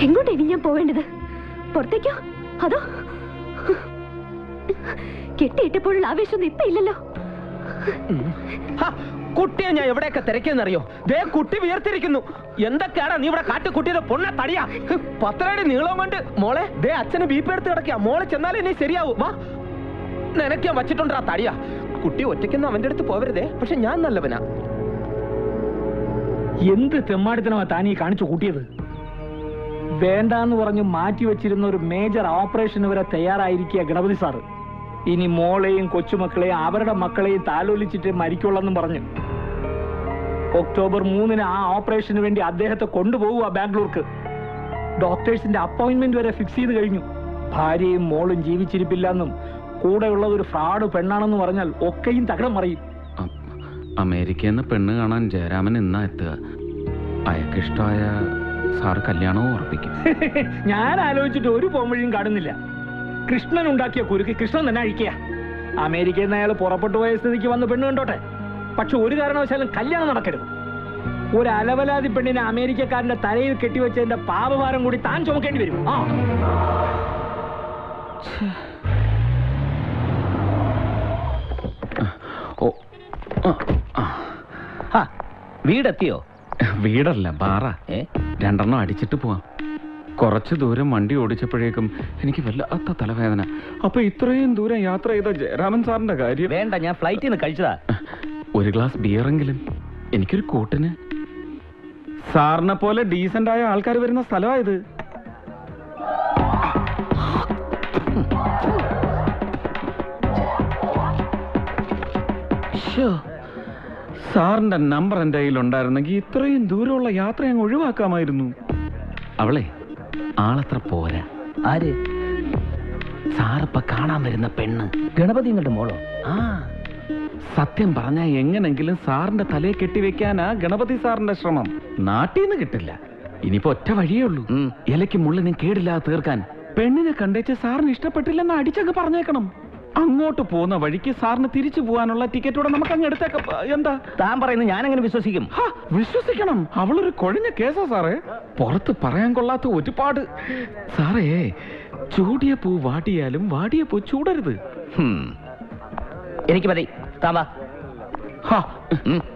എങ്ങോട്ടാണ് ഇനി ഞാൻ പോവേണ്ടത്? പുറത്തേക്കോ? ആവേശമൊന്നും ഇപ്പൊ ഇല്ലല്ലോ. കുട്ടിയെ ഞാൻ എവിടെയൊക്കെ തിരക്കിയെന്നറിയോ? ദേ കുട്ടി വീർത്തിരിക്കുന്നു എന്തൊക്കെയാണ് നീ ഇവിടെ കാട്ടി കുട്ടിയുടെ പൊണ്ണ തടിയാ. പത്തരടി നീളം കൊണ്ട് മോളെ ദേ അച്ഛന് ബീപ്പ് എടുത്ത് കിടക്കുക. മോളെ ചെന്നാലേ നീ ശരിയാവൂ. വാ. നിനക്ക് ഞാൻ വച്ചിട്ടുണ്ട് ആ തടിയാ. കുട്ടി ഒറ്റയ്ക്കൊന്നും അവന്റെ അടുത്ത് പോവരുതേ. പക്ഷെ ഞാൻ നല്ലവനാ. എന്ത് തെമ്മാടിത്തനമാ താൻ ഈ കാണിച്ചു കൂട്ടിയത്? വേണ്ടാന്ന് പറഞ്ഞു മാറ്റി വെച്ചിരുന്ന ഒരു മേജർ ഓപ്പറേഷന് വരെ തയ്യാറായിരിക്കുക ഗണപതി സാറ്. ഇനി മോളെയും കൊച്ചുമക്കളെയും അവരുടെ മക്കളെയും താലോലിച്ചിട്ട് മരിക്കുള്ളെന്നും പറഞ്ഞു. ഒക്ടോബർ മൂന്നിന് ആ ഓപ്പറേഷന് വേണ്ടി അദ്ദേഹത്തെ കൊണ്ടുപോകുക ബാംഗ്ലൂർക്ക്. ഡോക്ടേഴ്സിന്റെ അപ്പോയിന്റ്മെന്റ് വരെ ഫിക്സ് ചെയ്ത് കഴിഞ്ഞു. ഭാര്യയും മോളും ജീവിച്ചിരിപ്പില്ലെന്നും കൂടെയുള്ളത് ഒരു ഫ്രാഡ് പെണ്ണാണെന്ന് പറഞ്ഞാൽ ഒക്കെയും തകടം മറിയും. അമേരിക്കയിൽ നിന്ന് പെണ്ണ് കാണാൻ ജയരാമൻ ഇന്നാ എത്തുക. അയക്കിഷ്ടമായ സാർ കല്യാണവും ഉറപ്പിക്കും. ഞാൻ ആലോചിച്ചിട്ട് ഒരു പോംവഴിയും കാണുന്നില്ല. കൃഷ്ണൻ ഉണ്ടാക്കിയ കുരുക്ക് കൃഷ്ണൻ തന്നെ അഴിക്കുക. അമേരിക്കയിൽ നിന്ന് അയാൾ പുറപ്പെട്ടു പോയ സ്ഥിതിക്ക് വന്ന് പെണ്ണ് കണ്ടോട്ടെ? പക്ഷെ ഒരു കാരണവശാലും കല്യാണം നടക്കരുത്. ഒരു അലവലാതി പെണ്ണിനെ അമേരിക്കക്കാരന്റെ തലയിൽ കെട്ടിവെച്ചതിന്റെ പാപഭാരം കൂടി താൻ ചുമക്കേണ്ടി വരും. ആ. ഓ ആ, വീടെത്തിയോ? വീടല്ല ബാറ. രണ്ടെണ്ണം അടിച്ചിട്ട് പോവാം. കുറച്ച് ദൂരം വണ്ടി ഓടിച്ചപ്പോഴേക്കും എനിക്ക് വല്ലാത്ത തലവേദന. അപ്പൊ ഇത്രയും ദൂരം യാത്ര ചെയ്ത ജയരാമൻ സാറിന്റെ കാര്യം വേണ്ട ഞാൻ ഫ്ലൈറ്റിൽ നിന്ന് കഴിച്ചതാ. ഒരു ഗ്ലാസ് ബിയറെങ്കിലും എനിക്കൊരു കൂട്ടിന്. സാറിനെ പോലെ ഡീസന്റ് ആയ ആൾക്കാർ വരുന്ന സ്ഥലമായത് സാറിന്റെ നമ്പർ എന്റെ കയ്യിൽ ഉണ്ടായിരുന്നെങ്കിൽ ഇത്രയും ദൂരമുള്ള യാത്ര അങ്ങ് ഒഴിവാക്കാമായിരുന്നു. അവളെ ആളത്ര പോരാ. ആര്? സാറിപ്പ കാണാൻ വരുന്ന പെണ്ണ്. ഗണപതി നിങ്ങളുടെ മോളോ? ആ. സത്യം പറഞ്ഞാ എങ്ങനെങ്കിലും സാറിന്റെ തലയെ കെട്ടിവെക്കാനാ ഗണപതി സാറിന്റെ ശ്രമം. നാട്ടിൽ നിന്ന് കിട്ടില്ല. ഇനിയിപ്പോ ഒറ്റ വഴിയേ ഉള്ളൂ. ഇലയ്ക്ക് മുള്ളിനും കേടില്ലാതെ തീർക്കാൻ പെണ്ണിനെ കണ്ടേച്ച് സാറിന് ഇഷ്ടപ്പെട്ടില്ലെന്ന് അടിച്ചൊക്കെ പറഞ്ഞേക്കണം. അങ്ങോട്ട് പോകുന്ന വഴിക്ക് സാറിന് തിരിച്ചു പോകാനുള്ള ടിക്കറ്റോടെ നമുക്ക് അങ്ങ് എടുത്തേക്ക. എന്താ? താൻ പറയുന്നത് ഞാൻ അങ്ങനെ വിശ്വസിക്കും വിശ്വസിക്കണം. അവളൊരു കൊഴിഞ്ഞ കേസാ സാറേ. പുറത്ത് പറയാൻ കൊള്ളാത്ത ഒരുപാട്. സാറേ ചൂടിയ പൂ വാടിയാലും വാടിയ പൂ ചൂടരുത്. എനിക്ക് മതി. ഹാ,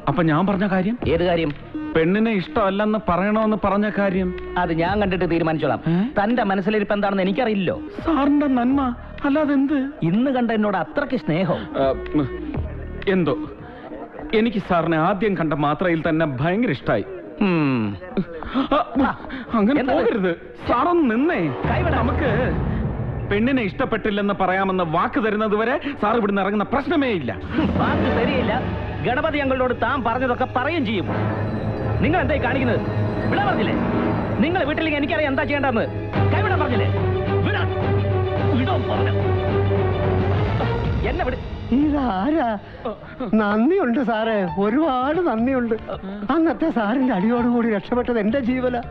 അപ്പൊ ഞാൻ പറഞ്ഞ കാര്യം? ഏത് കാര്യം? പെണ്ണിനെ ഇഷ്ടമല്ലെന്ന് പറയണമെന്ന് പറഞ്ഞ കാര്യം? അത് ഞാൻ കണ്ടിട്ട് തീരുമാനിച്ചോളാം. തന്റെ മനസ്സിലിരിപ്പ് എന്താണെന്ന് എനിക്കറിയില്ലോ സാറിന്റെ നന്മ. അല്ലാതെ എന്ത് ഇന്ന് കണ്ട എന്നോട് അത്രയ്ക്ക് സ്നേഹം. എന്തോ? എനിക്ക് സാറിനെ ആദ്യം കണ്ട മാത്രയിൽ തന്നെ ഭയങ്കര ഇഷ്ടായി. അങ്ങനെ പോകരുത്. സാറൊന്ന് നിന്നേ. നമുക്ക് പെണ്ണിനെ ഇഷ്ടപ്പെട്ടില്ലെന്ന് പറയാമെന്ന് വാക്ക് തരുന്നത് വരെ സാർ ഇവിടുന്ന് ഇറങ്ങുന്ന പ്രശ്നമേ ഇല്ല. വാക്ക് തരിയില്ല ഗണപതി അങ്കളോട് താൻ പറഞ്ഞതൊക്കെ പറയും ചെയ്യും. നിങ്ങൾ എന്തായി കാണിക്കുന്നത്? വിടാൻ പറഞ്ഞില്ലേ നിങ്ങൾ വീട്ടിലേക്ക് എനിക്കറിയാം എന്താ ചെയ്യേണ്ടതെന്ന്. എന്നെ വിട് ഇതാരാ? നന്ദിയുണ്ട് സാറേ. ഒരുപാട് നന്ദിയുണ്ട്. അന്നത്തെ സാറിന്റെ അടിയോടുകൂടി രക്ഷപ്പെട്ടത് എന്റെ ജീവല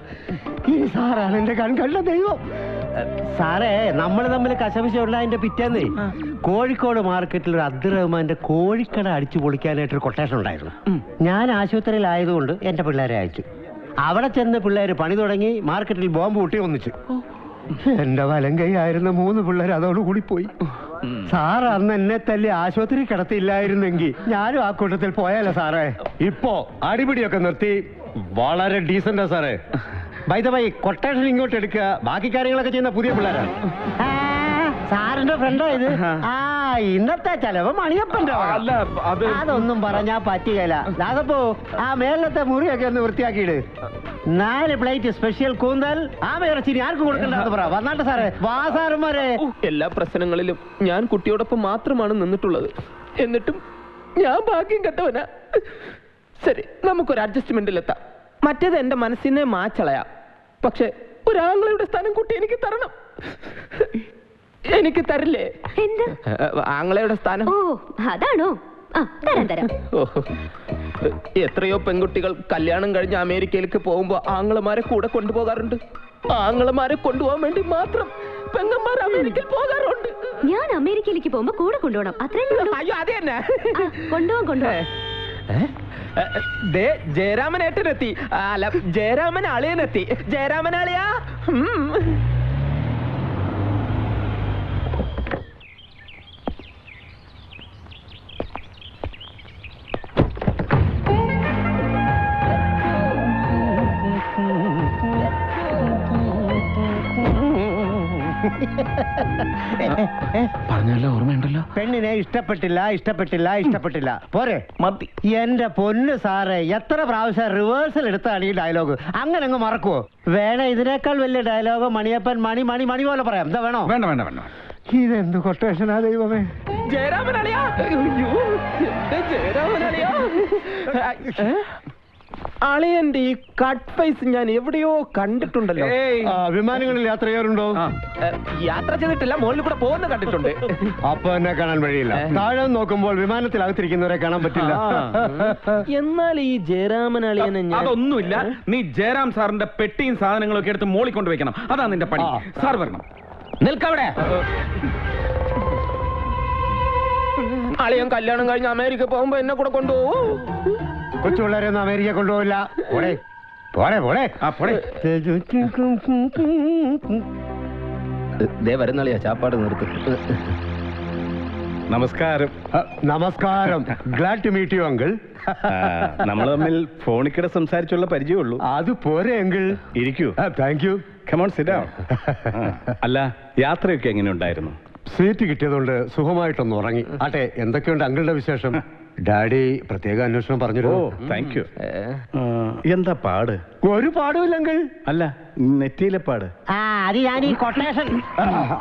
ഈ സാറാണ് എന്റെ കൺകണ്ട ദൈവം. സാറേ നമ്മൾ തമ്മിൽ കശപിശുള്ളതിന്റെ പിറ്റേന്ന്. കോഴിക്കോട് മാർക്കറ്റിൽ ഒരു അബ്ദുൾ റഹ്മാന്റെ കോഴിക്കട അടിച്ചു പൊളിക്കാനായിട്ടൊരു കൊട്ടേഷൻ ഉണ്ടായിരുന്നു. ഞാൻ ആശുപത്രിയിലായതുകൊണ്ട് എന്റെ പിള്ളേരെ അയച്ചു. അവിടെ ചെന്ന് പിള്ളേര് പണി തുടങ്ങി മാർക്കറ്റിൽ ബോംബ് കൂട്ടി ഒന്നിച്ചു. എന്റെ വലം കൈയായിരുന്ന മൂന്ന് പിള്ളേർ അതോടുകൂടി പോയി. സാർ അന്ന് എന്നെ തല്ലി ആശുപത്രി കിടത്തിയില്ലായിരുന്നെങ്കിൽ ഞാനും ആ കൂട്ടത്തിൽ പോയാലോ സാറേ? ഇപ്പോ അടിപിടിയൊക്കെ നിർത്തി വളരെ ഡീസന്റാ സാറേ. ബൈ ദ ബൈ കൊട്ടേഷൻ ഇങ്ങോട്ട് എടുക്കുക. ബാക്കി കാര്യങ്ങളൊക്കെ ചെയ്യുന്ന പുതിയ പിള്ളേരാണ്. സാറിന്റെ ഫ്രണ്ടാ ഇത്. ആ ഇന്നത്തെ ചെലവ് മണിയപ്പന്റെ. അല്ല, അത് അതൊന്നും പറഞ്ഞാ പറ്റുകയില്ല അതപ്പോ ആ മേലത്തെ മുറിയൊക്കെ ഒന്ന് വൃത്തിയാക്കിയിട്. നാല് പ്ലേറ്റ് സ്പെഷ്യൽ കൂന്തൽ. ആ ഇറച്ചി ആർക്കും കൊടുക്കണ്ടെന്ന് പറ. വന്നാട്ടെ സാറേ. വാ സാറന്മാരെ. എല്ലാ പ്രശ്നങ്ങളിലും ഞാൻ കുട്ടിയോടൊപ്പം മാത്രമാണ് നിന്നിട്ടുള്ളത്. എന്നിട്ടും ഞാൻ ഭാഗ്യം കെട്ടവനാ. ശരി നമുക്കൊരു അഡ്ജസ്റ്റ്മെന്റിലെത്താം. മറ്റേത് എന്റെ മനസ്സിനെ മാച്ചളയാം. പക്ഷെ ഒരാങ്ങളുടെ സ്ഥാനം കുട്ടി എനിക്ക് തരണം. എനിക്ക് തരില്ലേ? എന്ത്? ആങ്ങളയുടെ സ്ഥാനം? ഓ അതാണോ? ആ തരാം തരാം. എത്രയോ പെൺകുട്ടികൾ കല്യാണം കഴിഞ്ഞ് അമേരിക്കയിലേക്ക് പോകുമ്പോ ആങ്ങളമാരെ കൂടെ കൊണ്ടുപോകാറുണ്ട്. ആങ്ങളമാരെ കൊണ്ടുപോകാൻ വേണ്ടി മാത്രം പെങ്ങന്മാർ അമേരിക്കയിൽ പോകാറുണ്ട്. ഞാൻ അമേരിക്കയിലേക്ക് പോകുമ്പോ കൂടെ കൊണ്ടുപോകണം. അത്രയും അയ്യോ അത് തന്നെ. കൊണ്ടുപോകാൻ കൊണ്ടുപോകാം ജയരാമൻ ഏട്ടനെത്തി അല്ല ജയരാമൻ അളിയനെത്തി ജയരാമൻ അളിയാ. പറഞ്ഞല്ലോ ഓർമ്മയുണ്ടല്ലോ? പെണ്ണിനെ ഇഷ്ടപ്പെട്ടില്ല ഇഷ്ടപ്പെട്ടില്ല ഇഷ്ടപ്പെട്ടില്ല. പോരെ. മതി. എന്റെ പൊന്ന് സാറേ എത്ര പ്രാവശ്യം റിവേഴ്സൽ എടുത്താണ് ഈ ഡയലോഗ് അങ്ങനെ അങ്ങ് മറക്കുവോ? വേണേ ഇതിനേക്കാൾ വലിയ ഡയലോഗ് മണിയപ്പൻ മണി മണി മണി പോലെ പറയാം. എന്താ വേണോ? വേണ്ട വേണ്ട വേണ്ട ഇതെന്ത് കൊട്ടേഷനാ ദൈവമേ? ജയരാമൻ അളിയാ ജയരാമൻ അളിയാ? അളിയന്റെ ഈ കട്ട് ഫേസ് ഞാൻ എവിടെയോ കണ്ടിട്ടുണ്ടല്ലോ. ആ, വിമാനങ്ങളിൽ യാത്ര ചെയ്യാറുണ്ടോ? യാത്ര ചെയ്തിട്ടില്ല മുകളിൽ കൂടെ പോകുന്ന കണ്ടിട്ടുണ്ട്. അപ്പൊ എന്നെ കാണാൻ വഴിയില്ല. താഴെ നോക്കുമ്പോൾ വിമാനത്തിൽ അകത്തിരിക്കുന്നവരെ കാണാൻ പറ്റില്ല. എന്നാൽ ഈ ജയരാമൻ അളിയനെ ഞാൻ അതൊന്നുമില്ല. നീ ജയറാം സാറിന്റെ പെട്ടിയും സാധനങ്ങളും ഒക്കെ എടുത്ത് മോളി കൊണ്ടുവയ്ക്കണം വെക്കണം. അതാ നിന്റെ പണി. സാർ വരണം. നിൽക്കവിടെ. അളിയൻ കല്യാണം കഴിഞ്ഞ് അമേരിക്ക പോകുമ്പോ എന്നെ കൂടെ കൊണ്ടുപോകൂ. കൊച്ചു പിള്ളേരൊന്നും അമേരിക്ക കൊണ്ടുപോകില്ല പോടെ പോടെ പോടെ. ആ പോടെ. ദേ വരുന്നളിയാ ചാപ്പാട് നിർത്തു. നമസ്കാരം. നമസ്കാരം. Glad to meet you uncle നമ്മൾ തമ്മിൽ ഫോണിക്കിടെ സംസാരിച്ചുള്ള പരിചയമുള്ളൂ അത് പോരെ അങ്കിൾ ഇരിക്കൂ. താങ്ക് യു കമോൺ സിഡാ അല്ല യാത്രയൊക്കെ എങ്ങനെ ഉണ്ടായിരുന്നു? സീറ്റ് കിട്ടിയതുകൊണ്ട് സുഖമായിട്ടൊന്ന് ഉറങ്ങി. ആട്ടെ എന്തൊക്കെയുണ്ട് അങ്കിളുടെ വിശേഷം? ഡാഡി പ്രത്യേക അന്വേഷണം പറഞ്ഞു താങ്ക് യു എന്താ പാട്? ഒരു പാടുമില്ല അങ്കിൾ അല്ല നെറ്റിയിലെ പാട്. ആ അത് ഞാൻ ഈ കൊട്ടേഷൻ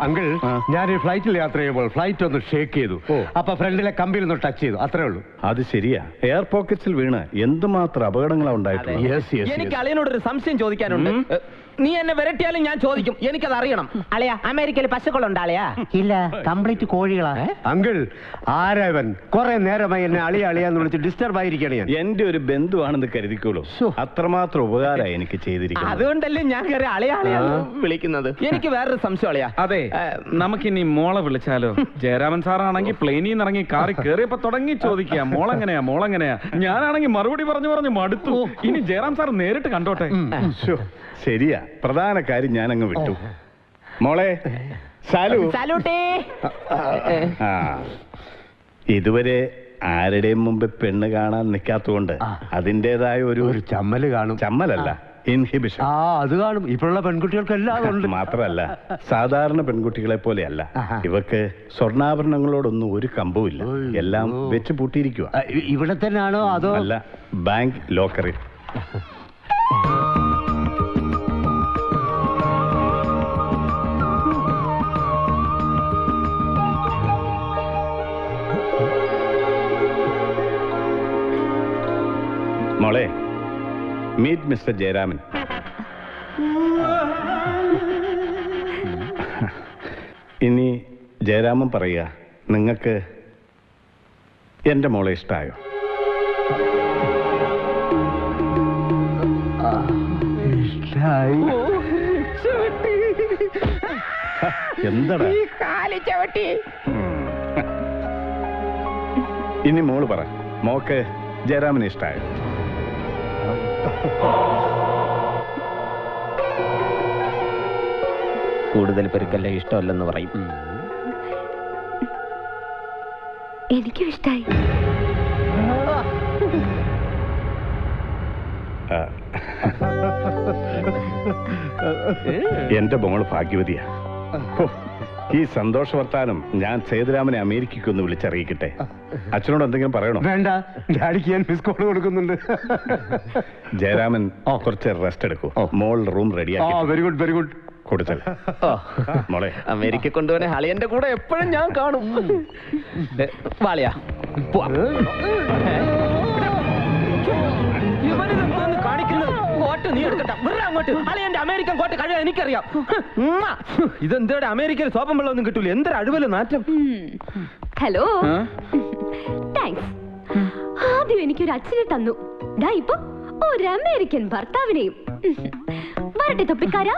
അങ്കിൾ ഞാൻ ഈ ഫ്ലൈറ്റിൽ യാത്ര ചെയ്യുമ്പോൾ ഫ്ലൈറ്റ് ഒന്ന് ഷേക്ക് ചെയ്തു. അപ്പൊ ഫ്രണ്ടിലെ കമ്പിയിൽ ഒന്ന് ടച്ച് ചെയ്തു. അത്രേ ഉള്ളൂ. അത് ശരിയാ. എയർ പോക്കറ്റ്സിൽ വീണ് എന്തുമാത്രം അപകടങ്ങളാ ഉണ്ടായിട്ടുള്ളത്? യെസ് യെസ് എനിക്ക് അളിയനോടൊരു സംശയം ചോദിക്കാനുണ്ട്. നീ എന്നെ വരട്ടിയാലും ഞാൻ ചോദിക്കും. എനിക്കത് അറിയണം. അളയാ അമേരിക്കയിൽ പശുക്കളുണ്ട് അളിയാ? ഇല്ല കംപ്ലീറ്റ് കോഴികളാ. അങ്കിൾ ആരവൻ. കുറെ നേരമായി എന്നെ അളിയ അളിയാന്ന് വിളിച്ച് ഡിസ്റ്റർബ് ആയിരിക്കണേ ഞാൻ. എന്റെ ഒരു ബന്ധുവാണെന്ന് കരുതിക്കോളൂ. അത്രമാത്രം ഉപകാരമായി എനിക്ക് ചെയ്തിരിക്കും അതുകൊണ്ടല്ലേ ഞാൻ കയറി അളിയ അളിയാന്ന് വിളിക്കുന്നത്. എനിക്ക് വേറൊരു സംശയം അളിയാ. അതെ നമുക്കിനി മോളെ വിളിച്ചാലോ? ജയരാമൻ സാറാണെങ്കിൽ പ്ലെയിനിൽ നിന്ന് ഇറങ്ങി കാറി കയറിയപ്പോ തുടങ്ങി ചോദിക്കുക മോളെങ്ങനെയാ മോളെങ്ങനെയാ. ഞാനാണെങ്കിൽ മറുപടി പറഞ്ഞു പറഞ്ഞു മടുത്തു. ഇനി ജയറാം സാർ നേരിട്ട് കണ്ടോട്ടെ? ശരിയാ. പ്രധാന കാര്യം ഞാൻ അങ്ങ് വിട്ടു മോളെ സാലു. സലൂട്ടേ. ആ ഇതുവരെ ആരുടെയും മുമ്പ് പെണ്ണ് കാണാൻ നിൽക്കാത്തതുകൊണ്ട് അതിന്റെതായ ഒരു ഒരു ചമ്മൽ കാണും. ചമ്മലല്ല ഇൻഹിബിഷൻ ആ അത് കാണും. ഇപ്പോഴുള്ള പെൺകുട്ടികൾക്ക് എല്ലാം ഉണ്ട്. മാത്രമല്ല സാധാരണ പെൺകുട്ടികളെ പോലെയല്ല. ഇവക്ക് സ്വർണാഭരണങ്ങളോടൊന്നും ഒരു കമ്പവുമില്ല എല്ലാം വെച്ച് പൂട്ടിയിരിക്കുക ഇവിടെ തന്നെയാണോ അതോ? അല്ല ബാങ്ക് ലോക്കറിൽ. മോളെ മീറ്റ് മിസ്റ്റർ ജയരാമൻ. ഇനി ജയരാമൻ പറയുക നിങ്ങൾക്ക് എന്റെ മോളെ ഇഷ്ടമായോ ഇഷ്ടായി. എന്താടാ? ഇനി മോൾ പറ മോക്ക് ജയരാമനെ ഇഷ്ടമായോ കൂടുതൽ പേർക്കല്ല ഇഷ്ടമല്ലെന്ന് പറയും. എനിക്കും ഇഷ്ടായി. എന്റെ മോൾ ഭാഗ്യവതിയാ. ഈ സന്തോഷ വർത്താനം ഞാൻ സേതുരാമനെ അമേരിക്കയ്ക്ക് ഒന്ന് വിളിച്ചറിയിക്കട്ടെ? അച്ഛനോട് എന്തെങ്കിലും പറയണോ? വേണ്ട. ഡാഡിക്ക് ഞാൻ മിസ് കോൾ കൊടുക്കുന്നുണ്ട്. ജയരാമൻ കുറച്ച് റെസ്റ്റ് എടുക്കൂ. മോൾ റൂം ആ റെഡിയാക്കി വെരി ഗുഡ് വെരി ഗുഡ് കൊടുത്തൽ മോളെ. അമേരിക്ക കൊണ്ടുപോനെ അളിയന്റെ കൂടെ എപ്പോഴും ഞാൻ കാണും. വാളിയാ. കോട്ട് നീ എടുക്കട്ടെ അങ്ങോട്ട്. അളിയന്റെ അമേരിക്കൻ കോട്ട് കഴിയാൻ എനിക്കറിയാം. ഉമ്മ. ഇതെന്തോടെ അമേരിക്കയിൽ സോപ്പം വെള്ളമൊന്നും കിട്ടൂല. എന്തൊരു അഴുവൽ നാറ്റം. ഹലോ. താങ്ക്സ് ആദ്യം എനിക്കൊരു അച്ഛനെ തന്നു. ദാ ഇപ്പൊ ഒരു അമേരിക്കൻ ഭർത്താവിനെയും. വരട്ടെ തൊപ്പിക്കാരാ.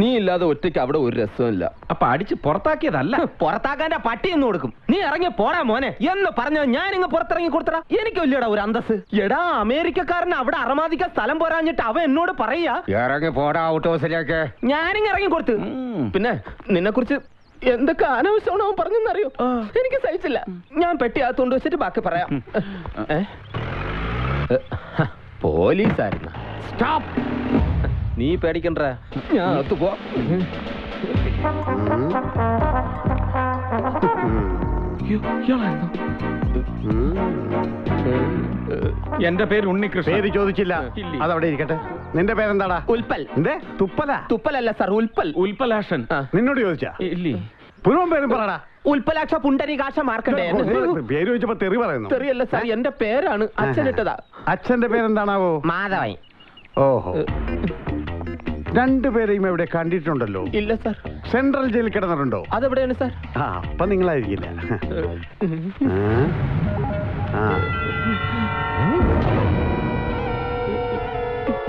നീ ഇല്ലാതെ ഒറ്റയ്ക്ക് അവിടെ ഒരു രസമില്ല അപ്പൊ അടിച്ച് പുറത്താക്കിയതല്ല. പുറത്താക്കാന്റെ പട്ടി എന്ന് കൊടുക്കും. നീ ഇറങ്ങി പോടാ മോനെ. എന്ന് പറഞ്ഞ ഞാൻ ഇങ്ങ് പുറത്തിറങ്ങി കൊടുത്തടാ. എനിക്ക് വലിയടാ ഒരു അന്തസ് എടാ അമേരിക്കക്കാരൻ അവിടെ അറമാദിക്കാൻ സ്ഥലം പോരാഞ്ഞിട്ട് അവൻ എന്നോട് പറയാ ഇറങ്ങി പോടാ ഔട്ട് ഹൗസിലേക്ക്. ഞാനിങ്ങ് ഇറങ്ങി കൊടുത്ത്. പിന്നെ നിന്നെ കുറിച്ച് എന്തൊക്കെ അനാവശ്യമാണോ അവൻ പറഞ്ഞെന്നറിയോ എനിക്ക് സഹിച്ചില്ല. ഞാൻ പെട്ടി അകത്തുകൊണ്ട് വെച്ചിട്ട് ബാക്കി പറയാം. പോലീസായിരുന്നു. സ്റ്റോപ്പ് നീ പേടിക്കണ്ട? ഞാൻ അകത്ത് പോ എന്റെ പേര് ഉണ്ണികൃഷ്ണൻ. പേര് ചോദിച്ചില്ല. ഇല്ലേ. അതവിടെ ഇരിക്കട്ടെ. നിന്റെ പേരെന്താടാ? ഉൽപ്പൽ. എന്തേ? തുപ്പല? തുപ്പലല്ല സർ ഉൽപ്പൽ. ഉൽപ്പലാഷൻ. നിന്നോട് ചോദിച്ചാ? ഇല്ലേ. പുനവും പേരും പറടാ. ഉൽപ്പലാക്ഷ പുണ്ടരീകാക്ഷ മാർക്കണ്ടേ? പേര് ചോദിച്ചപ്പോ തെറി പറയുന്നു. തെറിയല്ല സാർ എന്റെ പേരാണ് അച്ഛനിട്ടതാ. അച്ഛന്റെ പേരെന്താണാവോ? മാധവൻ. ഓഹോ. രണ്ടുപേരെയും എവിടെ കണ്ടിട്ടുണ്ടല്ലോ? ഇല്ല സർ. സെൻട്രൽ ജയിലിൽ കിടന്നിട്ടുണ്ടോ? അതെവിടെയാണ് സർ? ആ അപ്പൊ നിങ്ങളായിരിക്കില്ല?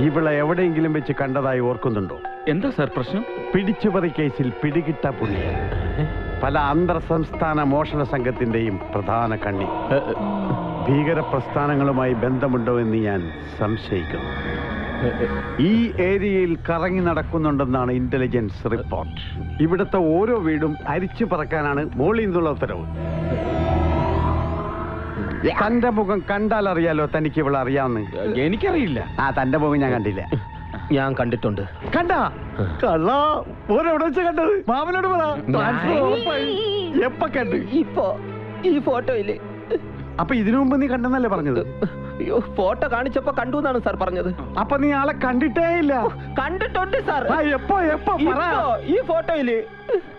ഇവിടെ എവിടെയെങ്കിലും വെച്ച് കണ്ടതായി ഓർക്കുന്നുണ്ടോ? എന്താ സാർ പ്രശ്നം? പിടിച്ചുപറി കേസിൽ പിടികിട്ട പുള്ളി. പല അന്തർ സംസ്ഥാന മോഷണ സംഘത്തിന്റെയും പ്രധാന കണ്ണി. ഭീകര പ്രസ്ഥാനങ്ങളുമായി ബന്ധമുണ്ടോ എന്ന് ഞാൻ സംശയിക്കുന്നു. ഈ ഏരിയയിൽ കറങ്ങി നടക്കുന്നുണ്ടെന്നാണ് ഇന്റലിജൻസ് റിപ്പോർട്ട് ഇവിടുത്തെ ഓരോ വീടും അരിച്ചു പറക്കാനാണ് മോളിൽ നിന്നുള്ള ഉത്തരവ്. തന്റെ മുഖം കണ്ടാൽ അറിയാലോ തനിക്ക് ഇവിടെ അറിയാമെന്ന്. എനിക്കറിയില്ല. ആ തന്റെ മുഖം ഞാൻ കണ്ടില്ല. ഞാൻ കണ്ടിട്ടുണ്ട്. കണ്ടാ? കള്ള. ഓരെവിടെ വെച്ച് കണ്ടത്? മാമനോട് പറ. എപ്പോ കണ്ടു എപ്പ കണ്ട്? ഇപ്പോ ഈ ഫോട്ടോയിൽ അപ്പൊ ഇതിനു മുമ്പ് നീ കണ്ടെന്നല്ലേ പറഞ്ഞത്? അയ്യോ ഫോട്ടോ കാണിച്ചപ്പോ കണ്ടു എന്നാണ് സാർ പറഞ്ഞത്. അപ്പൊ നീ ആളെ കണ്ടിട്ടേ ഇല്ല? കണ്ടിട്ടുണ്ട് സാർ. ആ, എപ്പോ എപ്പോ പറ. ഇപ്പോ, ഈ ഫോട്ടോയിൽ.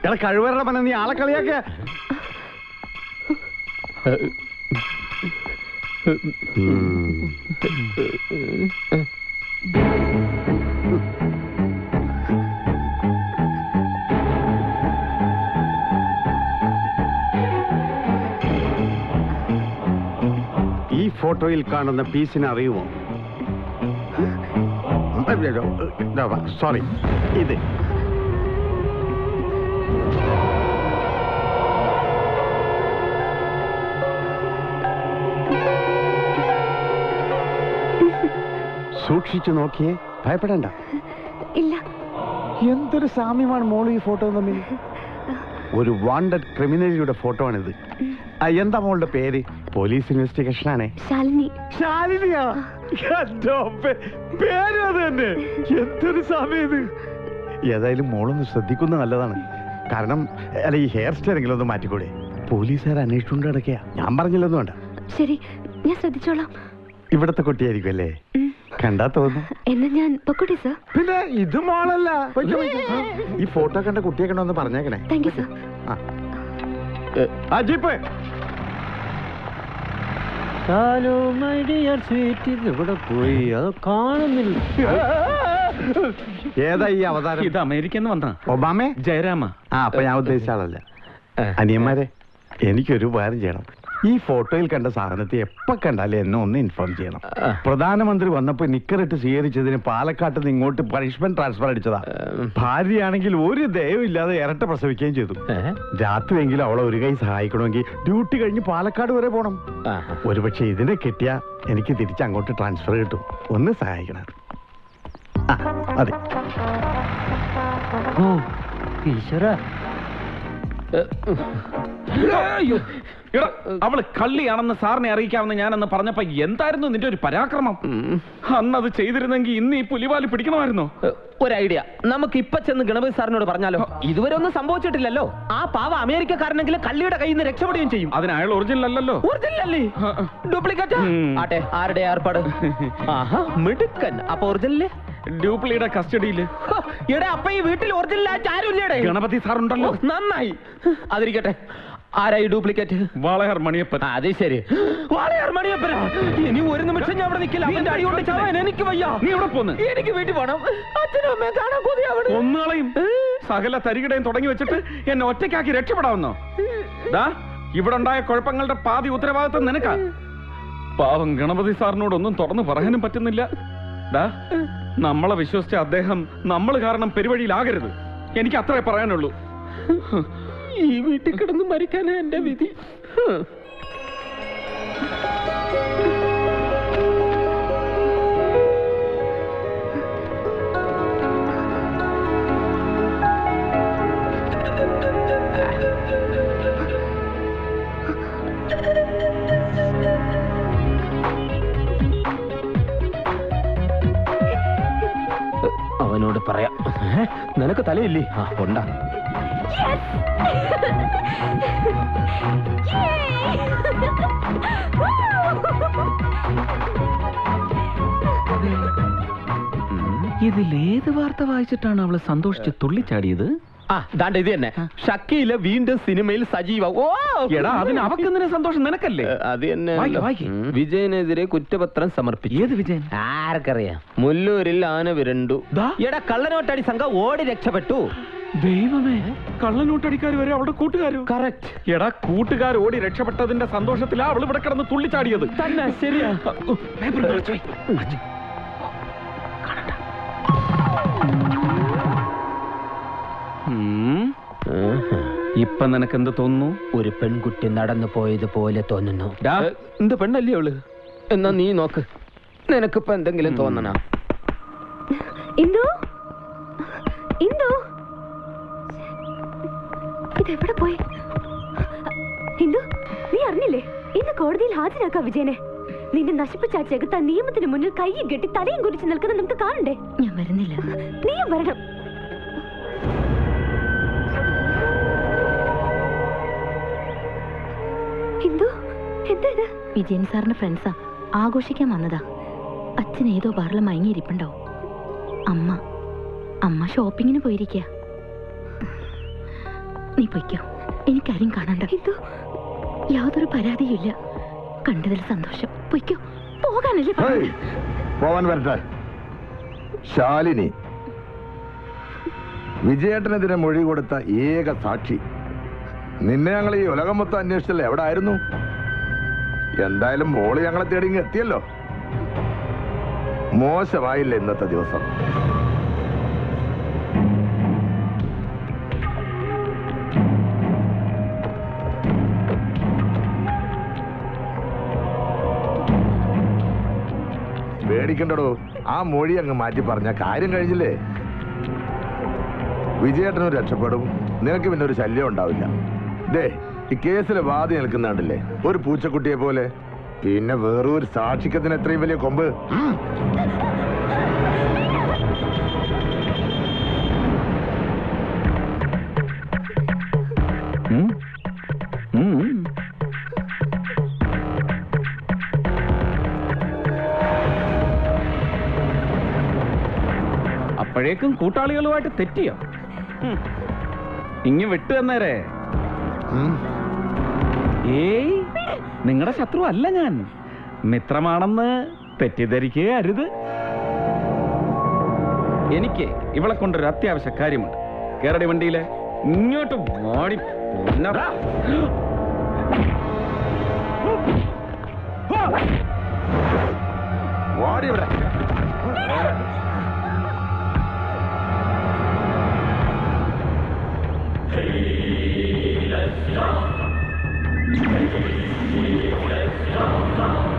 എടാ കഴിവരുടെ മന നീ ആളെ കളിയാക്ക. ഈ ഫോട്ടോയിൽ കാണുന്ന പീസിനെ അറിയുമോ? സോറി ഇത്. സൂക്ഷിച്ചു നോക്കിയേ ഭയപ്പെടണ്ട. ഇല്ല. എന്തൊരു സാമ്യമാണ് മോൾ ഈ ഫോട്ടോ തമ്മിൽ? ഒരു വാണ്ടഡ് ക്രിമിനലിയുടെ ഫോട്ടോ ആണിത്. എന്താ മോളുടെ പേര്? പോലീസ് ഇൻവെസ്റ്റിഗേഷൻ ആണ് ശാലിനി. ശാലിനിയാ? അത് തന്നെ എന്തൊരു സമയം ഏതായാലും മോളൊന്ന് ശ്രദ്ധിക്കുന്നത് നല്ലതാണ്. കാരണം അല്ല ഈ ഹെയർ സ്റ്റൈലെങ്കിലും ഒന്ന് മാറ്റിക്കൂടെ? പോലീസുകാർ അന്വേഷിച്ചുകൊണ്ട് കിടക്കുക ഞാൻ പറഞ്ഞില്ലെന്ന് വേണ്ട. ശരി ഞാൻ ശ്രദ്ധിച്ചോളാം. ഇവിടത്തെ കുട്ടിയായിരിക്കും അല്ലേ? കണ്ടാ തോന്നുന്നു എന്നാ ഞാൻ പൊക്കോട്ടെ സർ? പിന്നെ ഇത് മോളല്ല. ഈ ഫോട്ടോ കണ്ട കുട്ടിയെ കണ്ടോ ഒന്ന് പറഞ്ഞേക്കണേ. Thank you sir. ആ. ഹലോ മൈ ഡിയർ സ്വീറ്റ് ഇവിടെ പോയി. അത് കാണുന്നില്ല. ഏതാ ഈ അവതാരം? ഇത് അമേരിക്കന്ന് വന്ന ഒബാമേ? ജയരാമ. ആ അപ്പൊ ഞാൻ ഉദ്ദേശിച്ച ആളല്ല. അനിയന്മാരെ എനിക്കൊരു ഉപകാരം ചെയ്യണം. ഈ ഫോട്ടോയിൽ കണ്ട സാധനത്തെ എപ്പോ കണ്ടാലും എന്നെ ഒന്ന് ഇൻഫോം ചെയ്യണം. പ്രധാനമന്ത്രി വന്നപ്പോ നിക്കറിട്ട് സ്വീകരിച്ചതിന് പാലക്കാട്ട് നിന്ന് ഇങ്ങോട്ട് പണിഷ്മെന്റ് ട്രാൻസ്ഫർ അടിച്ചതാ. ഭാര്യയാണെങ്കിൽ ഒരു ദയവില്ലാതെ ഇരട്ട പ്രസവിക്കുകയും ചെയ്തു. രാത്രിയെങ്കിലും അവളെ ഒരു കൈ സഹായിക്കണമെങ്കിൽ ഡ്യൂട്ടി കഴിഞ്ഞ് പാലക്കാട് വരെ പോണം. ഒരുപക്ഷെ ഇതിനെ കിട്ടിയ എനിക്ക് തിരിച്ച് അങ്ങോട്ട് ട്രാൻസ്ഫർ കിട്ടും. ഒന്ന് സഹായിക്കണം. അതെ. ഓ ഈശ്വര. അയ്യോ. അവൾ കള്ളിയാണെന്ന് സാറിനെ അറിയിക്കാമെന്ന് അന്ന് പറഞ്ഞപ്പോ എന്തായിരുന്നു നിന്റെ ഒരു പരാക്രമം? അന്ന് അത് ചെയ്തിരുന്നെങ്കിൽ ഇന്ന് ഈ പുലിവാൽ പിടിക്കണമായിരുന്നു. ഒരു ഐഡിയ നമുക്ക് ഇപ്പൊ ചെന്ന് ഗണപതി സാറിനോട് പറഞ്ഞാലോ? ഇതുവരെ ഒന്നും സംഭവിച്ചിട്ടില്ലല്ലോ. ആ പാവ അമേരിക്കക്കാരനെങ്കിലും കള്ളിയുടെ കയ്യിൽ നിന്ന് രക്ഷപ്പെടുകയും ചെയ്യും. അതിന് അയാൾ ഒറിജിനൽ അല്ലല്ലോ. ഒറിജിനൽ അല്ലേ? ഡ്യൂപ്ലിക്കേറ്റ് ആട്ടെ ആരുടെ ഏർപ്പാട്? മിടുക്കൻ. അപ്പൊ ഒറിജിനൽ ഡ്യൂപ്ലിയുടെ കസ്റ്റഡിയിൽ. എടാ അപ്പൊ ഈ വീട്ടിൽ ഒറിജിനൽ ആയിട്ട് ആരും ഇല്ലേടെ ഗണപതി സാർ ഉണ്ടല്ലോ നന്നായി. അതിരിക്കട്ടെ. ആരായി ഡ്യൂപ്ലിക്കേറ്റ്? വാളയാർ മണിയപ്പൻ അത് ശരി. വാളയാർ മണിയപ്പൻ ഇനി ഒരു നിമിഷം ഞാൻ അവിടെ നിൽക്കില്ല. അവന്റെ അടി കൊണ്ട് ചാവാൻ എനിക്ക് വയ്യ. നീ ഇവിടെ പോന്ന്? എനിക്ക് വീട്ടിൽ പോണം. അച്ഛനും അമ്മയും കാണാൻ കൊതിയാവണം ഒന്നുകളെയും സകല തരികിടയും തുടങ്ങി വെച്ചിട്ട് എന്നെ ഒറ്റയ്ക്കാക്കി രക്ഷപ്പെടാവുന്നോ? ദാ ഇവിടെ ഉണ്ടായ കുഴപ്പങ്ങളുടെ പാതി ഉത്തരവാദിത്വം നിനക്കാ. പാവം ഗണപതി സാറിനോട് ഒന്നും തുറന്നു പറയാനും പറ്റുന്നില്ല. ദാ നമ്മളെ വിശ്വസിച്ച അദ്ദേഹം നമ്മൾ കാരണം പെരുവഴിയിലാകരുത്. എനിക്ക് അത്രേ പറയാനുള്ളൂ. ഈ വീട്ടിൽ കിടന്ന് മരിക്കാനാ എന്റെ വിധി. അവനോട് പറയാം. നിനക്ക് തലയില്ലേ? ആ ഉണ്ടാ ഇതിലേത് വാർത്ത വായിച്ചിട്ടാണ് അവൾ സന്തോഷിച്ച് തുള്ളിച്ചാടിയത്? ആ ദാണ്ട ഇത് തന്നെ. ഷക്കീല വീണ്ടും സിനിമയിൽ സജീവ. ഓ! എടാ അതിന് അവക്കെന്തിനാ സന്തോഷം? നിനക്കല്ലേ? അത് തന്നെ. വിജയനെതിരെ കുറ്റപത്രം സമർപ്പിച്ചു. ഏത് വിജയൻ? ആർക്കറിയാം. മുല്ലൂരിൽ ആന വിരണ്ടു. എടാ കള്ളനോട്ടടി സംഘം ഓടി രക്ഷപ്പെട്ടു. ദൈവമേ കള്ളനോട്ടടിക്കാർ വരെ അവളുടെ കൂട്ടുകാരോ? കറക്റ്റ് എടാ കൂട്ടുകാർ ഓടി രക്ഷപ്പെട്ടതിന്റെ സന്തോഷത്തിലാ അവൾ ഇവിടെ കിടന്ന് തുള്ളിച്ചാടിയത്. തന്നെ ശരിയാ. ഇപ്പൊ നിനക്ക് എന്ത് തോന്നുന്നു? ഒരു പെൺകുട്ടി നടന്നു പോയതുപോലെ തോന്നുന്നു. എന്ത് പെണ്ണല്ലേ അവൾ? എന്നാ നീ നോക്ക്. നിനക്കിപ്പോ എന്തെങ്കിലും തോന്നണോ? ഇന്ദു? ഇന്ദു? ഇതെവിടെ പോയി? ഹിന്ദു നീ അറിഞ്ഞില്ലേ? ഇന്ന് കോടതിയിൽ ഹാജരാക്കാം വിജയനെ. നിന്നെ നശിപ്പിച്ച ചെകുത്ത നിയമത്തിന് മുന്നിൽ കൈയും കെട്ടി തലയും കുരിച്ച് നിൽക്കുന്ന നമുക്ക് കാണണ്ടേ? ഞാൻ വരുന്നില്ല. നീയും വരണം. ഹിന്ദു എന്താ ഇത്? വിജയൻ സാറിന്റെ ഫ്രണ്ട്സാ. ആഘോഷിക്കാൻ വന്നതാ. അച്ഛൻ ഏതോ ബാറിൽ മയങ്ങിയിരിപ്പുണ്ടാവും. അമ്മ അമ്മ ഷോപ്പിങ്ങിന് പോയിരിക്കുക നീ പൊയ്ക്കോ. എനിക്കാരും കാണണ്ട. എന്തോ? യാതൊരു പരാതിയില്ല കണ്ടതിൽ സന്തോഷം. പൊയ്ക്കോ. പോകാനല്ലേ? പോവാൻ വരട്ടെ. ശാലിനി. വിജയേട്ടനെതിരെ മൊഴി കൊടുത്ത ഏക സാക്ഷി. നിന്നെ ഞങ്ങൾ ഈ ഉലകം മൊത്തം അന്വേഷിച്ചല്ലേ? എവിടെ ആയിരുന്നു എന്തായാലും മോൾ ഞങ്ങളെ തേടി ഇങ്ങെത്തിയല്ലോ മോശമായില്ല ഇന്നത്തെ ദിവസം? പേടിക്കണ്ടടോ. ആ മൊഴി അങ്ങ് മാറ്റി പറഞ്ഞ കാര്യം കഴിഞ്ഞില്ലേ? വിജയേട്ടനും രക്ഷപ്പെടും. നിനക്ക് പിന്നെ ഒരു ശല്യം ഉണ്ടാവില്ല. ദേ ഈ കേസിലെ വാദി നിൽക്കുന്നുണ്ടല്ലേ? ഒരു പൂച്ചക്കുട്ടിയെ പോലെ. പിന്നെ വേറൊരു സാക്ഷിക്കത്തിന് എത്രയും വലിയ കൊമ്പ്. അപ്പോഴേക്കും കൂട്ടാളികളുമായിട്ട് തെറ്റിയോ. ഇങ്ങ് വിട്ടു തന്നേരെ ഏയ് നിങ്ങളുടെ ശത്രു അല്ല ഞാൻ. മിത്രമാണെന്ന് തെറ്റിദ്ധരിക്കേ അരുത് എനിക്ക് ഇവളെ കൊണ്ടൊരു അത്യാവശ്യ കാര്യമുണ്ട്. കേരടി വണ്ടിയിലെ ഇങ്ങോട്ട് മാടി. വാടി ഇവിടെ. 이노래는제가가장좋아하는노래입니 다.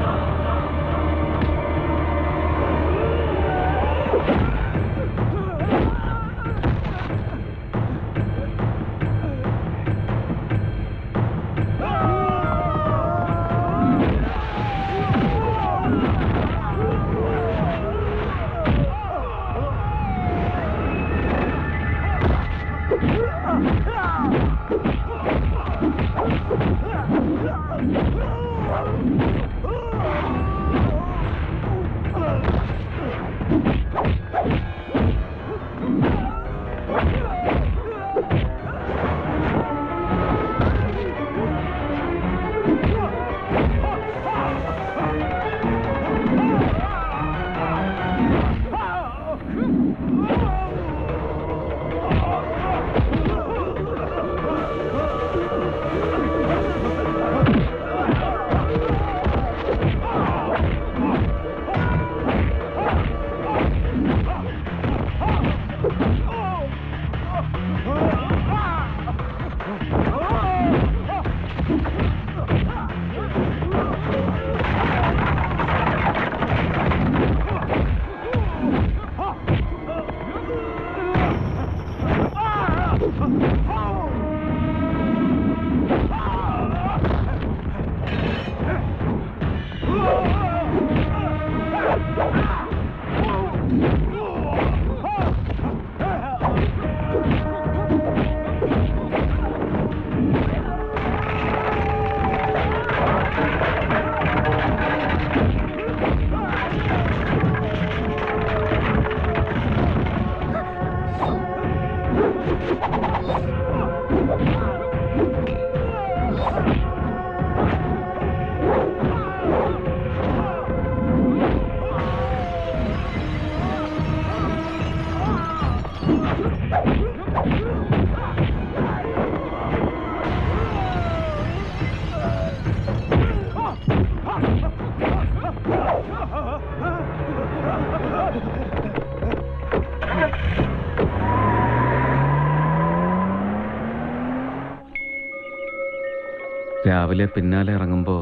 രാവിലെ പിന്നാലെ ഇറങ്ങുമ്പോൾ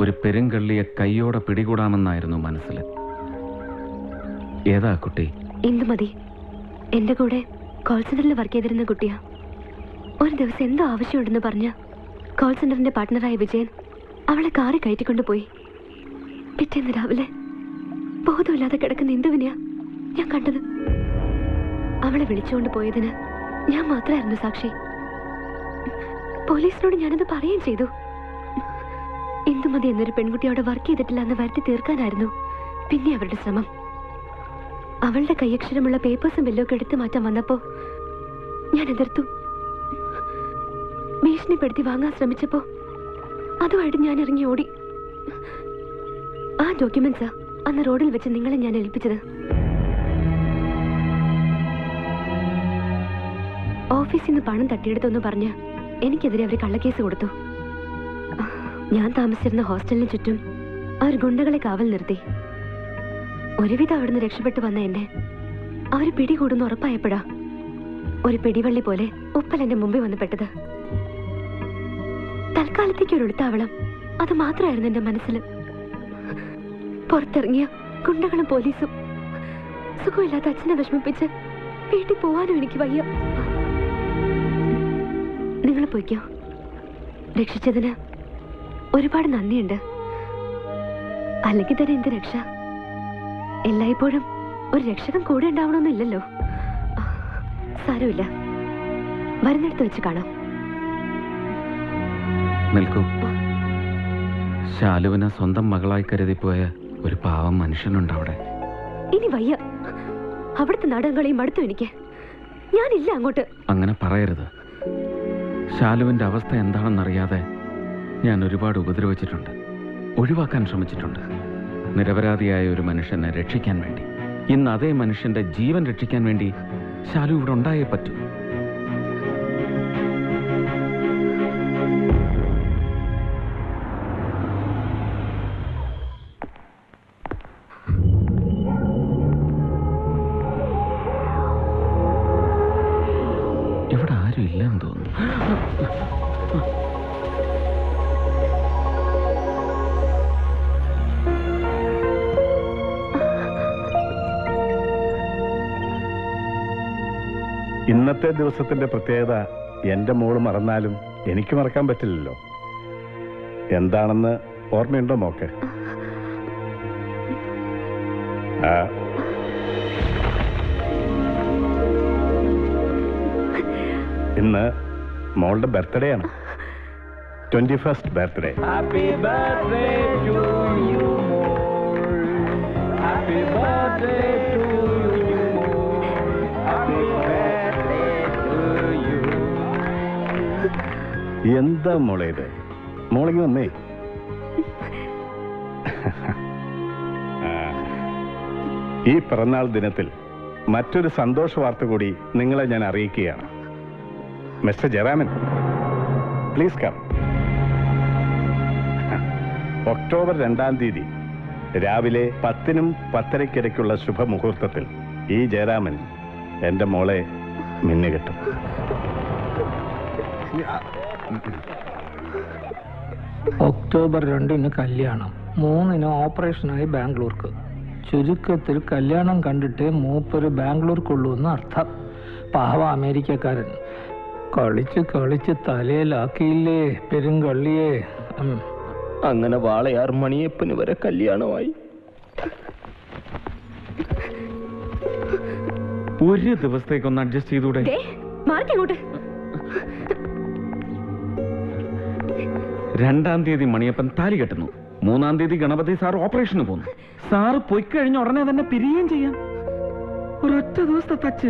ഒരു പെരുങ്കള്ളിയെ കൈയോടെ പിടികൂടാമെന്നായിരുന്നു മനസ്സിൽ. ഏതാ കുട്ടി? മതി. എന്റെ കൂടെ കോൾ സെന്ററിൽ വർക്ക് ചെയ്തിരുന്ന കുട്ടിയാ. ഒരു ദിവസം എന്തോ ആവശ്യമുണ്ടെന്ന് പറഞ്ഞ് കോൾ സെന്ററിന്റെ പാർട്ട്ണറായ വിജയൻ അവളെ കാറി കയറ്റിക്കൊണ്ട് പോയി. പിറ്റേന്ന് രാവിലെ ബോധമില്ലാതെ കിടക്കുന്ന ഇന്ദുവിനെയാ ഞാൻ കണ്ടത്. അവളെ വിളിച്ചുകൊണ്ട് പോയതിന് ഞാൻ മാത്രമായിരുന്നു സാക്ഷി. പോലീസിനോട് ഞാനത് പറയുകയും ചെയ്തു. ഇന്ദുമതി എന്നൊരു പെൺകുട്ടി അവിടെ വർക്ക് ചെയ്തിട്ടില്ല എന്ന് വരുത്തി തീർക്കാനായിരുന്നു. പിന്നെ അവരുടെ ശ്രമം. അവളുടെ കൈയക്ഷരമുള്ള പേപ്പേഴ്സും ബില്ലൊക്കെ എടുത്തു മാറ്റാൻ വന്നപ്പോ ഞാൻ എതിർത്തു. ഭീഷണിപ്പെടുത്തി വാങ്ങാൻ ശ്രമിച്ചപ്പോ അതുമായിട്ട് ഞാൻ ഇറങ്ങി ഓടി. ആ ഡോക്യുമെന്റ്സാ അന്ന് റോഡിൽ വെച്ച് നിങ്ങളെ ഞാൻ ഏൽപ്പിച്ചത്. ഓഫീസിൽ നിന്ന് പണം തട്ടിയെടുത്തെന്ന് പറഞ്ഞ് എനിക്കെതിരെ അവർ കള്ളക്കേസ് കൊടുത്തു. ഞാൻ താമസിച്ചിരുന്ന ഹോസ്റ്റലിന് ചുറ്റും അവർ ഗുണ്ടകളെ കാവൽ നിർത്തി. ഒരുവിധം അവിടുന്ന് രക്ഷപ്പെട്ടു വന്ന എന്നെ പിടി പിടികൂടുന്ന ഉറപ്പായപ്പോഴാ ഒരു പിടിവള്ളി പോലെ ഉപ്പൽ എന്റെ മുമ്പിൽ വന്ന് പെട്ടത്. തൽക്കാലത്തേക്ക് ഒരു ഒളുത്താവളം അത് മാത്രമായിരുന്നു എന്റെ മനസ്സിൽ. പുറത്തിറങ്ങിയ ഗുണ്ടകളും പോലീസും സുഖമില്ലാത്ത അച്ഛനെ വിഷമിപ്പിച്ച് വീട്ടിൽ പോവാനും എനിക്ക് വയ്യ. നിങ്ങൾ പോയിക്കോ. രക്ഷിച്ചതിന് ഒരുപാട് നന്ദിയുണ്ട്. അല്ലെങ്കിൽ തന്നെ എന്ത് രക്ഷ? എല്ലായ്പ്പോഴും ഒരു രക്ഷകൻ കൂടെ ഉണ്ടാവണമെന്നില്ലല്ലോ. സാരമില്ല. വരുന്നിടത്ത് വെച്ച് കാണാം. നിൽക്കൂ. ശാലുവിനെ സ്വന്തം മകളായി കരുതിപ്പോയ ഒരു പാവം മനുഷ്യനുണ്ട് അവിടെ. ഇനി വയ്യ. അവിടുത്തെ നാടകങ്ങളെയും അടുത്തു എനിക്ക്. ഞാനില്ല അങ്ങോട്ട്. അങ്ങനെ പറയരുത്. ശാലുവിന്റെ അവസ്ഥ എന്താണെന്നറിയാതെ ഞാൻ ഒരുപാട് ഉപദ്രവിച്ചിട്ടുണ്ട്. ഒഴിവാക്കാൻ ശ്രമിച്ചിട്ടുണ്ട്. നിരപരാധിയായ ഒരു മനുഷ്യനെ രക്ഷിക്കാൻ വേണ്ടി. ഇന്ന് അതേ മനുഷ്യന്റെ ജീവൻ രക്ഷിക്കാൻ വേണ്ടി ശാലു ഇവിടെ ഉണ്ടായേ പറ്റൂ. ഇന്നത്തെ ദിവസത്തിന്റെ പ്രത്യേകത എന്റെ മോൾ മറന്നാലും എനിക്ക് മറക്കാൻ പറ്റില്ലല്ലോ. എന്താണെന്ന് ഓർമ്മയുണ്ടോ മോക്ക്? ഇന്ന് മോളുടെ ബർത്ത്ഡേ ആണ്. Twenty first birthday. Happy birthday to. Happy birthday എന്താ മോളെ ഇത്? മോളിങ് വന്നേ. ഈ പിറന്നാൾ ദിനത്തിൽ മറ്റൊരു സന്തോഷ വാർത്ത കൂടി നിങ്ങളെ ഞാൻ അറിയിക്കുകയാണ്. Mister Jayaraman please come. October രണ്ടാം തീയതി രാവിലെ പത്തിനും പത്തരയ്ക്കിടയ്ക്കുള്ള ശുഭമുഹൂർത്തത്തിൽ ഈ ജയറാമൻ എന്റെ മോളെ മിന്നുകെട്ടും. ഒക്ടോബർ രണ്ടിന് കല്യാണം. മൂന്നിന് ഓപ്പറേഷനായി ബാംഗ്ലൂർക്ക്. ചുരുക്കത്തിൽ കല്യാണം കണ്ടിട്ട് മൂപ്പര് ബാംഗ്ലൂർക്കുള്ളൂ എന്ന് അർത്ഥം. പാവ അമേരിക്കക്കാരൻ. കളിച്ച് കളിച്ച് തലയിലാക്കിയില്ലേ പെരുങ്കള്ളിയെ. അങ്ങനെ വാളയാർ മണിയപ്പന് വരെ കല്യാണമായി. ഒരു ദിവസത്തേക്കൊന്ന് അഡ്ജസ്റ്റ് ചെയ്തൂടെ? മാറിക്കങ്ങോട്ട്. രണ്ടാം തീയതി മണിയപ്പൻ താലി കെട്ടുന്നു. മൂന്നാം തീയതി ഗണപതി സാർ ഓപ്പറേഷന് പോകുന്നു. സാറ് പോയി കഴിഞ്ഞ ഉടനെ തന്നെ പിരിയുകയും ചെയ്യാം. ഒരൊറ്റ ദിവസത്തെ തച്ച്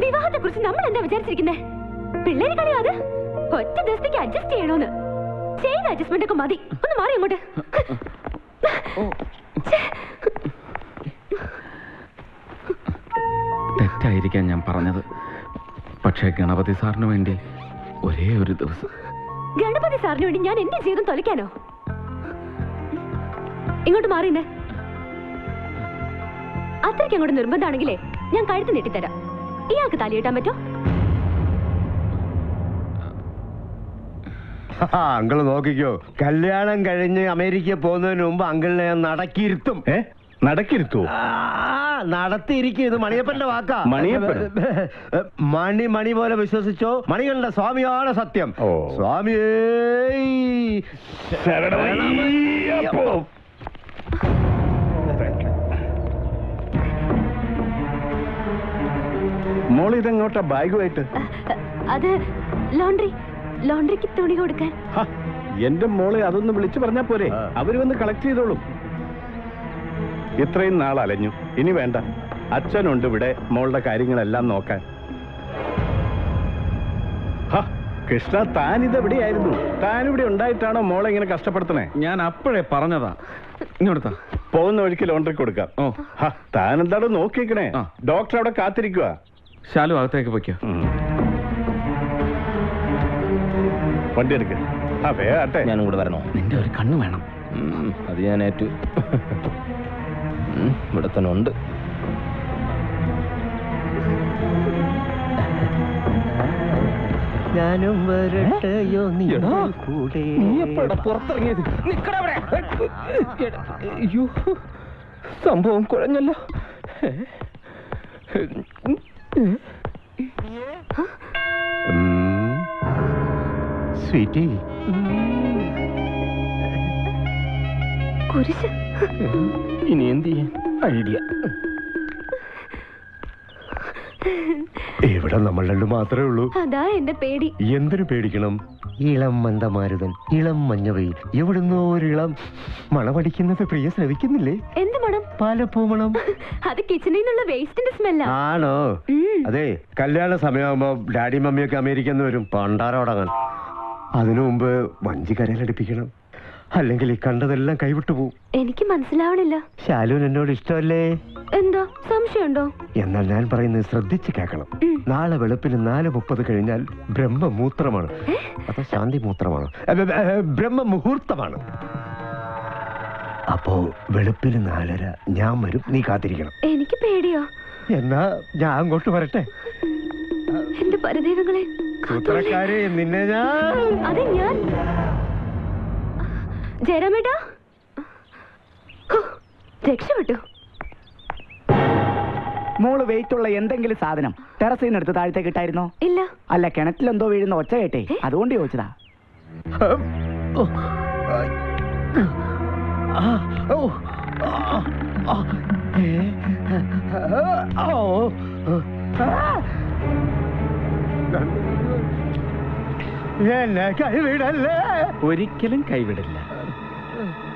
വിവാഹത്തെ കുറിച്ച് നമ്മൾ എന്താ വിചാരിച്ചിരിക്കുന്നേ? പിള്ളേര് കളിയോ അത്? ഒറ്റ ദിവസത്തേക്ക് അഡ്ജസ്റ്റ് ചെയ്യണോന്ന്. ചെയ്ത അഡ്ജസ്റ്റ്മെന്റ് ഒക്കെ മതി. ഒന്ന് മാറി അങ്ങോട്ട്. തെറ്റായിരിക്കാം ഞാൻ പറഞ്ഞത്. പക്ഷേ ഗണപതി സാറിന് വേണ്ടി ഒരേ ഒരു ദിവസം. ഗണപതി സാറിന് വേണ്ടി ഞാൻ എന്റെ ജീവിതം തൊലയ്ക്കാനോ? ഇങ്ങോട്ട് മാറിന്നെ അത്രയ്ക്ക് അങ്ങോട്ട് നിർബന്ധമാണെങ്കിലേ ഞാൻ കഴുത്ത് നീട്ടിത്തരാം. ഇയാൾക്ക് താലി കെട്ടാൻ പറ്റോ? അങ്കിൾ നോക്കിക്കോ. കല്യാണം കഴിഞ്ഞ് അമേരിക്കയിൽ പോകുന്നതിന് മുമ്പ് അങ്കിളിനെ ഞാൻ നടക്കിയിരുത്തും. നടക്കിരുത്തോ. ആ, നടത്തിയിരിക്കും ഇത് മണിയപ്പന്റെ വാക്കാ. മണിയപ്പൻ? മണി മണി പോലെ വിശ്വസിച്ചോ? മണികളുടെ സ്വാമിയാണ് സത്യം. സ്വാമിയേ. ഇതെങ്ങോട്ടാ ബാഗുമായിട്ട്? അത് ലോണ്ടറി ലോണ്ടറിക്ക് തുണി കൊടുക്കാൻ. എന്റെ മോളെ അതൊന്ന് വിളിച്ചു പറഞ്ഞാ പോരെ. അവർ വന്ന് കളക്ട് ചെയ്തോളും. ഇത്രയും നാൾ അലഞ്ഞു. ഇനി വേണ്ട. അച്ഛനുണ്ട് ഇവിടെ മോളുടെ കാര്യങ്ങളെല്ലാം നോക്കാൻ. ഹ, കൃഷ്ണ താൻ ഇതെവിടെയായിരുന്നു താൻ ഇവിടെ ഉണ്ടായിട്ടാണോ മോളെ ഇങ്ങനെ കഷ്ടപ്പെടുത്തണേ? ഞാൻ അപ്പോഴേ പറഞ്ഞതാ. ഇങ്ങോട്ടാ പോകുന്ന വഴിക്ക് ലോണ്ടറി കൊടുക്കാം. ഓ. ഹ, താൻ എന്താണോ നോക്കിക്കണേ. ഡോക്ടർ അവിടെ കാത്തിരിക്കുക ശാലു അകത്തേക്ക് പൊയ്ക്കോ. വണ്ടി എടുക്ക. ആ വേട്ടെ ഞാനും കൂടെ വരണോ? നിന്റെ ഒരു കണ്ണ് വേണം. അത് ഞാൻ ഏറ്റു. ഇവിടെ തന്നെ ഉണ്ട്. ഞാനും വരട്ടെയോ നീ കൂടെ നീ എപ്പോഴാ പുറത്തിറങ്ങിയത് നിക്കടാ അവിടെ. എടാ, അയ്യോ സംഭവം കുഴഞ്ഞല്ലോ. സ്വീറ്റി. കുരിശ് ഇനി എന്ത് ചെയ്യാൻ? ഐഡിയ. ഇവിടെ നമ്മൾ രണ്ടു മാത്രമേ ഉള്ളൂ. അതാ എന്റെ പേടി. എന്തിനു പേടിക്കണം? ഇളം മന്ദമാരുതൻ ഇളം മഞ്ഞവയിൽ. എവിടുന്നോ ഒരു ഇളം മണമടിക്കുന്നത് പ്രിയ ശ്രവിക്കുന്നില്ലേ? എന്ത് മണം? പാലപ്പൂമണം അത് കിച്ചണിൽ നിന്നുള്ള വേസ്റ്റിന്റെ സ്മെല്ല ആണോ? അതെ കല്യാണ സമയമാകുമ്പോ ഡാഡി മമ്മിയൊക്കെ അമേരിക്കന്ന് വരും. പണ്ടാരോടങ്ങാൻ അതിനു മുമ്പ് വഞ്ചി കരയിലടിപ്പിക്കണം. അല്ലെങ്കിൽ ഈ കണ്ടതെല്ലാം കൈവിട്ടു പോവും. എനിക്ക് മനസ്സിലാവണില്ല. ശാലുവിന് എന്നോട് ഇഷ്ടമല്ലേ? എന്താ? സംശയമുണ്ടോ? എന്നാൽ ഞാൻ പറയുന്നത് ശ്രദ്ധിച്ച് കേൾക്കണം. നാളെ വെളുപ്പിന് നാല് മുപ്പത് കഴിഞ്ഞാൽ ബ്രഹ്മമൂത്രമാണ്. അതോ ശാന്തി മൂത്രമാണ് ബ്രഹ്മമുഹൂർത്തമാണ്. അപ്പോ വെളുപ്പിന് നാലര ഞാൻ വരും. നീ കാത്തിരിക്കണം. എനിക്ക് പേടിയോ. എന്നാ ഞാൻ അങ്ങോട്ട് വരട്ടെ. എന്റെ പരദൈവങ്ങളെ നിന്നെ ഞാൻ. അതെ ഞാൻ. ജയരാമേട്ടാ? രക്ഷപ്പെട്ടു. മോൾ വെയിറ്റ് ഉള്ള എന്തെങ്കിലും സാധനം ടെറസിൽ നിന്ന് എടുത്ത് താഴത്തേക്ക് ഇട്ടായിരുന്നോ? ഇല്ല. അല്ല കിണറ്റിലെന്തോ വീഴുന്ന ഒച്ച കേട്ടെ. അതുകൊണ്ട് ചോദിച്ചതാ. എന്നെ കൈവിടല്ലേ? ഒരിക്കലും കൈവിടില്ല.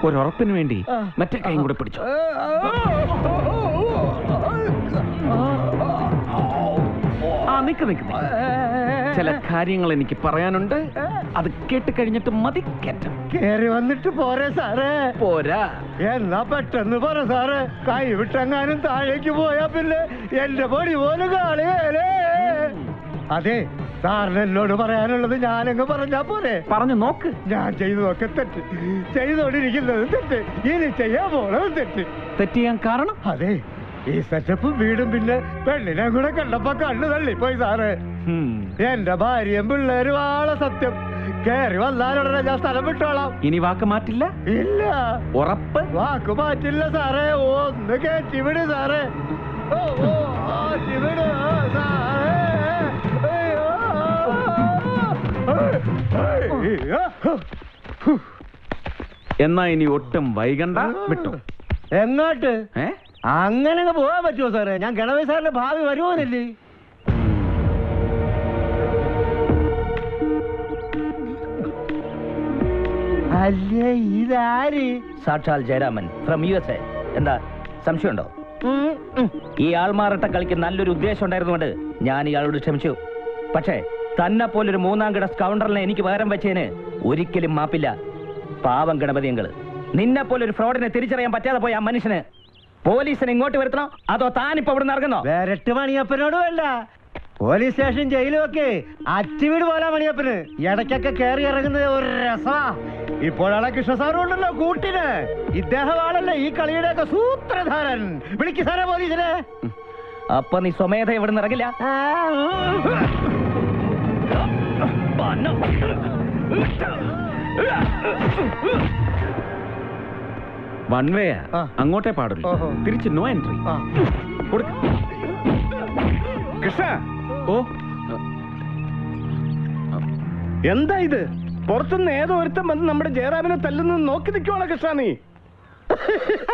ഒരുറപ്പിന് വേണ്ടി മറ്റേ കൈയും കൂടെ പിടിച്ചു ആ നിക്ക് നിക്ക്. ചില കാര്യങ്ങൾ എനിക്ക് പറയാനുണ്ട് അത് കേട്ട് കഴിഞ്ഞിട്ട് മതി കേറ്റം കേറി വന്നിട്ട് പോരെ സാറേ പോരാ എന്നാ പെട്ടെന്ന് പറ സാറേ കൈവിട്ടെങ്ങാനും താഴേക്ക് പോയാ പിന്നെ എന്റെ പൊടി പോലും കാളിയേ അതെ സാറിന് എന്നോട് പറയാനുള്ളത് ഞാനങ്ങ് പറഞ്ഞാ പോരെ. പറഞ്ഞു നോക്ക്. ഞാൻ ചെയ്തതൊക്കെ തെറ്റ്. ചെയ്തോണ്ടിരിക്കുന്നത് തെറ്റ്. ഇനി ചെയ്യാൻ പോണത് തെറ്റ്. തെറ്റ് ചെയ്യാൻ കാരണം? അതെ ഈ സെറ്റപ്പ് വീടും പിന്നെ പെണ്ണിനെ കൂടെ കണ്ടപ്പോ കണ്ണു തള്ളിപ്പോയി സാറ്. എന്റെ ഭാര്യയും പിള്ളേരും ആളെ സത്യം. കേറി വന്നാലുടനെ ഞാൻ സ്ഥലം വിട്ടോളാം. ഇനി വാക്ക് മാറ്റില്ല? ഇല്ല. ഉറപ്പ്? വാക്ക് മാറ്റില്ല സാറേ. ഒന്ന് കേട്ടിവിട് വിട് സാറേ. ഓ ഓ ആ, ആ, സാറേ. എന്നാ ഇനി ഒട്ടും വൈകണ്ട. വിട്ടു. എങ്ങോട്ട്? ഏ? അങ്ങനെ പോവാൻ പോകാൻ പറ്റുമോ സാറേ? ഞാൻ ഗണപതി സാറിന്റെ ഭാവി വരുവാനല്ലേ അല്ലേ ഇതാര്? സാക്ഷാൽ Jayaraman from U S A എന്താ സംശയമുണ്ടോ? ഈ ആൾമാറട്ട കളിക്ക് നല്ലൊരു ഉദ്ദേശം ഉണ്ടായിരുന്നുകൊണ്ട് ഞാൻ ഇയാളോട് ക്ഷമിച്ചു. പക്ഷേ തന്നെ പോലൊരു മൂന്നാം കിട സ്കൗണ്ടറിനെ എനിക്ക് പകരം വെച്ചതിന് ഒരിക്കലും മാപ്പില്ല. പാവം ഗണപതിയങ്ങൾ നിന്നെ പോലൊരു ഫ്രോഡിനെ തിരിച്ചറിയാൻ പറ്റാതെ പോയ ആ മനുഷ്യന് പോലീസിനെ ഇങ്ങോട്ട് വരുത്തണോ? അതോ താനിപ്പോ ഇവിടെ ഇറങ്ങുന്നോ? വേരട്ട് മണിയപ്പനോട് അല്ല പോലീസ് സ്റ്റേഷൻ ജയിലും ഒക്കെ പോലാ പോലെ മണിയപ്പന്. ഇടയ്ക്കൊക്കെ കയറി ഇറങ്ങുന്നത് ഒരു രസമാ ഇപ്പോഴാണ് കൃഷ്ണ സാറും ഉണ്ടല്ലോ കൂട്ടിന് ഇദ്ദേഹമാണല്ലോ ഈ കളിയുടെ ഒക്കെ സൂത്രധാരൻ. വിളിക്കു സാറേ പോലീസിനെ. അപ്പൊ നീ സ്വമേധ ഇവിടെ വൺ വേ അങ്ങോട്ടേ പാടുള്ളൂ. തിരിച്ച് നോ എൻട്രി. കൊടുക്ക. കൃഷ്ണ. ഓ. എന്താ ഇത്? പുറത്തുനിന്ന് ഏതോ ഒരുത്തം വന്ന് നമ്മുടെ ജയറാമിനെ തല്ലുന്നത് നോക്കി നിൽക്കുവാണോ കൃഷ്ണ നീ?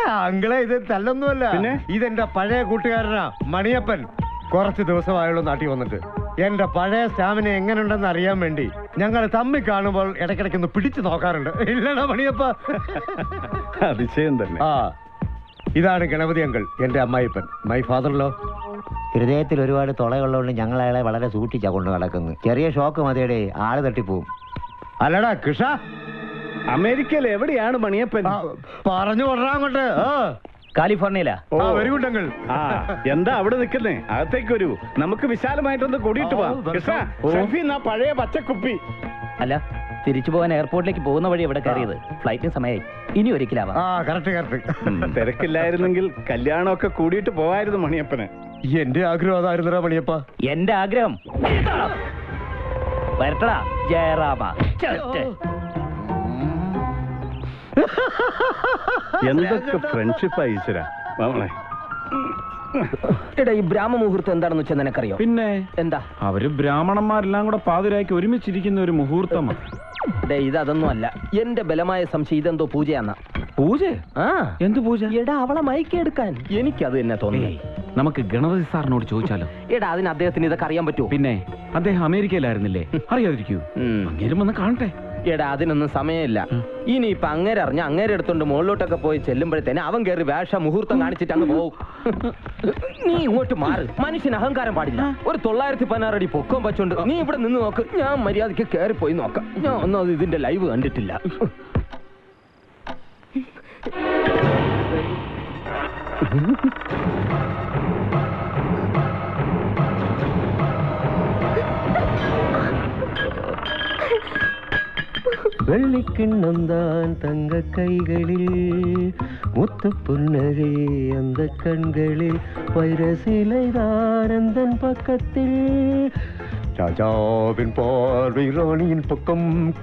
അങ്ങളെ ഇത് തല്ലൊന്നുമല്ല. പിന്നെ? ഇതെന്റെ പഴയ കൂട്ടുകാരനാ മണിയപ്പൻ. കുറച്ച് ദിവസമായുള്ള നാട്ടിൽ വന്നിട്ട്. എന്റെ പഴയ സ്റ്റാമിന എങ്ങനെയുണ്ടെന്ന് അറിയാൻ വേണ്ടി ഞങ്ങൾ തമ്മിൽ കാണുമ്പോൾ ഇടയ്ക്കിടയ്ക്ക് ഒന്ന് പിടിച്ചു നോക്കാറുണ്ട്. ഇല്ലടാ മണിയപ്പ. അതിശയം തന്നെ. ആ ഇതാണ് ഗണപതി അങ്കിൾ എന്റെ അമ്മായിപ്പൻ. മൈ ഫാദറിലോ ഹൃദയത്തിൽ ഒരുപാട് തുളയുള്ളതുകൊണ്ട് ഞങ്ങൾ അയാളെ വളരെ സൂക്ഷിച്ചാ കൊണ്ട് നടക്കുന്നു ചെറിയ ഷോക്ക് മതിയുടെ ആൾ തട്ടിപ്പോവും. അല്ലടാ കൃഷ അമേരിക്കയിൽ എവിടെയാണ് മണിയപ്പൻ? പറഞ്ഞു കൊണ്ടാ കൊണ്ട് കാലിഫോർണിയയിലാ. ഓ. വെരി ഗുഡ് അങ്കിൾ ആ എന്താ അവിടെ നിൽക്കുന്നേ? അകത്തേക്ക് വരൂ നമുക്ക് വിശാലമായിട്ടൊന്ന് കൂടിയിട്ട് പോവാം. കൃഷ്ണ ഓ. എന്നാ പഴയ പച്ചക്കുപ്പി. അല്ല തിരിച്ചു പോകാൻ എയർപോർട്ടിലേക്ക് പോകുന്ന വഴി എവിടെ കയറിയത്. ഫ്ലൈറ്റിന് സമയമായി. ഇനി ഒരിക്കലാവാം. ആ കറക്റ്റ് കറക്റ്റ് തിരക്കില്ലായിരുന്നെങ്കിൽ കല്യാണമൊക്കെ കൂടിയിട്ട് പോവായിരുന്നു മണിയപ്പന്. എന്റെ ആഗ്രഹം അതായിരുന്നടാ മണിയപ്പ. എന്റെ ആഗ്രഹം. വരട്ടാ വരട്ടടാ ജയറാമ. എന്തൊക്കെ ഫ്രണ്ട്ഷിപ്പ് ഈശ്വര? എടാ ഈ ബ്രാഹ്മ മുഹൂർത്തം എന്താണെന്ന് വെച്ചാൽ നിനക്കറിയോ? പിന്നെ? എന്താ? അവർ ബ്രാഹ്മണന്മാരെല്ലാം കൂടെ പാതിരാക്കി ഒരുമിച്ചിരിക്കുന്ന ഒരു മുഹൂർത്തമാണ് ഡേ ഇത് അതൊന്നും അല്ല. എന്റെ ബലമായ സംശയം ഇതെന്തോ പൂജയാന്ന. പൂജ? ആ. എന്ത് പൂജ? എടാ അവളെ മയക്കെടുക്കാൻ എനിക്കത് തന്നെ തോന്നി നമുക്ക് ഗണപതി സാറിനോട് ചോദിച്ചാലോ? എടാ അതിന് അദ്ദേഹത്തിന് ഇതൊക്കെ അറിയാൻ പറ്റുമോ പിന്നെ അദ്ദേഹം അമേരിക്കയിലായിരുന്നില്ലേ? അറിയാതിരിക്കൂ. അങ്ങേരും വന്ന് കാണട്ടെ. എടാ അതിനൊന്നും സമയമില്ല. ഇനി ഇപ്പൊ അങ്ങനെ അറിഞ്ഞ അങ്ങേരെ എടുത്തോണ്ട് മുകളിലോട്ടൊക്കെ പോയി ചെല്ലുമ്പോഴത്തേനെ അവൻ കയറി വേഷ മുഹൂർത്തം കാണിച്ചിട്ട് അങ്ങ് പോകും നീ ഇങ്ങോട്ട് മാറ്. മനുഷ്യന് അഹങ്കാരം പാടില്ല. ഒരു തൊള്ളായിരത്തി പതിനാറ് അടി പൊക്കം വെച്ചോണ്ട് നീ ഇവിടെ നിന്ന് നോക്ക്. ഞാൻ മര്യാദയ്ക്ക് കയറി പോയി നോക്കാം. ഞാൻ ഒന്നും അത് ഇതിന്റെ ലൈവ് കണ്ടിട്ടില്ല. வெள்ளிக்கிண்ணம் தான் தங்க கைகளில் முத்து புன்னகை அந்த கண்களில் வைர சிலைதான் அந்த பக்கத்தில். ராஜாவின் பார்வை ராணியின் பக்கம்.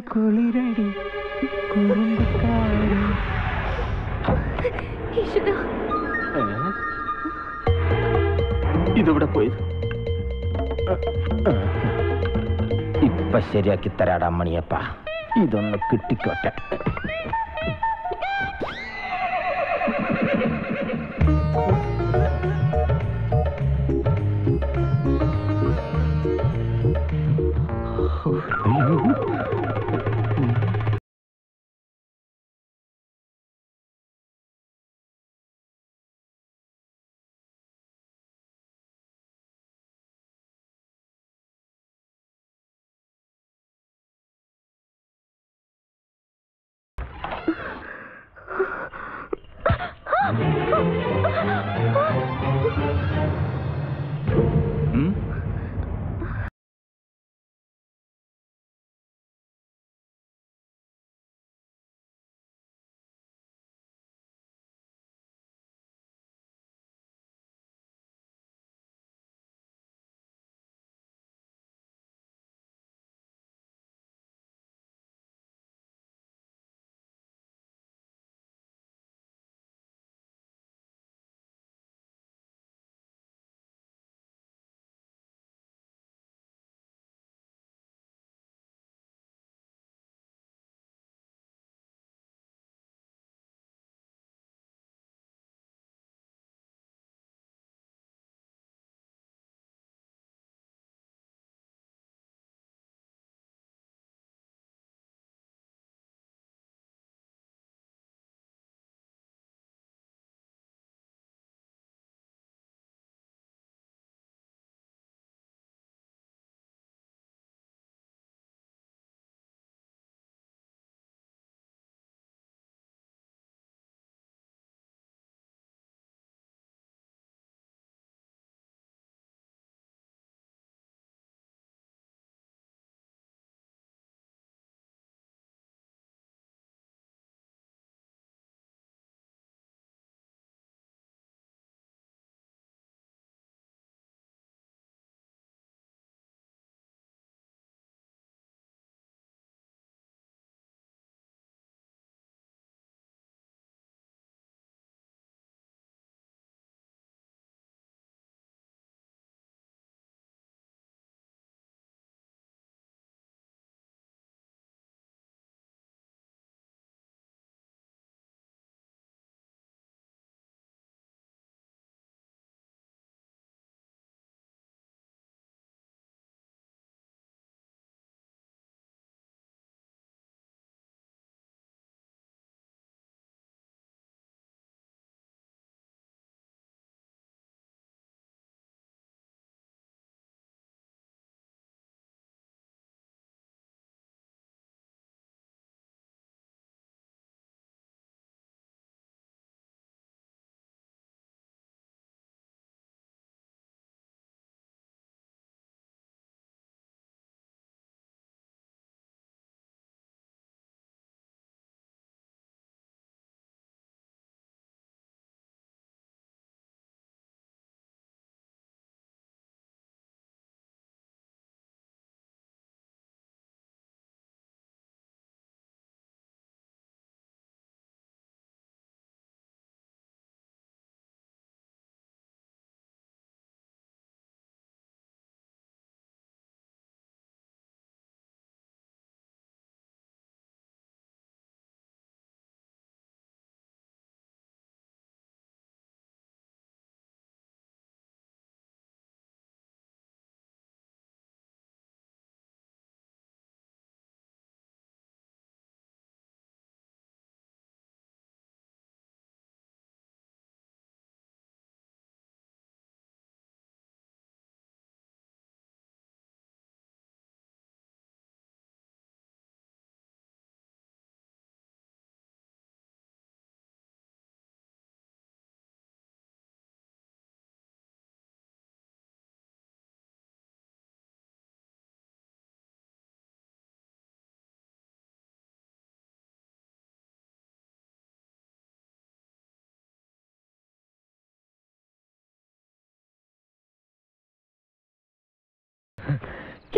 കുളിരാട് കുറുമ്പക്കാട് ഇതിവിടെ പോയത്? ഇപ്പൊ ശരിയാക്കി തരാടാ മണിയപ്പ. ഇതൊന്ന് കിട്ടിക്കോട്ടെ.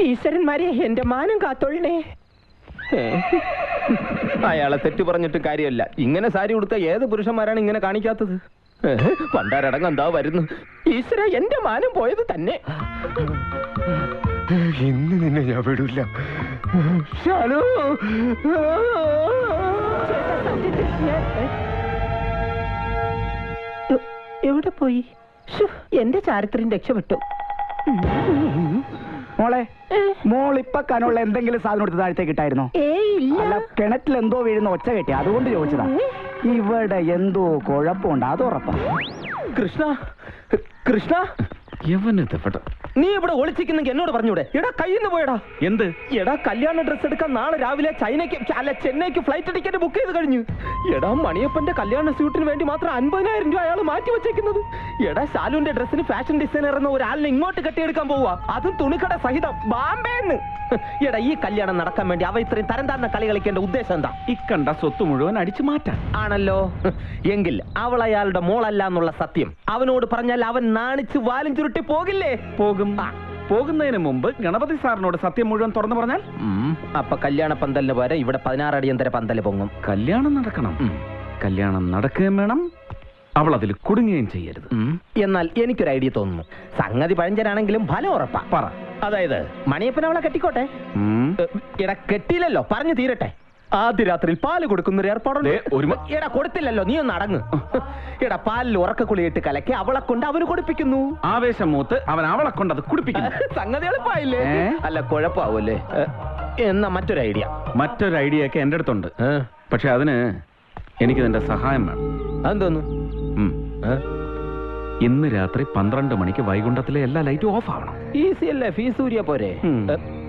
ഈശ്വരന്മാരെ എന്റെ മാനം കാത്തൊള്ളണേ ഏ? അയാളെ തെറ്റു പറഞ്ഞിട്ട് കാര്യമല്ല. ഇങ്ങനെ സാരി ഉടുത്ത ഏത് പുരുഷന്മാരാണ് ഇങ്ങനെ കാണിക്കാത്തത്? പണ്ടാരടങ്ങ പണ്ടാരടങ്ങ് എന്താ വരുന്നു? ഈശ്വര എന്റെ മാനം പോയത് തന്നെ. ഇന്ന് നിന്നെ ഞാൻ വിടില്ല ശാലു എവിടെ പോയി? എന്റെ ചാരിത്രം രക്ഷപ്പെട്ടു. മോളെ മോൾ ഇപ്പൊ കനുള്ള എന്തെങ്കിലും സാധനം എടുത്ത് താഴത്തേക്ക് ഇട്ടായിരുന്നോ? അല്ല കിണറ്റിൽ എന്തോ വീഴുന്ന ഒച്ച കെട്ടി. അതുകൊണ്ട് ചോദിച്ചതാ. ഇവിടെ എന്തോ കുഴപ്പമുണ്ട് അത് ഉറപ്പാ. കൃഷ്ണ കൃഷ്ണ? നീ ഇവിടെ ഒളിച്ചിരിക്കുന്നെങ്കിൽ എന്നോട് പറഞ്ഞൂടെ? എടാ കയ്യിന്ന് പോയടാ. എന്ത്? എടാ കല്യാണ ഡ്രസ് എടുക്കാൻ നാളെ രാവിലെ ചൈനയ്ക്ക് അല്ല ചെന്നൈക്ക് ഫ്ലൈറ്റ് ടിക്കറ്റ് ബുക്ക് ചെയ്ത് കഴിഞ്ഞു. എടാ മണിയപ്പന്റെ കല്യാണ സ്യൂട്ടിന് വേണ്ടി മാത്രം അൻപതിനായിരം രൂപ അയാൾ മാറ്റി വെച്ചേക്കുന്നത്. എടാ ശാലുവിന്റെ ഡ്രസ്സിന് ഫാഷൻ ഡിസൈനർ എന്ന ഒരാളിനെ ഇങ്ങോട്ട് കെട്ടിയെടുക്കാൻ പോവാ. അതും തുണിക്കട സഹിതം. ബാംബേന്ന് എടാ ഈ കല്യാണം നടക്കാൻ വേണ്ടി അവ ഇത്രയും തരം താഴ്ന്ന കളി കളിക്കേണ്ട ഉദ്ദേശം എന്താ? ഇക്കണ്ട സ്വത്ത് മുഴുവൻ അടിച്ചു മാറ്റാൻ. ആണല്ലോ. എങ്കിൽ അവൾ അയാളുടെ മോളല്ല എന്നുള്ള സത്യം. അവനോട് പറഞ്ഞാൽ അവൻ നാണിച്ച് വാലും ചുരുട്ടി പോകില്ലേ? പോകും. പോകുന്നതിന് മുമ്പ് ഗണപതി സാറിനോട് സത്യം മുഴുവൻ തുറന്നു പറഞ്ഞാൽ? അപ്പൊ കല്യാണ പന്തലിന് പോരെ ഇവിടെ പതിനാറ് അടിയന്തര പന്തൽ പൊങ്ങും. കല്യാണം നടക്കണം. കല്യാണം നടക്കുകയും വേണം. അവൾ അതിൽ കുടുങ്ങുകയും ചെയ്യരുത്. എന്നാൽ എനിക്കൊരു ഐഡിയ തോന്നുന്നു. സംഗതി പഴഞ്ചനാണെങ്കിലും ഫലം ഉറപ്പാ. പറ. അതായത് മണിയപ്പൻ അവളെ കെട്ടിക്കോട്ടെ? ഇട കെട്ടിയില്ലല്ലോ. പറഞ്ഞു തീരട്ടെ. ആദ്യ രാത്രിയിൽ പാൽ കൊടുക്കുന്നൊരു ഏർപ്പാടുണ്ട്. എടാ കൊടുത്തില്ലല്ലോ നീ ഒന്ന് അടങ്ങ്. എടാ പാലിൽ ഉറക്കക്കുളിയിട്ട് കലക്കി അവളെ കൊണ്ട് അവന് കൊടുപ്പിക്കുന്നു. ആവേശം മൂത്ത് അവൻ അവളെ കൊണ്ട് അത് കുടിപ്പിക്കുന്നു. സംഗതി എളുപ്പമായില്ലേ അല്ല കുഴപ്പമാവൂല്ലേ? ഏ, എന്നാ മറ്റൊരു ഐഡിയ. മറ്റൊരു ഐഡിയ ഒക്കെ എന്റെ അടുത്തുണ്ട് പക്ഷെ അതിന് എനിക്ക് നിന്റെ സഹായം വേണം. അതെന്തോന്നു. ഇന്ന് രാത്രി പന്ത്രണ്ട് മണിക്ക് വൈകുണ്ഠത്തിലെ എല്ലാ ലൈറ്റും ഓഫ് ആവണം. ഈസി അല്ലേ? ഫീസ് ഊരിയ പോരെ.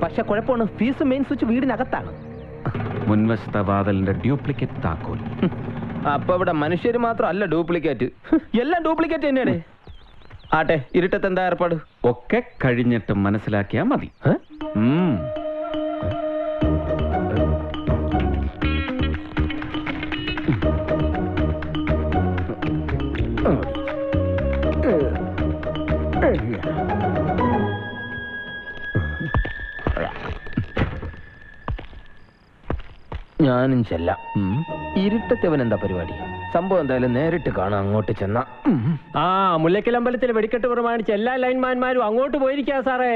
പക്ഷെ കുഴപ്പമാണ് ഫീസ് മെയിൻ സ്വിച്ച് വീടിനകത്താണ്. മുൻവശത്തെ വാതിലിന്റെ ഡ്യൂപ്ലിക്കേറ്റ് താക്കോൽ. അപ്പൊ ഇവിടെ മനുഷ്യർ മാത്രമല്ല ഡ്യൂപ്ലിക്കേറ്റ്. എല്ലാം ഡ്യൂപ്ലിക്കേറ്റ് തന്നെയാണ്. ആട്ടെ ഇരുട്ടത്ത് എന്താ ഏർപ്പാട്? ഒക്കെ കഴിഞ്ഞിട്ട് മനസ്സിലാക്കിയാ മതി. ഞാനും ചെല്ലാം. ഇരുട്ടത്തവൻ എന്താ പരിപാടി? സംഭവം എന്തായാലും നേരിട്ട് കാണാം അങ്ങോട്ട് ചെന്ന. ആ മുല്ലക്കൽ അമ്പലത്തിൽ വെടിക്കെട്ട് പ്രമാണിച്ച് എല്ലാ ലൈൻമാന്മാരും അങ്ങോട്ട് പോയിരിക്കാ സാറേ.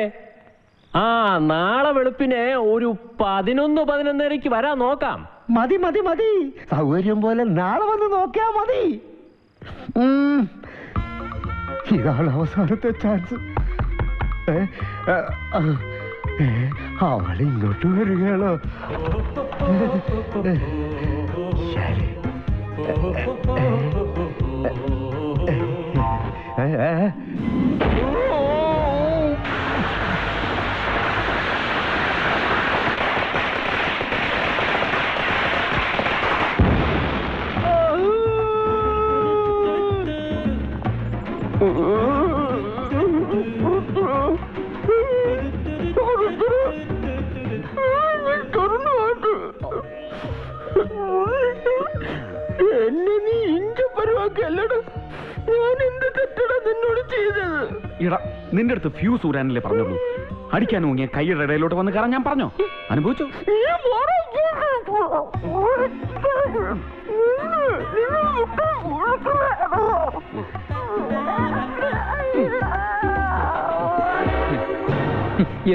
ആ നാളെ വെളുപ്പിനെ ഒരു പതിനൊന്ന് പതിനൊന്നരയ്ക്ക് വരാൻ നോക്കാം. മതി മതി മതി. സൗകര്യം പോലെ നാളെ വന്ന് നോക്കിയാ മതി. ഇതാണ് അവസാനത്തെ ചാൻസ്. അവൾ ഇങ്ങോട്ട് വരികയാണോ? ശരി. ഏ, എന്നെ നീ ഇഞ്ച പരുവാക്കല്ലടാ ഞാൻ എന്ത് തെറ്റടാ നിന്നോട് ചെയ്തത്? എടാ നിന്റെ അടുത്ത് ഫ്യൂസ് ഊരാനല്ലേ പറഞ്ഞുള്ളൂ. അടിക്കാൻ ഊങ്ങിയ കൈയുടെ ഇടയിലോട്ട് വന്ന് കയറാൻ ഞാൻ പറഞ്ഞോ? അനുഭവിച്ചോ?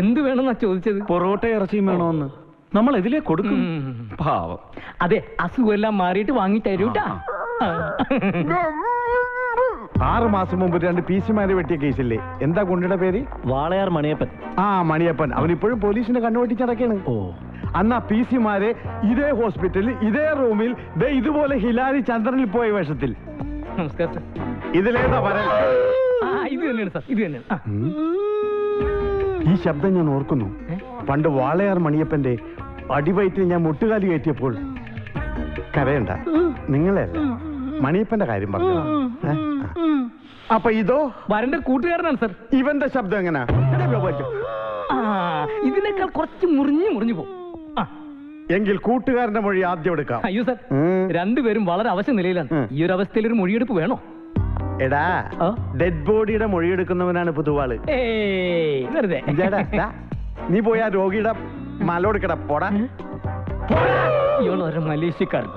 എന്ത് വേണമെന്നാ ചോദിച്ചത്? പൊറോട്ട ഇറച്ചിയും വേണോന്ന്. നമ്മൾ എതിലേ കൊടുക്കും. പാവം. അതെ അസുഖമെല്ലാം മാറിയിട്ട് വാങ്ങി തരൂട്ടാ ആറ് മാസം മുമ്പ് രണ്ട് പി മാരെ വെട്ടിയ കേസില്ലേ? എന്താ കുണ്ടിയുടെ പേര്? വാളയാർ മണിയപ്പൻ. ആ മണിയപ്പൻ. അവൻ ഇപ്പോഴും പോലീസിന്റെ കണ്ണുപൊട്ടിച്ച് നടക്കാണ്. ഓ. അന്ന് ആ പി സിമാരെ ഇതേ ഹോസ്പിറ്റലിൽ ഇതേ റൂമിൽ ദേ ഇതുപോലെ ഹിലാരി ചന്ദ്രനിൽ പോയ വേഷത്തിൽ. നമസ്കാരം സാർ ഇതിലേതാ പറയാൻ ആ ഇത് തന്നെയാണ് സാർ ഇത് തന്നെയാണ്. ആ. ഈ ശബ്ദം ഞാൻ ഓർക്കുന്നു. പണ്ട് വാളയാർ മണിയപ്പന്റെ അടിവയറ്റിൽ ഞാൻ മുട്ടുകാലി കയറ്റിയപ്പോൾ കരയണ്ട. നിങ്ങളെ മണിയപ്പന്റെ കാര്യം പറഞ്ഞു അപ്പൊ ഇതോ? വരന്റെ കൂട്ടുകാരനാണ് സർ. ഇവന്റെ ശബ്ദം എങ്ങനാ? ഇതിനേക്കാൾ കുറച്ച് മുറിഞ്ഞു മുറിഞ്ഞു പോകും. എങ്കിൽ കൂട്ടുകാരന്റെ മൊഴി ആദ്യം എടുക്കാം. അയ്യോ സർ. രണ്ടുപേരും വളരെ അവശ നിലയിലാണ്. ഈ ഒരു അവസ്ഥയിൽ ഒരു മൊഴിയെടുപ്പ് വേണോ? എടാ ഡെഡ് ബോഡിയുടെ മൊഴിയെടുക്കുന്നവനാണ് പുതുവാൾ. വെറുതെ. നീ പോയാ രോഗിയുടെ മലോടുക്കട പോടാ ഇവളൊരു മലേഷ്യക്കാരൻ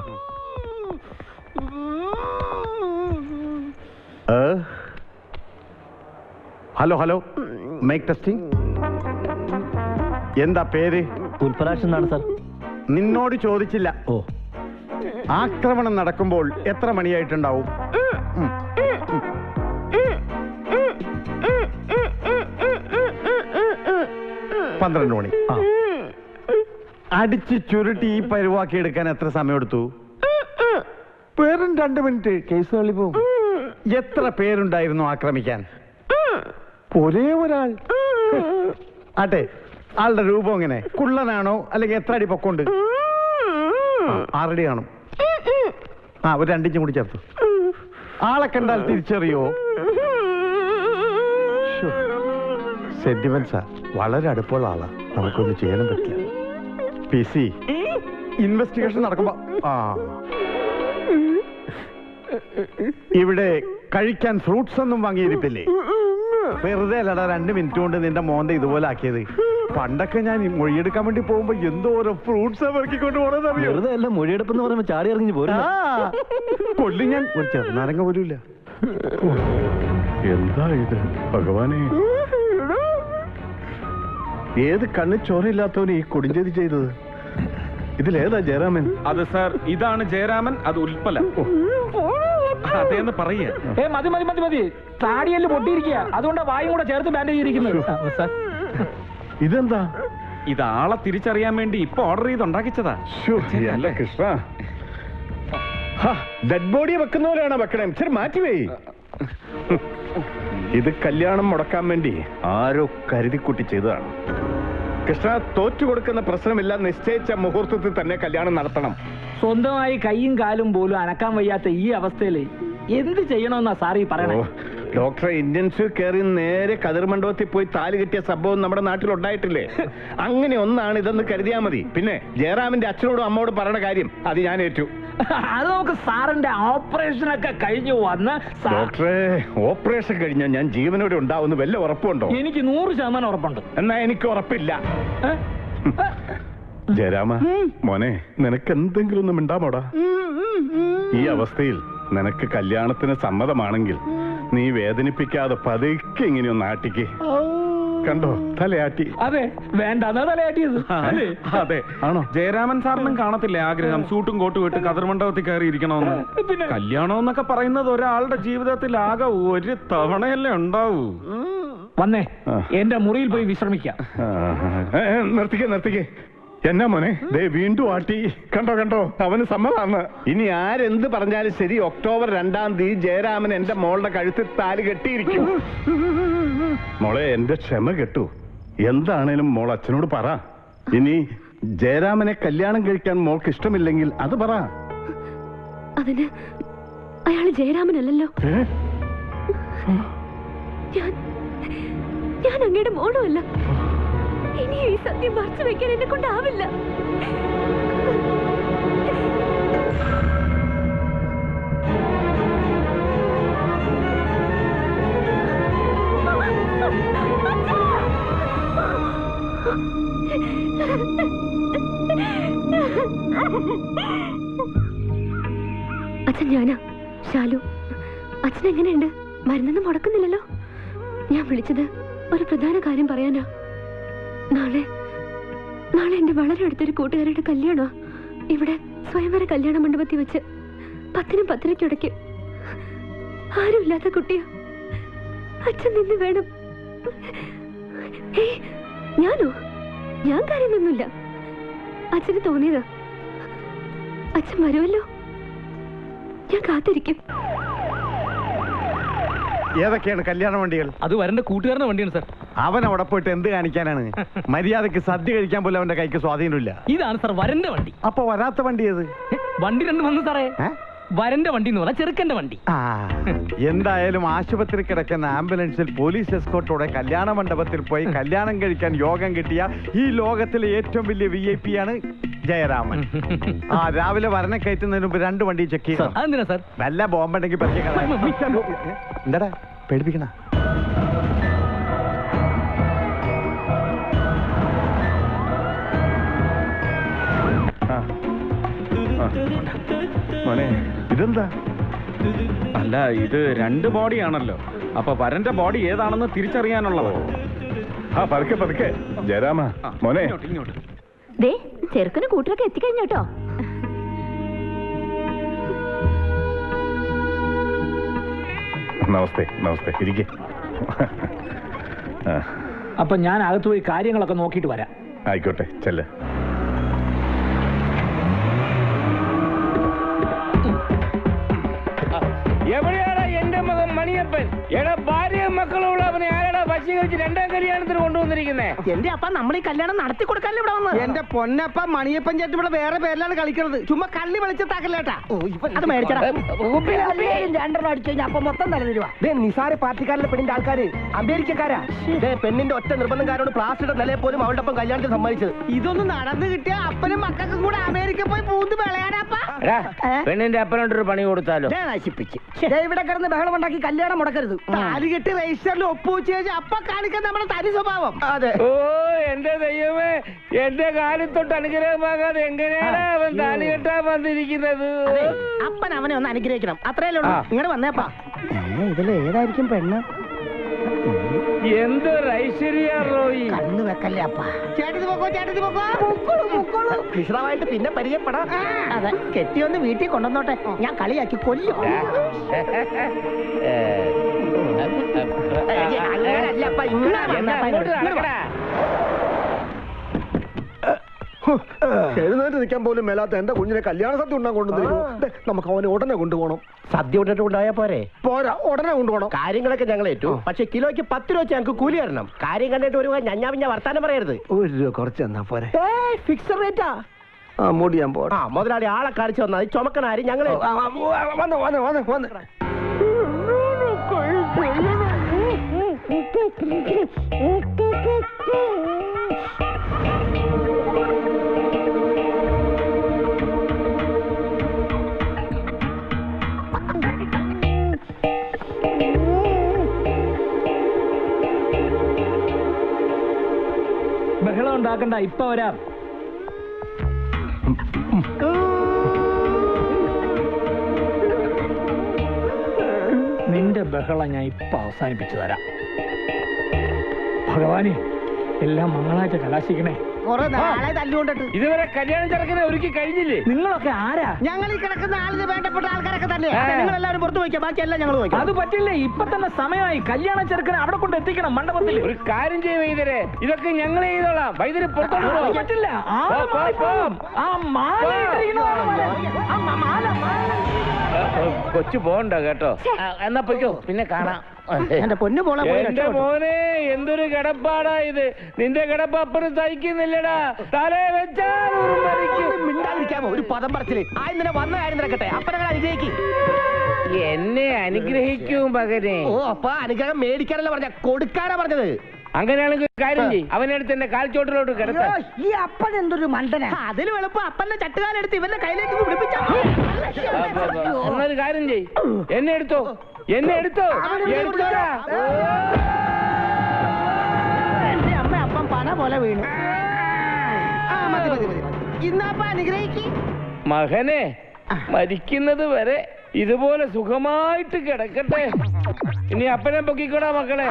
ഹലോ ഹലോ മേക്ക് ടെസ്റ്റിംഗ് എന്താ പേര് പുൽപ്പരാക്ഷൻ എന്നാണ് സാർ നിന്നോട് ചോദിച്ചില്ല ഓ ആക്രമണം നടക്കുമ്പോൾ എത്ര മണിയായിട്ടുണ്ടാവും. പന്ത്രണ്ട് മണി ആ അടിച്ച് ചുരുട്ടി ഈ പരുവാക്കി എടുക്കാൻ എത്ര സമയം എടുത്തു വെറും രണ്ട് മിനിറ്റ്. കേസ് തള്ളി പോകും എത്ര പേരുണ്ടായിരുന്നു ആക്രമിക്കാൻ? ഒരേ ഒരാൾ. ആട്ടെ ആളുടെ രൂപം എങ്ങനെ? കുള്ളനാണോ? അല്ലെങ്കിൽ എത്ര അടി പൊക്കമുണ്ട് ആ, ആറടി കാണും. ആ ഒരു രണ്ടിഞ്ചും കൂടി ചേർത്തു. ആളെ കണ്ടാൽ തിരിച്ചറിയോ? സെന്റിമെന്റ്സാ വളരെ അടുപ്പമുള്ള ആളാ. നമുക്കൊന്നും ചെയ്യാനും പറ്റില്ല. പി സി ഇൻവെസ്റ്റിഗേഷൻ നടക്കുമ്പോ ആ. ഇവിടെ കഴിക്കാൻ ഫ്രൂട്ട്സ് ഒന്നും വാങ്ങിയിരിപ്പില്ലേ? വെറുതെ അല്ലടാ രണ്ട് മിനിറ്റ് കൊണ്ട് നിന്റെ മോന്റെ ഇതുപോലെ ആക്കിയത്. പണ്ടൊക്കെ ഞാൻ മൊഴിയെടുക്കാൻ വേണ്ടി പോകുമ്പോ എന്തോരോ ഫ്രൂട്ട്സ് ഇറക്കിക്കൊണ്ട് പോണെന്നറിയോ വെറുതെ അല്ല മൊഴിയെടുപ്പ് എന്ന് പറയുമ്പോ ചാടി ഇറങ്ങി പോരും കൊള്ളി കൊല്ലും ഞാൻ ഒരു പോലും ഇല്ല എന്താ ഇത്? ഭഗവാനെ. ഏത് കണ്ണ് ചോരയില്ലാത്തവന് ഈ കൊടിഞ്ചേരി ചെയ്തത്? ഇതിലേതാ ജയരാമൻ? അത് സാർ ഇതാണ് ജയരാമൻ അത് ഉൽപ്പല. അതേന്ന് പറയേ ഏ മതി മതി മതി മതി. താടിയെല്ലാം പൊട്ടിയിരിക്കുക. അതുകൊണ്ടാ വായും കൂടെ ചേർത്ത് ബാൻഡേജ് ചെയ്തിരിക്കുന്നത് ആ, സാർ. ഇതെന്താ? ഇത് ആളെ തിരിച്ചറിയാൻ വേണ്ടി ഇപ്പൊ ഓർഡർ ചെയ്ത് ഉണ്ടാക്കിച്ചതാ. അല്ല കൃഷ്ണ. ഡെഡ് ബോഡി വെക്കുന്ന വെക്കുന്നവരാണ് വെക്കണേ ഇച്ചിരി മാറ്റിവേ ഇത് കല്യാണം മുടക്കാൻ വേണ്ടി ആരോ കരുതിക്കുട്ടി ചെയ്തതാണ്. കൃഷ്ണ തോറ്റു കൊടുക്കുന്ന പ്രശ്നമില്ല നിശ്ചയിച്ച മുഹൂർത്തത്തിൽ തന്നെ കല്യാണം നടത്തണം. സ്വന്തമായി കൈയും കാലും പോലും അനക്കാൻ വയ്യാത്ത ഈ അവസ്ഥയിൽ എന്ത് ചെയ്യണമെന്നാ സാറി ഈ പറയണേ? ഡോക്ടറെ ഇന്ത്യൻസ് കയറി നേരെ കതിർ മണ്ഡപത്തിൽ പോയി താലി കിട്ടിയ സംഭവം നമ്മുടെ നാട്ടിൽ ഉണ്ടായിട്ടില്ലേ? അങ്ങനെ ഒന്നാണ് ഇതെന്ന് കരുതിയാ മതി. പിന്നെ ജയറാമിന്റെ അച്ഛനോടും അമ്മയോടും പറയണ കാര്യം അത് ഞാൻ ഏറ്റു. അത് നമുക്ക് സാറിന്റെ ഓപ്പറേഷൻ ഒക്കെ കഴിഞ്ഞു വന്ന് ഡോക്ടറെ ഓപ്പറേഷൻ കഴിഞ്ഞാൽ ഞാൻ ജീവനോടെ ഉണ്ടാവുന്ന വല്ല ഉറപ്പുണ്ടോ? എനിക്ക് നൂറ് ശതമാനം ഉറപ്പുണ്ട്. എന്നാ എനിക്ക് ഉറപ്പില്ല. ജയരാമ മോനെ നിനക്ക് എന്തെങ്കിലും ഒന്നും മിണ്ടാമോടാ? ഈ അവസ്ഥയിൽ നിനക്ക് കല്യാണത്തിന് സമ്മതമാണെങ്കിൽ നീ വേദനിപ്പിക്കാതെ പതുക്കെ ഇങ്ങനെ ഒന്ന് ആട്ടിക്ക്. കണ്ടോ? തലയാട്ടി. അതെ വേണ്ട അതാ തലയാട്ടിയത്. അതെ. ആണോ? ജയരാമൻ സാറിനും കാണത്തില്ലേ ആഗ്രഹം? സൂട്ടും കോട്ടും ഇട്ട് കതിർമണ്ഡപത്തിൽ കയറി ഇരിക്കണമെന്ന്. കല്യാണം എന്നൊക്കെ പറയുന്നത് ഒരാളുടെ ജീവിതത്തിൽ ആകെ ഒരു തവണയല്ലേ ഉണ്ടാവൂ. വന്നേ എന്റെ മുറിയിൽ പോയി വിശ്രമിക്കാം. നിർത്തിക്കേ നിർത്തിക്കേ. എന്നാ മോനെ? ദേ വീണ്ടും ആട്ടി. കണ്ടോ കണ്ടോ? അവന് സമ്മതമാണ് ഇനി ആരെന്ത് പറഞ്ഞാലും ശരി ഒക്ടോബർ രണ്ടാം തീയതി ജയരാമൻ എന്റെ മോളുടെ കഴുത്തിൽ താൽ കെട്ടിയിരിക്കും. മോളെ എന്റെ ക്ഷമ കെട്ടു. എന്താണേലും മോൾ അച്ഛനോട് പറ. ഇനി ജയരാമനെ കല്യാണം കഴിക്കാൻ മോൾക്ക് ഇഷ്ടമില്ലെങ്കിൽ അത് പറ. അതിന് അയാൾ ജയരാമനല്ലല്ലോ. ഞാൻ ഞാൻ അങ്ങയുടെ മോളുമല്ല. ഇനി ഈ സത്യം മറച്ചു വെക്കാൻ എന്നെ കൊണ്ടാവില്ല. അച്ഛൻ ഞാനാ. ശാലു അച്ഛൻ എങ്ങനെയുണ്ട്? മരുന്നൊന്നും മുടക്കുന്നില്ലല്ലോ? ഞാൻ വിളിച്ചത് ഒരു പ്രധാന കാര്യം പറയാനാ. നാളെ നാളെ എന്റെ വളരെ അടുത്തൊരു കൂട്ടുകാരുടെ കല്യാണോ ഇവിടെ സ്വയംവര കല്യാണ മണ്ഡപത്തിൽ വെച്ച് പത്തിനും പത്തരയ്ക്കുടയ്ക്ക് ആരുമില്ലാത്ത കുട്ടിയാ. അച്ഛൻ നിന്ന് വേണം. ഞാനോ? ഞാൻ കാര്യമൊന്നുമില്ല. അച്ഛന് തോന്നിയതാ. അച്ഛൻ വരുമല്ലോ? ഞാൻ കാത്തിരിക്കും. ഏതൊക്കെയാണ് കല്യാണ വണ്ടികൾ? അത് വരന്റെ കൂട്ടുകാരന്റെ വണ്ടിയാണ് സാർ. അവൻ അവിടെ പോയിട്ട് എന്ത് കാണിക്കാനാണ്? മര്യാദയ്ക്ക് സദ്യ കഴിക്കാൻ പോലും അവന്റെ കൈക്ക് സ്വാധീനമില്ല. ഇതാണ് സാർ വരന്റെ വണ്ടി. അപ്പൊ വരാത്ത വണ്ടി ഏത്? വണ്ടി രണ്ടും വന്നു സാറേ. വരന്റെ വണ്ടി എന്ന് പറഞ്ഞാൽ ചെറുക്കന്റെ വണ്ടി. ആ, എന്തായാലും ആശുപത്രി കിടക്കുന്ന ആംബുലൻസിൽ പോലീസ് എസ്കോട്ടോടെ കല്യാണ മണ്ഡപത്തിൽ പോയി കല്യാണം കഴിക്കാൻ യോഗം കിട്ടിയ ഈ ലോകത്തിലെ ഏറ്റവും വലിയ വി ഐ പി ആണ് ജയരാമൻ. ആ രാവിലെ വരനെ കയറ്റുന്നതിന് മുമ്പ് രണ്ട് വണ്ടി ചെക്ക് ചെയ്യണം അതെന്തിനാ ബോംബുണ്ടെങ്കിൽ പറ്റിയ എന്താടാ പേടിപ്പിക്കണ? മോനെ ഇതെന്താ? അല്ല ഇത് രണ്ട് ബോഡിയാണല്ലോ. അപ്പൊ വരന്റെ ബോഡി ഏതാണെന്ന് തിരിച്ചറിയാനുള്ളത്. ആ പതുക്കെ പതുക്കെ. ജയരാമ മോനെ. ദേ ചെറുക്കന് കൂട്ടരൊക്കെ എത്തിക്കഴിഞ്ഞു കേട്ടോ. നമസ്തേ നമസ്തേ. ഇരിക്കെ. അപ്പൊ ഞാൻ അകത്ത് പോയി കാര്യങ്ങളൊക്കെ നോക്കിയിട്ട് വരാം. ആയിക്കോട്ടെ ചെല്ല്. എവിടെയാണ് എന്റെ മകൻ മണിയപ്പൻ? എടാ ഭാര്യ മക്കളുള്ള അവനെ ആരാടാ വശീകരിച്ച് രണ്ടാം കല്യാണത്തിന് കൊണ്ടുവന്നിരിക്കുന്നേ. എന്റെ അപ്പ നമ്മൾ ഈ കല്യാണം നടത്തി കൊടുക്കാനല്ലേ ഇവിടെ വന്നത്? എന്റെ പൊന്നപ്പ മണിയപ്പൻ ചേട്ടൻ ഇവിടെ വേറെ പേരിലാണ് കളിക്കുന്നത് ചുമ്മാ കള്ളി വെളിച്ചത്താക്കല്ലേട്ടാ അത് മേടിച്ചടാ. രണ്ടെണ്ണം അടിച്ചു കഴിഞ്ഞാൽ അപ്പൊ മൊത്തം തലതിരുവാ. ദേ നിസാര പാർട്ടിക്കാരിലെ പെണ്ണിന്റെ ആൾക്കാര് അമേരിക്കക്കാരാ. ദേ പെണ്ണിന്റെ ഒറ്റ നിർബന്ധക്കാരോട് പ്ലാസ്റ്റിയുടെ നിലയെ പോലും അവളുടെ ഒപ്പം കല്യാണത്തിൽ സമ്മതിച്ചത്. ഇതൊന്നും നടന്നു കിട്ടിയ അപ്പനും മക്കൾക്കും കൂടെ അമേരിക്ക പോയി പൂന്ത് വിളയാടാപ്പാ എടാ, പെണ്ണിന്റെ അപ്പനോട്ടൊരു പണി കൊടുത്താലോ? നശിപ്പിച്ച്. ഇവിടെ കിടന്ന് ബഹളം ഉണ്ടാക്കി കല്യാണം മുടക്കരുത്. താലി കെട്ടി രജിസ്റ്ററിൽ ഒപ്പുവെച്ച് അപ്പൊ കാണിക്കുന്ന നമ്മുടെ തനി സ്വഭാവം. അതെ. ഓ എന്റെ ദൈവമേ എന്റെ കാലത്തൊട്ട് അനുഗ്രഹമാകാതെ എങ്ങനെയാണ് അവൻ താലി കെട്ടാൻ വന്നിരിക്കുന്നത്? അപ്പൻ അവനെ ഒന്ന് അനുഗ്രഹിക്കണം. അത്രയല്ലേ ഉള്ളൂ. ഇങ്ങോട്ട് വന്നേപ്പാ ഇതിൽ ഏതായിരിക്കും പെണ്ണ്? എന്തൊരു ഐശ്വര്യ റോയി? കണ്ണു വെക്കല്ലേ അപ്പ. ചേട്ടത് പോക്കോ ചേട്ടത് പോക്കോ? വിശദമായിട്ട് പിന്നെ പരിചയപ്പെടാം. അതെ കെട്ടിയൊന്ന് വീട്ടിൽ കൊണ്ടുവന്നോട്ടെ. ഞാൻ കളിയാക്കി കൊല്ലും. എഴുന്നേറ്റ് നിൽക്കാൻ പോലും മേലാത്ത എന്റെ കുഞ്ഞിനെ കല്യാണ സദ്യ ഉണ്ടാ കൊണ്ടുവന്നിരിക്കുന്നു. നമുക്ക് അവനെ ഉടനെ കൊണ്ടുപോകണം. സദ്യ ഇട്ടിട്ട് ഉണ്ടായാ പോരെ? പോരാ ഉടനെ കൊണ്ടുപോകണം. കാര്യങ്ങളൊക്കെ ഞങ്ങൾ ഏറ്റു. പക്ഷെ കിലോയ്ക്ക് പത്ത് രൂപ ഞങ്ങൾക്ക് കൂലി തരണം. കാര്യം കണ്ടിട്ട് ഒരു ഞഞ്ഞാ പിന്നെ വർത്താനം പറയരുത്. ഒരു രൂപ കുറച്ച് തന്നാ പോരെ. ഫിക്സഡ് റേറ്റാ ആ. മൂടി ഞാൻ പോട്ടെ ആ മുതലാളി ആളെ കാണിച്ചു വന്നാൽ ചുമക്കണ ആരും ഞങ്ങൾ വന്ന് വന്ന് വന്ന് വന്ന്. ബഹളം ഉണ്ടാക്കണ്ട ഇപ്പൊ വരാം. നിന്റെ ബഹളം ഞാൻ ഇപ്പൊ അവസാനിപ്പിച്ചു തരാം. ഭഗവാനെ എല്ലാം മംഗളായിട്ട് കലാശിക്കണേ. കുറെ നാളെ തല്ലുകൊണ്ടിട്ട്. ഇതുവരെ കല്യാണം ചെറുക്കനെ ഒരുക്കി കഴിഞ്ഞില്ലേ? നിങ്ങളൊക്കെ ആരാ? ഞങ്ങൾ ഈ കിടക്കുന്ന ആളിന് വേണ്ടപ്പെട്ട ആൾക്കാരൊക്കെ തന്നെ. നിങ്ങൾ എല്ലാവരും പുറത്തു വയ്ക്കാം ബാക്കി എല്ലാം ഞങ്ങൾ അത് വയ്ക്കാം പറ്റില്ല? ഇപ്പൊ തന്നെ സമയമായി. കല്യാണ ചെറുക്കനെ അവിടെ കൊണ്ട് എത്തിക്കണം മണ്ഡപത്തിൽ. ഒരു കാര്യം ചെയ്യും വൈദ്യരെ. ഇതൊക്കെ ഞങ്ങൾ ചെയ്തോളാം. വൈദ്യര് പുറത്തോട്ട് അത് പറ്റില്ല. ആ മാല. ആ മാല കൊച്ചു പോണ്ട കേട്ടോ. എന്നാ പൊയ്ക്കോ. പിന്നെ കാണാം. എന്റെ പൊന്നു പോളെ മോനെ എന്തൊരു കിടപ്പാടാ ഇത്. നിന്റെ കിടപ്പ് അപ്പുറം തലേ വെച്ചാൽ ഉറുമ്പരിക്കും. മിണ്ടാതിരിക്കാമോ? ഒരു പദം പറച്ചിൽ. ആ ഇന്നലെ വന്ന കാര്യം നടക്കട്ടെ. അപ്പനങ്ങൾ അനുഗ്രഹിക്കും. എന്നെ അനുഗ്രഹിക്കും പകരെ ഓ അപ്പ അനുഗ്രഹം മേടിക്കാനല്ല പറഞ്ഞ? കൊടുക്കാനാ പറഞ്ഞത്. അങ്ങനെയാണെങ്കിൽ കാര്യം ചെയ്യ്. അവനെടുത്ത് എന്റെ കാൽച്ചോട്ടിലോട്ട് കിടത്താം ഈ അപ്പൻ എന്തൊരു മണ്ടന. അതിന് എളുപ്പം അപ്പന്റെ ചട്ടുകാലെടുത്ത് ഇവന്റെ കയ്യിലേക്ക് പിടിപ്പിച്ച. എന്നൊരു കാര്യം ചെയ് എന്നെ എടുത്തോ? എന്നെ എടുത്തോ? എടുത്തോടാ. എന്റെ അമ്മ അപ്പം പന പോലെ വീണു. മതി മതി മതി മതി. ഇന്നപ്പ അനുഗ്രഹിക്കും. മകനെ മരിക്കുന്നത് വരെ ഇതുപോലെ സുഖമായിട്ട് കിടക്കട്ടെ. ഇനി അപ്പനെ പൊക്കിക്കോടാ മക്കളെ.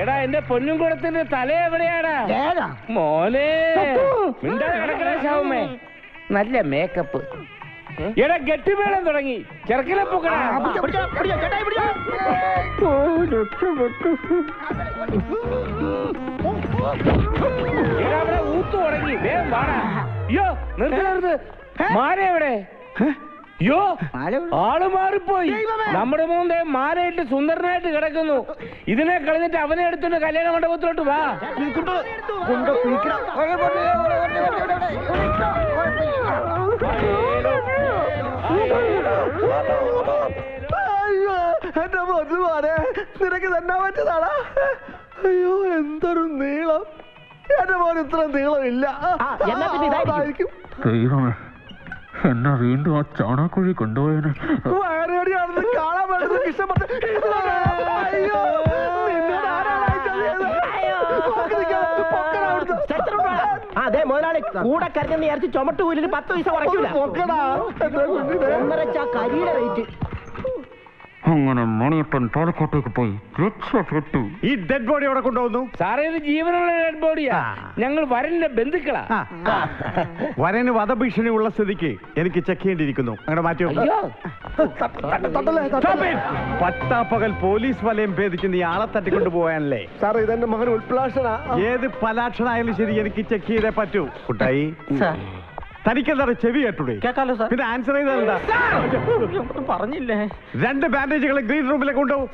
എടാ എന്റെ പൊന്നും കുടത്തിന്റെ തല എവിടെയാടാ? മോനെ. കിടക്കണേ ശവമേ നല്ല മേക്കപ്പ് എടാ ഗട്ടിമേളം തുടങ്ങി. ചെറുക്കിലെ പൂക്കടാ. ഊത്തു തുടങ്ങി. വേഗം വാടാ. അയ്യോ നിർത്ത് നിർത്ത്. മാല എവിടെ അയ്യോ ആൾ മാറിപ്പോയി. നമ്മുടെ മൂന്ന് മാലയിട്ട് സുന്ദരനായിട്ട് കിടക്കുന്നു. ഇതിനെ കളഞ്ഞിട്ട് അവനെ എടുത്തോണ്ട് കല്യാണ മണ്ഡപത്തിലോട്ട് വാ. അയ്യോ എന്റെ പൊന്നുമാരെ നിനക്ക് തന്നെ പറ്റതാടാ അയ്യോ എന്തൊരു നീളം. എന്റെ മോൻ ഇത്ര പിന്നെ ഇതായിരിക്കും. ദൈവമേ. എന്നെ വീണ്ടും ആ ചാണാക്കുഴി കൊണ്ടുപോയതിന് അതെ മുതലാളി കൂടെ കരുതെന്ന് വിചാരിച്ച് ചുമട്ട് കൂലിന് പത്ത് പൈസ കുറയ്ക്കൂല അരിയുടെ റേറ്റ് അങ്ങനെ മണിയപ്പൻ പാലക്കാട്ടേക്ക് പോയി രക്ഷപ്പെട്ടു ഈ ഡെഡ് ബോഡി അവിടെ കൊണ്ടുപോകുന്നു സാറേ ഇത് ജീവനുള്ള ഡെഡ് ബോഡിയാ ഞങ്ങൾ വരന്റെ ബന്ധുക്കളാ. വരന് വധഭീഷണി ഉള്ള സ്ഥിതിക്ക് എനിക്ക് ചെക്ക് ചെയ്യേണ്ടിയിരിക്കുന്നു. അങ്ങനെ മാറ്റി! പട്ടാപ്പകൽ പോലീസ് വലയം ഭേദിച്ച് നീ ആളെ തട്ടിക്കൊണ്ട് പോകാനല്ലേ? സാറേ ഇതെന്റെ മകൻ ഉൽപ്ലാഷന ഏത് പലാക്ഷനായാലും ശരി എനിക്ക് ചെക്ക് ചെയ്തേ പറ്റൂ. കുട്ടായി. തനിക്കെന്താണ് ചെവി കേട്ടോ കേക്കാലോ സാർ. പിന്നെ ആൻസർ ചെയ്തെന്താ പറഞ്ഞില്ലേ? രണ്ട് ബാൻഡേജുകൾ ഗ്രീൻ റൂമിലേക്ക് കൊണ്ടുപോകും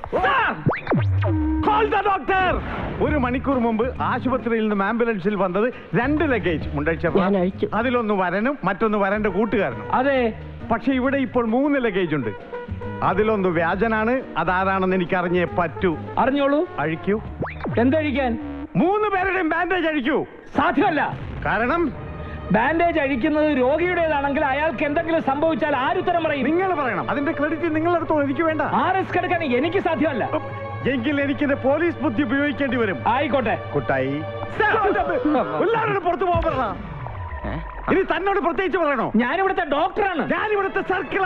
ഒരു മണിക്കൂർ മുമ്പ് ആശുപത്രിയിൽ നിന്നും ആംബുലൻസിൽ വന്നത് രണ്ട് ലഗേജ് മുണ്ടഴിച്ച അതിലൊന്ന് വരനും മറ്റൊന്ന് വരന്റെ കൂട്ടുകാരനും. അതെ. പക്ഷെ ഇവിടെ ഇപ്പോൾ മൂന്ന് ലഗേജ് ഉണ്ട്. അതിലൊന്ന് വ്യാജനാണ് അതാരാണെന്ന് എനിക്ക് അറിഞ്ഞേ പറ്റൂ. അറിഞ്ഞോളൂ. അഴിക്കൂ. എന്തഴിക്കാൻ മൂന്ന് പേരുടെയും ബാൻഡേജ് അഴിക്കൂ. സാധ്യമല്ല. കാരണം ബാൻഡേജ് അഴിക്കുന്നത് രോഗിയുടേതാണെങ്കിൽ അയാൾക്ക് എന്തെങ്കിലും സംഭവിച്ചാൽ ആരുത്തരം പറയും? നിങ്ങൾ പറയണം. അതിന്റെ ക്രെഡിറ്റ് നിങ്ങളെടുത്തോ എനിക്ക് വേണ്ട. ആ റിസ്ക് എടുക്കാൻ എനിക്ക് സാധ്യമല്ല. എങ്കിൽ എനിക്ക് എന്റെ പോലീസ് ബുദ്ധി ഉപയോഗിക്കേണ്ടി വരും. ആയിക്കോട്ടെ. കുട്ടായി. പുറത്തു പോകാൻ പറഞ്ഞ ഇനി തന്നോട് പ്രത്യേകിച്ച് പറയണോ? ഞാൻ ഞാനിവിടുത്തെ ഡോക്ടറാണ് ഞാൻ ഇവിടുത്തെ സർക്കിൾ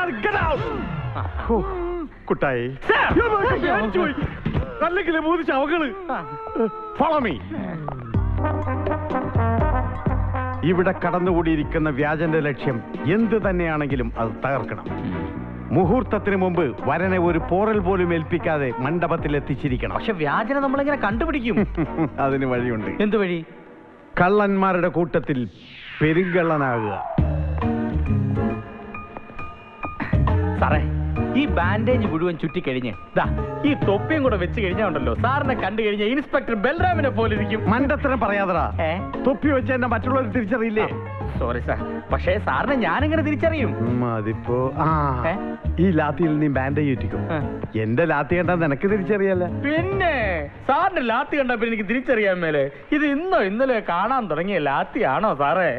കുട്ടായി അല്ലെങ്കിൽ മൂന്ന് ചവകൾ ഫോളോ മീ ഇവിടെ കടന്നുകൂടിയിരിക്കുന്ന വ്യാജന്റെ ലക്ഷ്യം എന്ത് തന്നെയാണെങ്കിലും അത് തകർക്കണം. മുഹൂർത്തത്തിന് മുമ്പ് വരനെ ഒരു പോറൽ പോലും ഏൽപ്പിക്കാതെ മണ്ഡപത്തിൽ എത്തിച്ചിരിക്കണം. പക്ഷെ വ്യാജനെ നമ്മളിങ്ങനെ കണ്ടുപിടിക്കും. അതിന് വഴിയുണ്ട്. എന്ത് വഴി? കള്ളന്മാരുടെ കൂട്ടത്തിൽ പെരുങ്കള്ളനാകുക. സാറേ ഈ ബാൻഡേജ് മുഴുവൻ ചുറ്റിക്കഴിഞ്ഞ് ദാ ഈ തൊപ്പിയും കൂടെ വെച്ച് കഴിഞ്ഞാ ഉണ്ടല്ലോ. സാറിനെ കണ്ടു കഴിഞ്ഞ ഇൻസ്പെക്ടർ ബൽറാമിനെ പോലെ ഇരിക്കും. മണ്ടത്തരം പറയാതടാ. തൊപ്പി വെച്ച് എന്നെ മറ്റുള്ളവർ തിരിച്ചറിയില്ലേ? സോറി സാർ പക്ഷേ സാറിനെ ഞാനെങ്ങനെ തിരിച്ചറിയും. അതിപ്പോ ആ ഈ ലാത്തിയിൽ നീ ബാൻഡേജ് ചുറ്റിക്കും. എന്റെ ലാത്തി കണ്ടാ നിനക്ക് തിരിച്ചറിയാല്ല? പിന്നെ സാറിന്റെ ലാത്തി കണ്ടപ്പോ എനിക്ക് തിരിച്ചറിയാൻ മേലെ. ഇത് ഇന്നോ ഇന്നലെ കാണാൻ തുടങ്ങിയ ലാത്തിയാണോ സാറേ?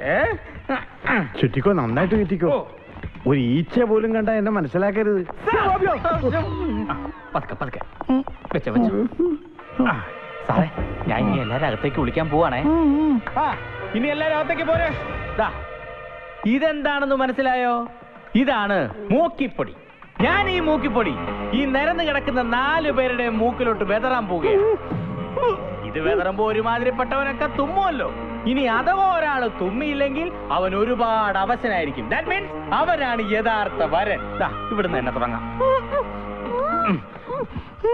ചുറ്റിക്കോ നന്നായിട്ട് ചുറ്റിക്കോ. ഒരു ഈച്ച പോലും കണ്ട എന്നെ മനസ്സിലാക്കരുത്. പതുക്കെ പതുക്കെ. വെച്ച വെച്ച. സാറേ ഞാൻ ഇനി എല്ലാരും അകത്തേക്ക് വിളിക്കാൻ പോവാണേ. ഇനി എല്ലാരും അകത്തേക്ക് പോരെ. ദാ, ഇതെന്താണെന്ന് മനസ്സിലായോ? ഇതാണ് മൂക്കിപ്പൊടി. ഞാൻ ഈ മൂക്കിപ്പൊടി ഈ നിരന്ന് കിടക്കുന്ന നാലു പേരുടെ മൂക്കിലോട്ട് വെതറാൻ പോവുകയാണ്. ഇത് വെതറുമ്പോ ഒരുമാതിരിപ്പെട്ടവനൊക്കെ തുമ്മുമല്ലോ ഇനി അഥവാ ഒരാൾ തുമ്മിയില്ലെങ്കിൽ അവൻ ഒരുപാട് അവശനായിരിക്കും. ദാറ്റ് മീൻസ് അവനാണ് യഥാർത്ഥ വരൻ. ഇവിടുന്ന് തന്നെ തുടങ്ങാം.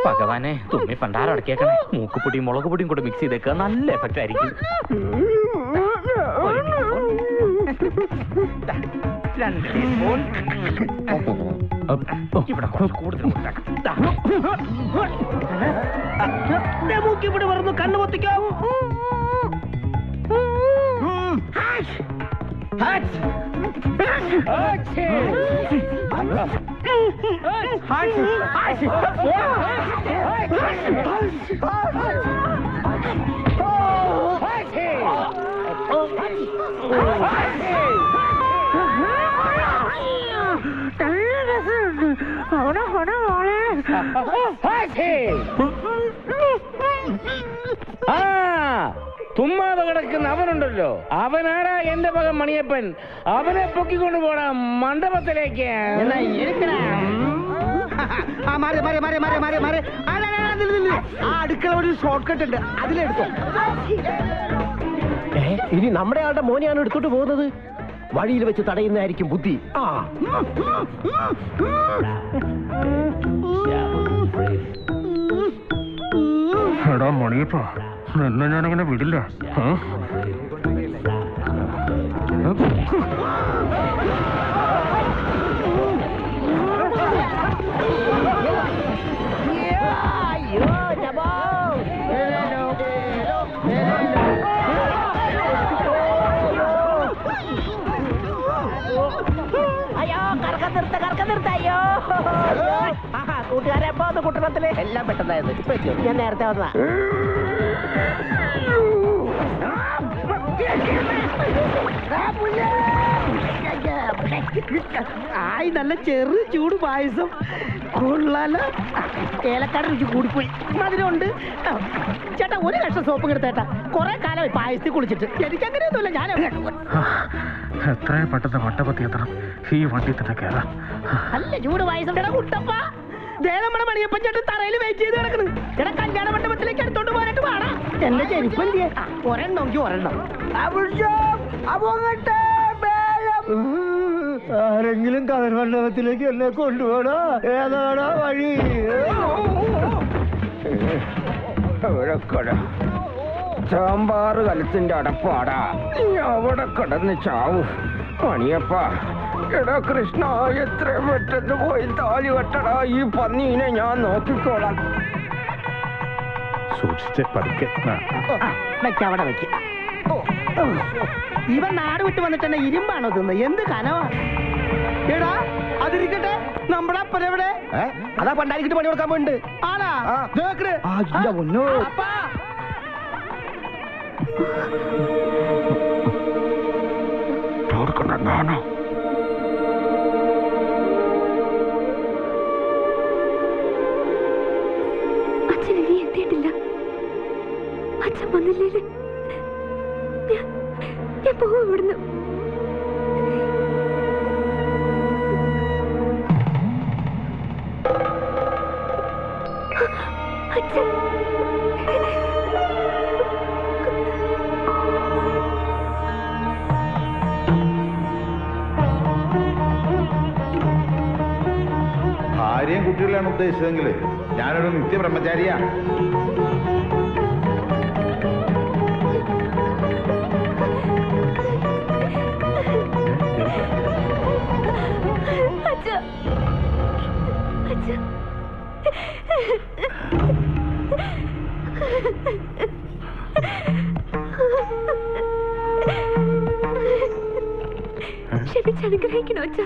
ഭഗവാനെ തുമ്മി പണ്ടാരം അടക്കിയേക്കണേ. മൂക്കുപൊടിയും മുളക് പൊടിയും കൂടെ മിക്സ് ചെയ്തേക്കുക നല്ല എഫക്റ്റ് ആയിരിക്കും. ഇവിടെ കൂടുതൽ കണ്ണു പൊത്തിക്കാം ആ തുമ്മാതെ കിടക്കുന്ന അവനുണ്ടല്ലോ. അവനാരാ എന്റെ മകൻ മണിയപ്പൻ? അവനെ പൊക്കിക്കൊണ്ട് പോടാ മണ്ഡപത്തിലേക്ക്. അടുക്കള ഒരു ഷോർട്ട് കട്ട് ഉണ്ട്. അതിലെടുത്തോ. ഇനി നമ്മുടെ ആളുടെ മോനെയാണ് എടുത്തോട്ട് പോകുന്നത്? വഴിയിൽ വെച്ച് തടയുന്നതായിരിക്കും ബുദ്ധി. ആ. എടാ മണിയപ്പ. നിന്നെ ഞാനങ്ങനെ വിടില്ല കൂട്ടുകാരെ എപ്പോ വന്നു കുട്ടണത്തിൽ എല്ലാം പെട്ടെന്നായിരുന്നു. ഇപ്പൊ ഞാൻ നേരത്തെ വന്നതാ. ആയി നല്ല ചെറു ചൂട് പായസം. കൊള്ളാലോ. ഏലക്കാട് രുചി കൂടിപ്പോയി. മധുരമുണ്ട്. ചേട്ടാ ഒരു ലക്ഷം സോപ്പ് എടുത്തേട്ടാ കുറെ കാലമായി പായസത്തിൽ കുളിച്ചിട്ട്. എനിക്കങ്ങനെയൊന്നുമില്ല ഞാൻ എത്രയും പെട്ടെന്ന് മണ്ഡപത്തിൽ എത്തണം ഈ വണ്ടി തന്നെ കയറാം നല്ല ചൂട് പായസം. കുട്ടപ്പാ നമ്മുടെ മണിയപ്പൻ ചേട്ടൻ തറയിൽ വെയിറ്റ് ചെയ്ത് കിടക്കണ്. എടാ കല്യാണ മണ്ഡപത്തിലേക്ക് എടുത്തോണ്ട് പോരാട്ട് പാടാ എന്റെ ചെരുപ്പ് എന്തിയെ? ഒരെണ്ണം. നോക്കി ഒരെണ്ണം ആരെങ്കിലും കഥ മണ്ഡപത്തിലേക്ക് എന്നെ കൊണ്ടുപോടാ ഏതാണോ വഴി? ചാമ്പാറ് സാമ്പാർ കലത്തിന്റെ അടപ്പാടാ. നീ അവിടെ കിടന്ന് ചാവു. മണിയപ്പ എടാ കൃഷ്ണ എത്ര പെട്ടെന്ന് പോയി താലി വെട്ടടാ. ഈ പന്നീനെ ഞാൻ നോക്കിക്കോളാം. സൂക്ഷിച്ച് പതുക്കെ ആ. വെക്ക ഇവൻ നാട് വിട്ട് വന്നിട്ട് തന്നെ ഇരുമ്പാണോ തിന്ന്? എന്ത് കനവാ? എടാ അതിരിക്കട്ടെ. നമ്മുടെ അപ്പനെവിടെ അതാ പണ്ടാരിക്കിട്ട് പണി കൊടുക്കാൻ പോയിണ്ട്. ആണാ? അപ്പാ. നാണോ അച്ഛൻ വന്നില്ലേ ഞാൻ പോവും ഇവിടുന്ന്. അച്ഛൻ. ഭാര്യയും കുട്ടികളെയാണ് ഉദ്ദേശിച്ചതെങ്കിൽ ഞാനൊരു നിത്യബ്രഹ്മചാരിയാ. അച്ഛ അച്ഛ ക്ഷമിച്ചനുഗ്രഹിക്കണോ അച്ഛ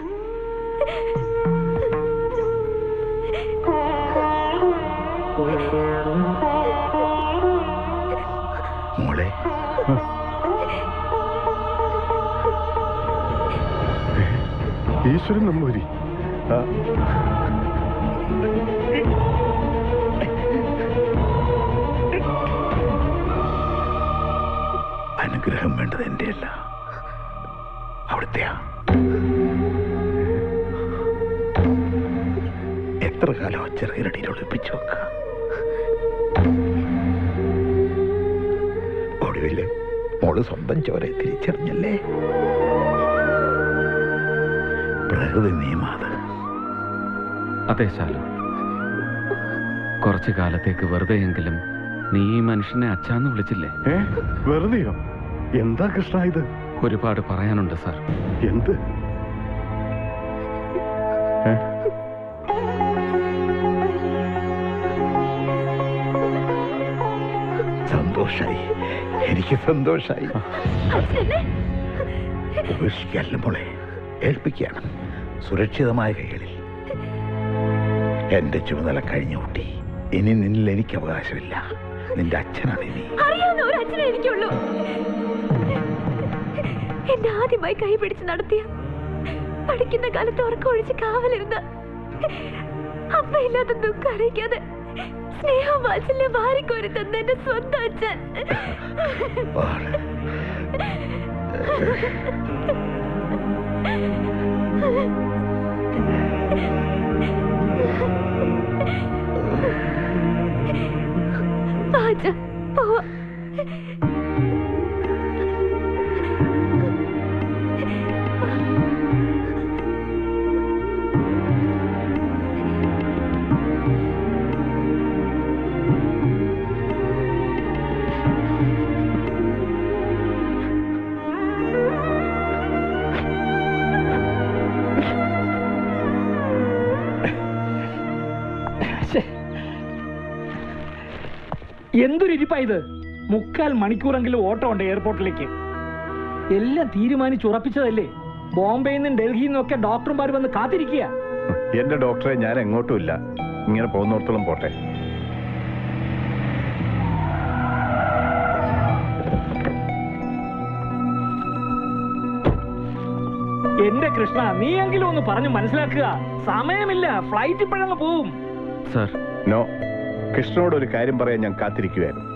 മോളെ ഈശ്വരൻ നമ്പൂരി ആ, അനുഗ്രഹം വേണ്ടത് എന്റെ അല്ല അവിടുത്തെയാ. എത്ര കാലം ചെറുകിരടിയിൽ ഒളിപ്പിച്ചു വെക്ക? ഒടുവിൽ മോൾ സ്വന്തം ചോരെ തിരിച്ചറിഞ്ഞല്ലേ? പ്രകൃതി നിയമാത്. അതെ ശാലു കുറച്ചു കാലത്തേക്ക് വെറുതെയെങ്കിലും നീ ഈ മനുഷ്യനെ അച്ഛാന്ന് വിളിച്ചില്ലേ? ഏ? വെറുതെയോ? എന്താ കൃഷ്ണ ഇത്? ഒരുപാട് പറയാനുണ്ട് സാർ. എന്ത്? സന്തോഷായി. എനിക്ക് സന്തോഷായി. ഉപേക്ഷിക്കല്ല മോളെ. ഏൽപ്പിക്കുകയാണ്. സുരക്ഷിതമായ കൈകളിൽ എന്റെ ചുമതല കഴിഞ്ഞു കുട്ടി. ഇനി നിന്നിൽ എനിക്ക് അവകാശമില്ല. നിന്റെ അച്ഛനാണ് ഇനി. അറിയാവുന്ന ഒരു അച്ഛനെ എനിക്കുള്ളൂ. എന്നെ ആദ്യമായി കൈ പിടിച്ച് നടത്തിയ പഠിക്കുന്ന കാലത്ത് ഉറക്കമൊഴിച്ച് കാവലിരുന്ന അമ്മയില്ലാത്ത ദുഃഖം അറിയിക്കാതെ സ്നേഹം വാത്സല്യ വാരിക്കോരി തന്ന എന്റെ സ്വന്തം അച്ഛൻ. ഇത് മുക്കാൽ മണിക്കൂറെങ്കിലും ഓട്ടോ ഉണ്ട് എയർപോർട്ടിലേക്ക്. എല്ലാം തീരുമാനിച്ച് ഉറപ്പിച്ചതല്ലേ? ബോംബെയിൽ നിന്നും ഡൽഹിയിൽ നിന്നൊക്കെ ഡോക്ടർമാർ വന്ന് കാത്തിരിക്കുക. എന്റെ ഡോക്ടറെ ഞാൻ എങ്ങോട്ടും ഇല്ല. ഇങ്ങനെ പോകുന്നിടത്തോളം പോട്ടെ. എന്റെ കൃഷ്ണ നീയെങ്കിലും ഒന്ന് പറഞ്ഞു മനസ്സിലാക്കുക. സമയമില്ല ഫ്ലൈറ്റ് ഇപ്പോഴങ്ങ് പോവും. സർ. നോ കൃഷ്ണനോട് ഒരു കാര്യം പറയാൻ ഞാൻ കാത്തിരിക്കുകയായിരുന്നു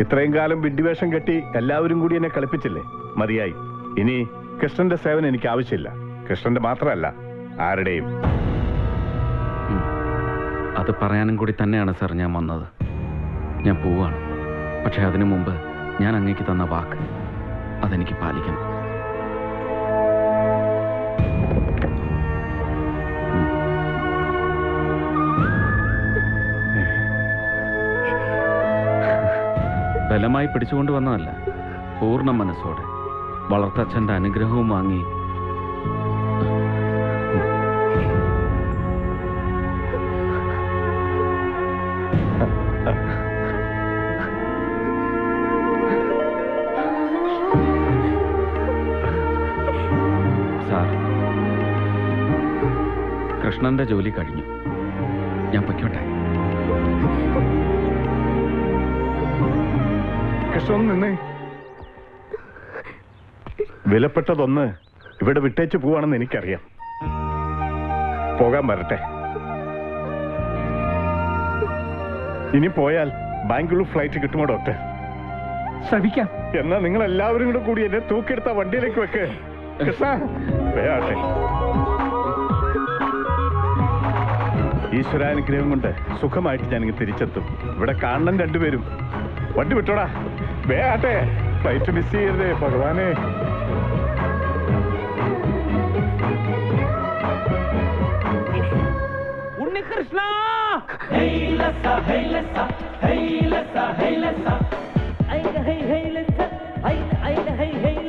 ഇത്രയും കാലം വിഡ്ഢിവേഷം കെട്ടി എല്ലാവരും കൂടി എന്നെ കളിപ്പിച്ചില്ലേ? മതിയായി. ഇനി കൃഷ്ണന്റെ സേവനം എനിക്ക് ആവശ്യമില്ല. കൃഷ്ണന്റെ മാത്രമല്ല ആരുടെയും. അത് പറയാനും കൂടി തന്നെയാണ് സാർ ഞാൻ വന്നത്. ഞാൻ പോവാണ്. പക്ഷെ അതിനു മുമ്പ് ഞാൻ അങ്ങേക്ക് തന്ന വാക്ക് അതെനിക്ക് പാലിക്കണം. ബലമായി പിടിച്ചുകൊണ്ട് വന്നതല്ല പൂർണ മനസ്സോടെ. വളർത്തച്ഛന്റെ അനുഗ്രഹവും വാങ്ങി. കൃഷ്ണന്റെ ജോലി കഴിഞ്ഞു. ഒന്ന് നിന്നേ വിലപ്പെട്ടതൊന്ന് ഇവിടെ വിട്ടേച്ച് പോവാണെന്ന് എനിക്കറിയാം. പോകാൻ വരട്ടെ. ഇനി പോയാൽ ബാംഗ്ലൂർ ഫ്ലൈറ്റ് കിട്ടുമോ ഡോക്ടർ? ശ്രമിക്കാം. എന്നാ നിങ്ങൾ എല്ലാവരും കൂടെ കൂടി എന്നെ തൂക്കിയെടുത്ത വണ്ടിയിലേക്ക് വെക്ക്. കൃഷ്ണ ഈശ്വരാനുഗ്രഹം കൊണ്ട് സുഖമായിട്ട് ഞാനിങ്ങ് തിരിച്ചെത്തും. ഇവിടെ കാണണം രണ്ടുപേരും. വണ്ടി വിട്ടോടാ. വേയാട്ടെ ഫ്ലൈറ്റ് മിസ് ചെയ്യരുതേ ഭഗവാനെ ഉണ്ണികൃഷ്ണ ഹൈ ഹൈ ഹൈ